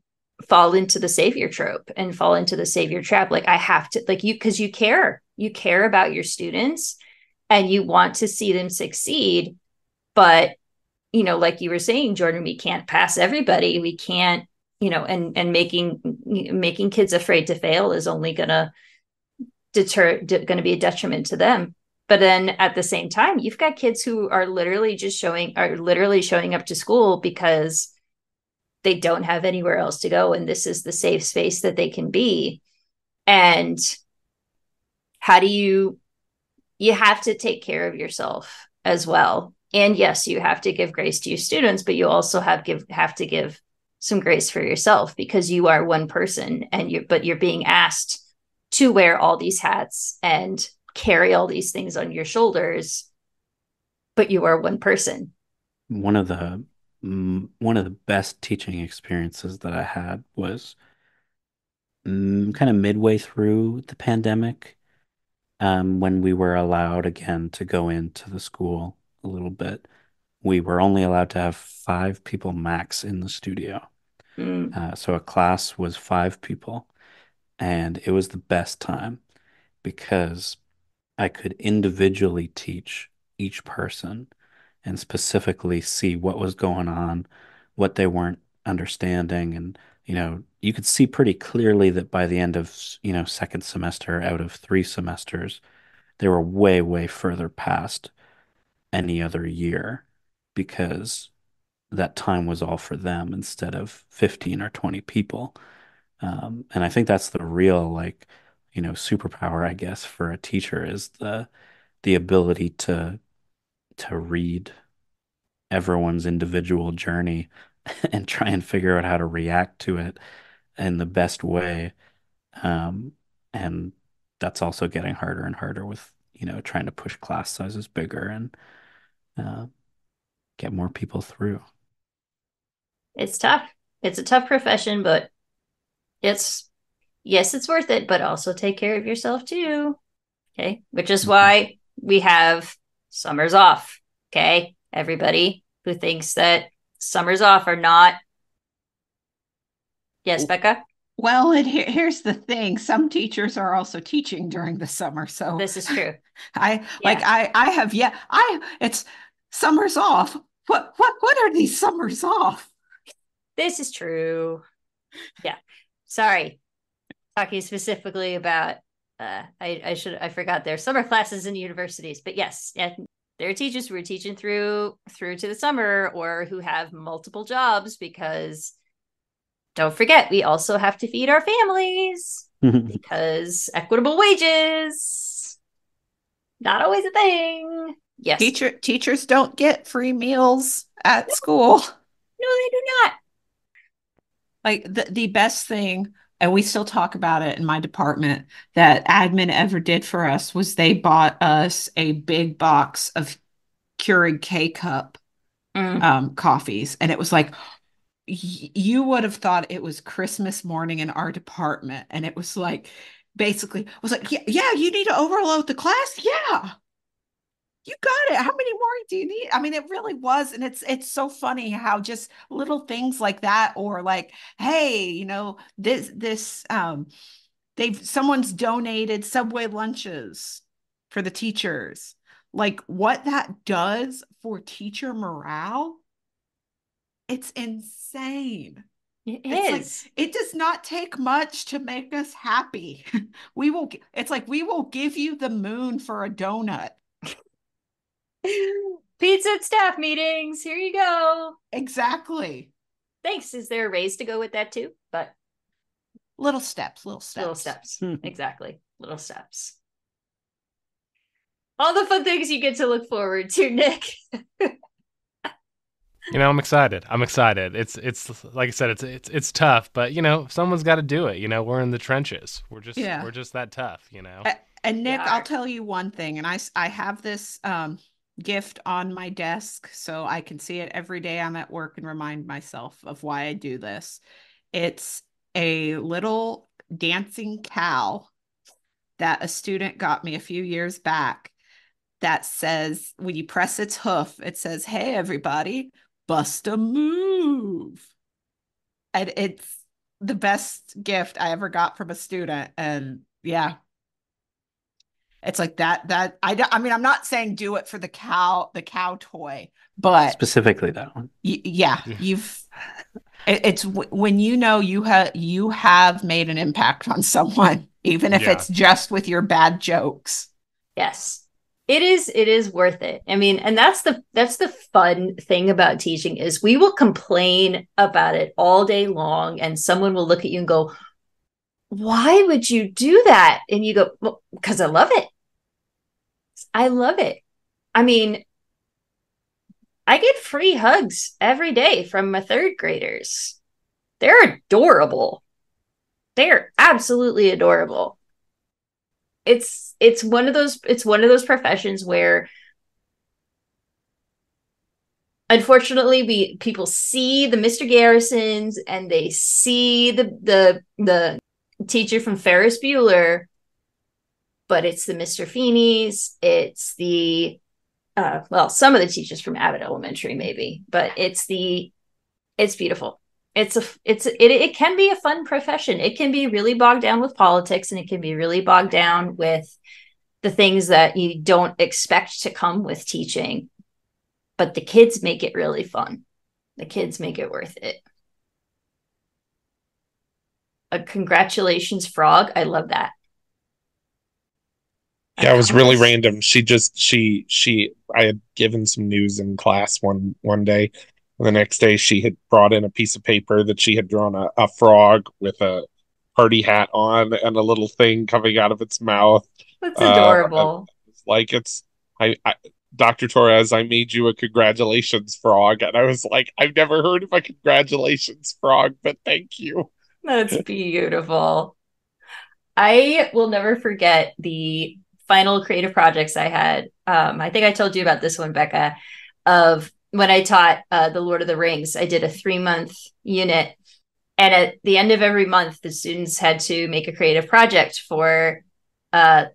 fall into the savior trope and fall into the savior trap. Like I have to, like you, because you care, you care about your students and you want to see them succeed. But, you know, like you were saying, Jordan, we can't pass everybody. We can't, you know, and and making making kids afraid to fail is only gonna deter de- going to be a detriment to them. But then at the same time, you've got kids who are literally just showing are literally showing up to school because they don't have anywhere else to go and this is the safe space that they can be. And how do you you have to take care of yourself as well. And yes, you have to give grace to your students, but you also have give have to give some grace for yourself because you are one person and you but you're being asked to wear all these hats and carry all these things on your shoulders but you are one person one of the mm, one of the best teaching experiences that I had was mm, kind of midway through the pandemic, um, when we were allowed again to go into the school a little bit. We were only allowed to have five people max in the studio. Mm, Uh, so a class was five people, and it was the best time because I could individually teach each person and specifically see what was going on, what they weren't understanding. And, you know, you could see pretty clearly that by the end of, you know, second semester out of three semesters, they were way, way further past any other year because that time was all for them instead of 15 or 20 people. Um, and I think that's the real, like, you know, superpower, I guess, for a teacher is the the ability to to read everyone's individual journey and try and figure out how to react to it in the best way. Um, and that's also getting harder and harder with, you know, trying to push class sizes bigger and uh, get more people through. it's tough it's a tough profession but it's yes it's worth it but also take care of yourself too okay which is Mhm. why we have summers off okay everybody who thinks that summers off are not yes becca Well, and here, here's the thing. Some teachers are also teaching during the summer. So this is true I like I I have yeah I it's summers off. What what what are these summers off? This is true. Yeah. Sorry. Talking specifically about uh I, I should I forgot their summer classes in universities, but yes, yeah, there are teachers who are teaching through through to the summer or who have multiple jobs because don't forget we also have to feed our families because equitable wages not always a thing. Yes. Teacher teachers don't get free meals at school. No, they do not. Like the, the best thing, and we still talk about it in my department, that admin ever did for us was they bought us a big box of Keurig K cup Mm. um, coffees. And it was like, you would have thought it was Christmas morning in our department. And it was like, basically, I was like, yeah, yeah, you need to overload the class. Yeah. You got it. How many more do you need? I mean, it really was. And it's it's so funny how just little things like that, or like, hey, you know, this this um they've someone's donated subway lunches for the teachers like what that does for teacher morale it's insane It It's like- it does not take much to make us happy we will it's like we will give you the moon for a donut Pizza at staff meetings. Here you go. exactly Thanks. Is there a raise to go with that too? But little steps little steps little steps. Hmm. exactly. Little steps. All the fun things you get to look forward to, Nick. You know, I'm excited. I'm excited. It's it's like I said, it's it's it's tough, but you know, someone's got to do it. You know, we're in the trenches. We're just Yeah. we're just that tough. You know. And Nick, are. I'll tell you one thing, and i i have this um gift on my desk so I can see it every day I'm at work and remind myself of why I do this. It's a little dancing cow that a student got me a few years back that says when you press its hoof, it says, "Hey everybody, bust a move." And it's the best gift I ever got from a student and yeah, it's like that that I I mean I'm not saying do it for the cow the cow toy, but Specifically that one. y- yeah, Yeah. you've it, it's w- when you know you have you have made an impact on someone even if Yeah. it's just with your bad jokes. Yes. It is it is worth it. I mean, and that's the that's the fun thing about teaching is we will complain about it all day long and someone will look at you and go, "Why would you do that?" And you go, well, "Cuz I love it." I love it. I mean, I get free hugs every day from my third graders. They're adorable. They're absolutely adorable it's it's one of those it's one of those professions where unfortunately we people see the Mr. Garrisons and they see the the the teacher from Ferris Bueller but it's the Mr. Feenys it's the uh well some of the teachers from Abbott Elementary maybe but it's the it's beautiful. It's a it's it, it can be a fun profession. It can be really bogged down with politics and it can be really bogged down with the things that you don't expect to come with teaching but the kids make it really fun. The kids make it worth it a congratulations frog i love that Yeah, it was really random. She just she she I had given some news in class one one day. And the next day she had brought in a piece of paper that she had drawn a, a frog with a party hat on and a little thing coming out of its mouth. that's Uh, adorable It's like it's I, I Dr. Torres, I made you a congratulations frog. And I was like, I've never heard of a congratulations frog, but thank you. That's beautiful. I will never forget the final creative projects I had. Um, I think I told you about this one, Becca, of when I taught uh, The Lord of the Rings. I did a three month unit. And at the end of every month, the students had to make a creative project for uh,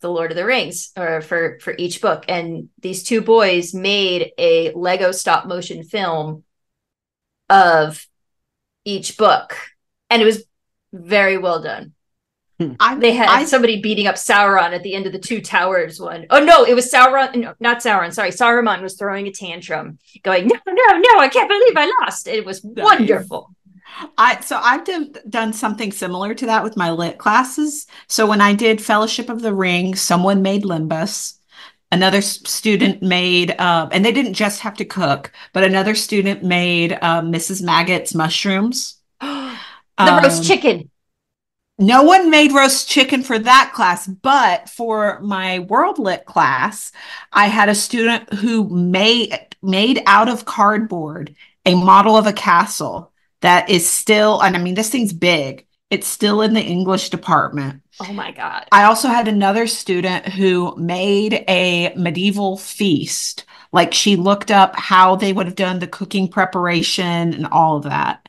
The Lord of the Rings or for, for each book. And these two boys made a Lego stop motion film of each book and it was very well done I, They had I, somebody beating up Sauron at the end of the Two Towers one. Oh no, it was Sauron. No, not Sauron. Sorry, Saruman was throwing a tantrum, going, "No, no, no! I can't believe I lost." It was wonderful. I so I've done, done something similar to that with my lit classes. So when I did Fellowship of the Ring, someone made lembas. Another student made, uh, and they didn't just have to cook, but another student made uh, Mrs. Maggot's mushrooms. The Um, roast chicken. No one made roast chicken for that class, but for my world lit class, I had a student who made made out of cardboard a model of a castle that is still, and I mean this thing's big. It's still in the English department. Oh my god. I also had another student who made a medieval feast. Like she looked up how they would have done the cooking preparation and all of that.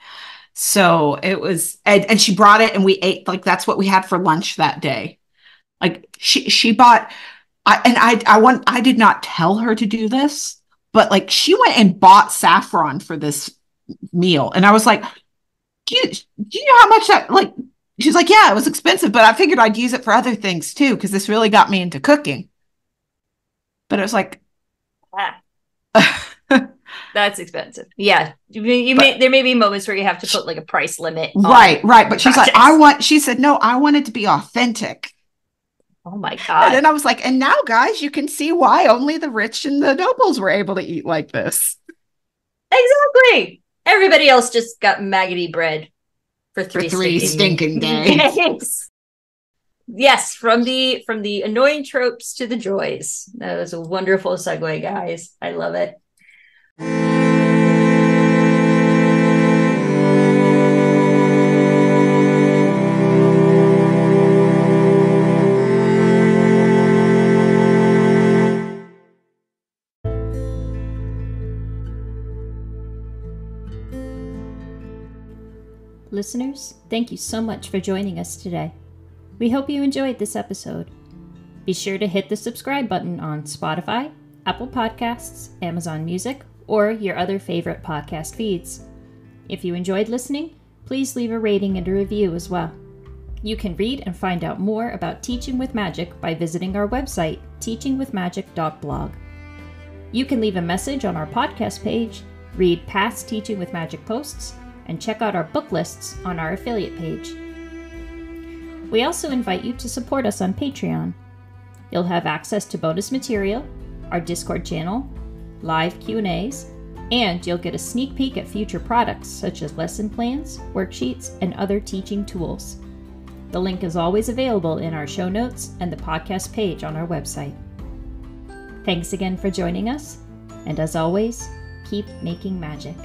So it was, and, and she brought it and we ate, like that's what we had for lunch that day. Like she she bought I and I I want I did not tell her to do this, but like she went and bought saffron for this meal. And I was like, do you, do you know how much that like she's like, yeah, it was expensive, but I figured I'd use it for other things too, because this really got me into cooking. But it was like Ah, that's expensive. Yeah, you, may- you may there may be moments where you have to put like a price limit. on- right, right. But she's like, I want she said, no, I want it to be authentic. Oh my And god. then I was like, and now guys, you can see why only the rich and the nobles were able to eat like this. Exactly. Everybody else just got maggoty bread for three, three stinking days. days. yes, from the from the annoying tropes to the joys. That was a wonderful segue, guys. I love it. Listeners, thank you so much for joining us today. We hope you enjoyed this episode. Be sure to hit the subscribe button on Spotify, Apple Podcasts, Amazon Music, or your other favorite podcast feeds. If you enjoyed listening, please leave a rating and a review as well. You can read and find out more about Teaching with Magic by visiting our website, teachingwithmagic.blog. You can leave a message on our podcast page, read past Teaching with Magic posts, and check out our book lists on our affiliate page. We also invite you to support us on Patreon. You'll have access to bonus material, our Discord channel, live Q&As, and you'll get a sneak peek at future products such as lesson plans, worksheets, and other teaching tools. The link is always available in our show notes and the podcast page on our website. Thanks again for joining us, and as always, keep making magic.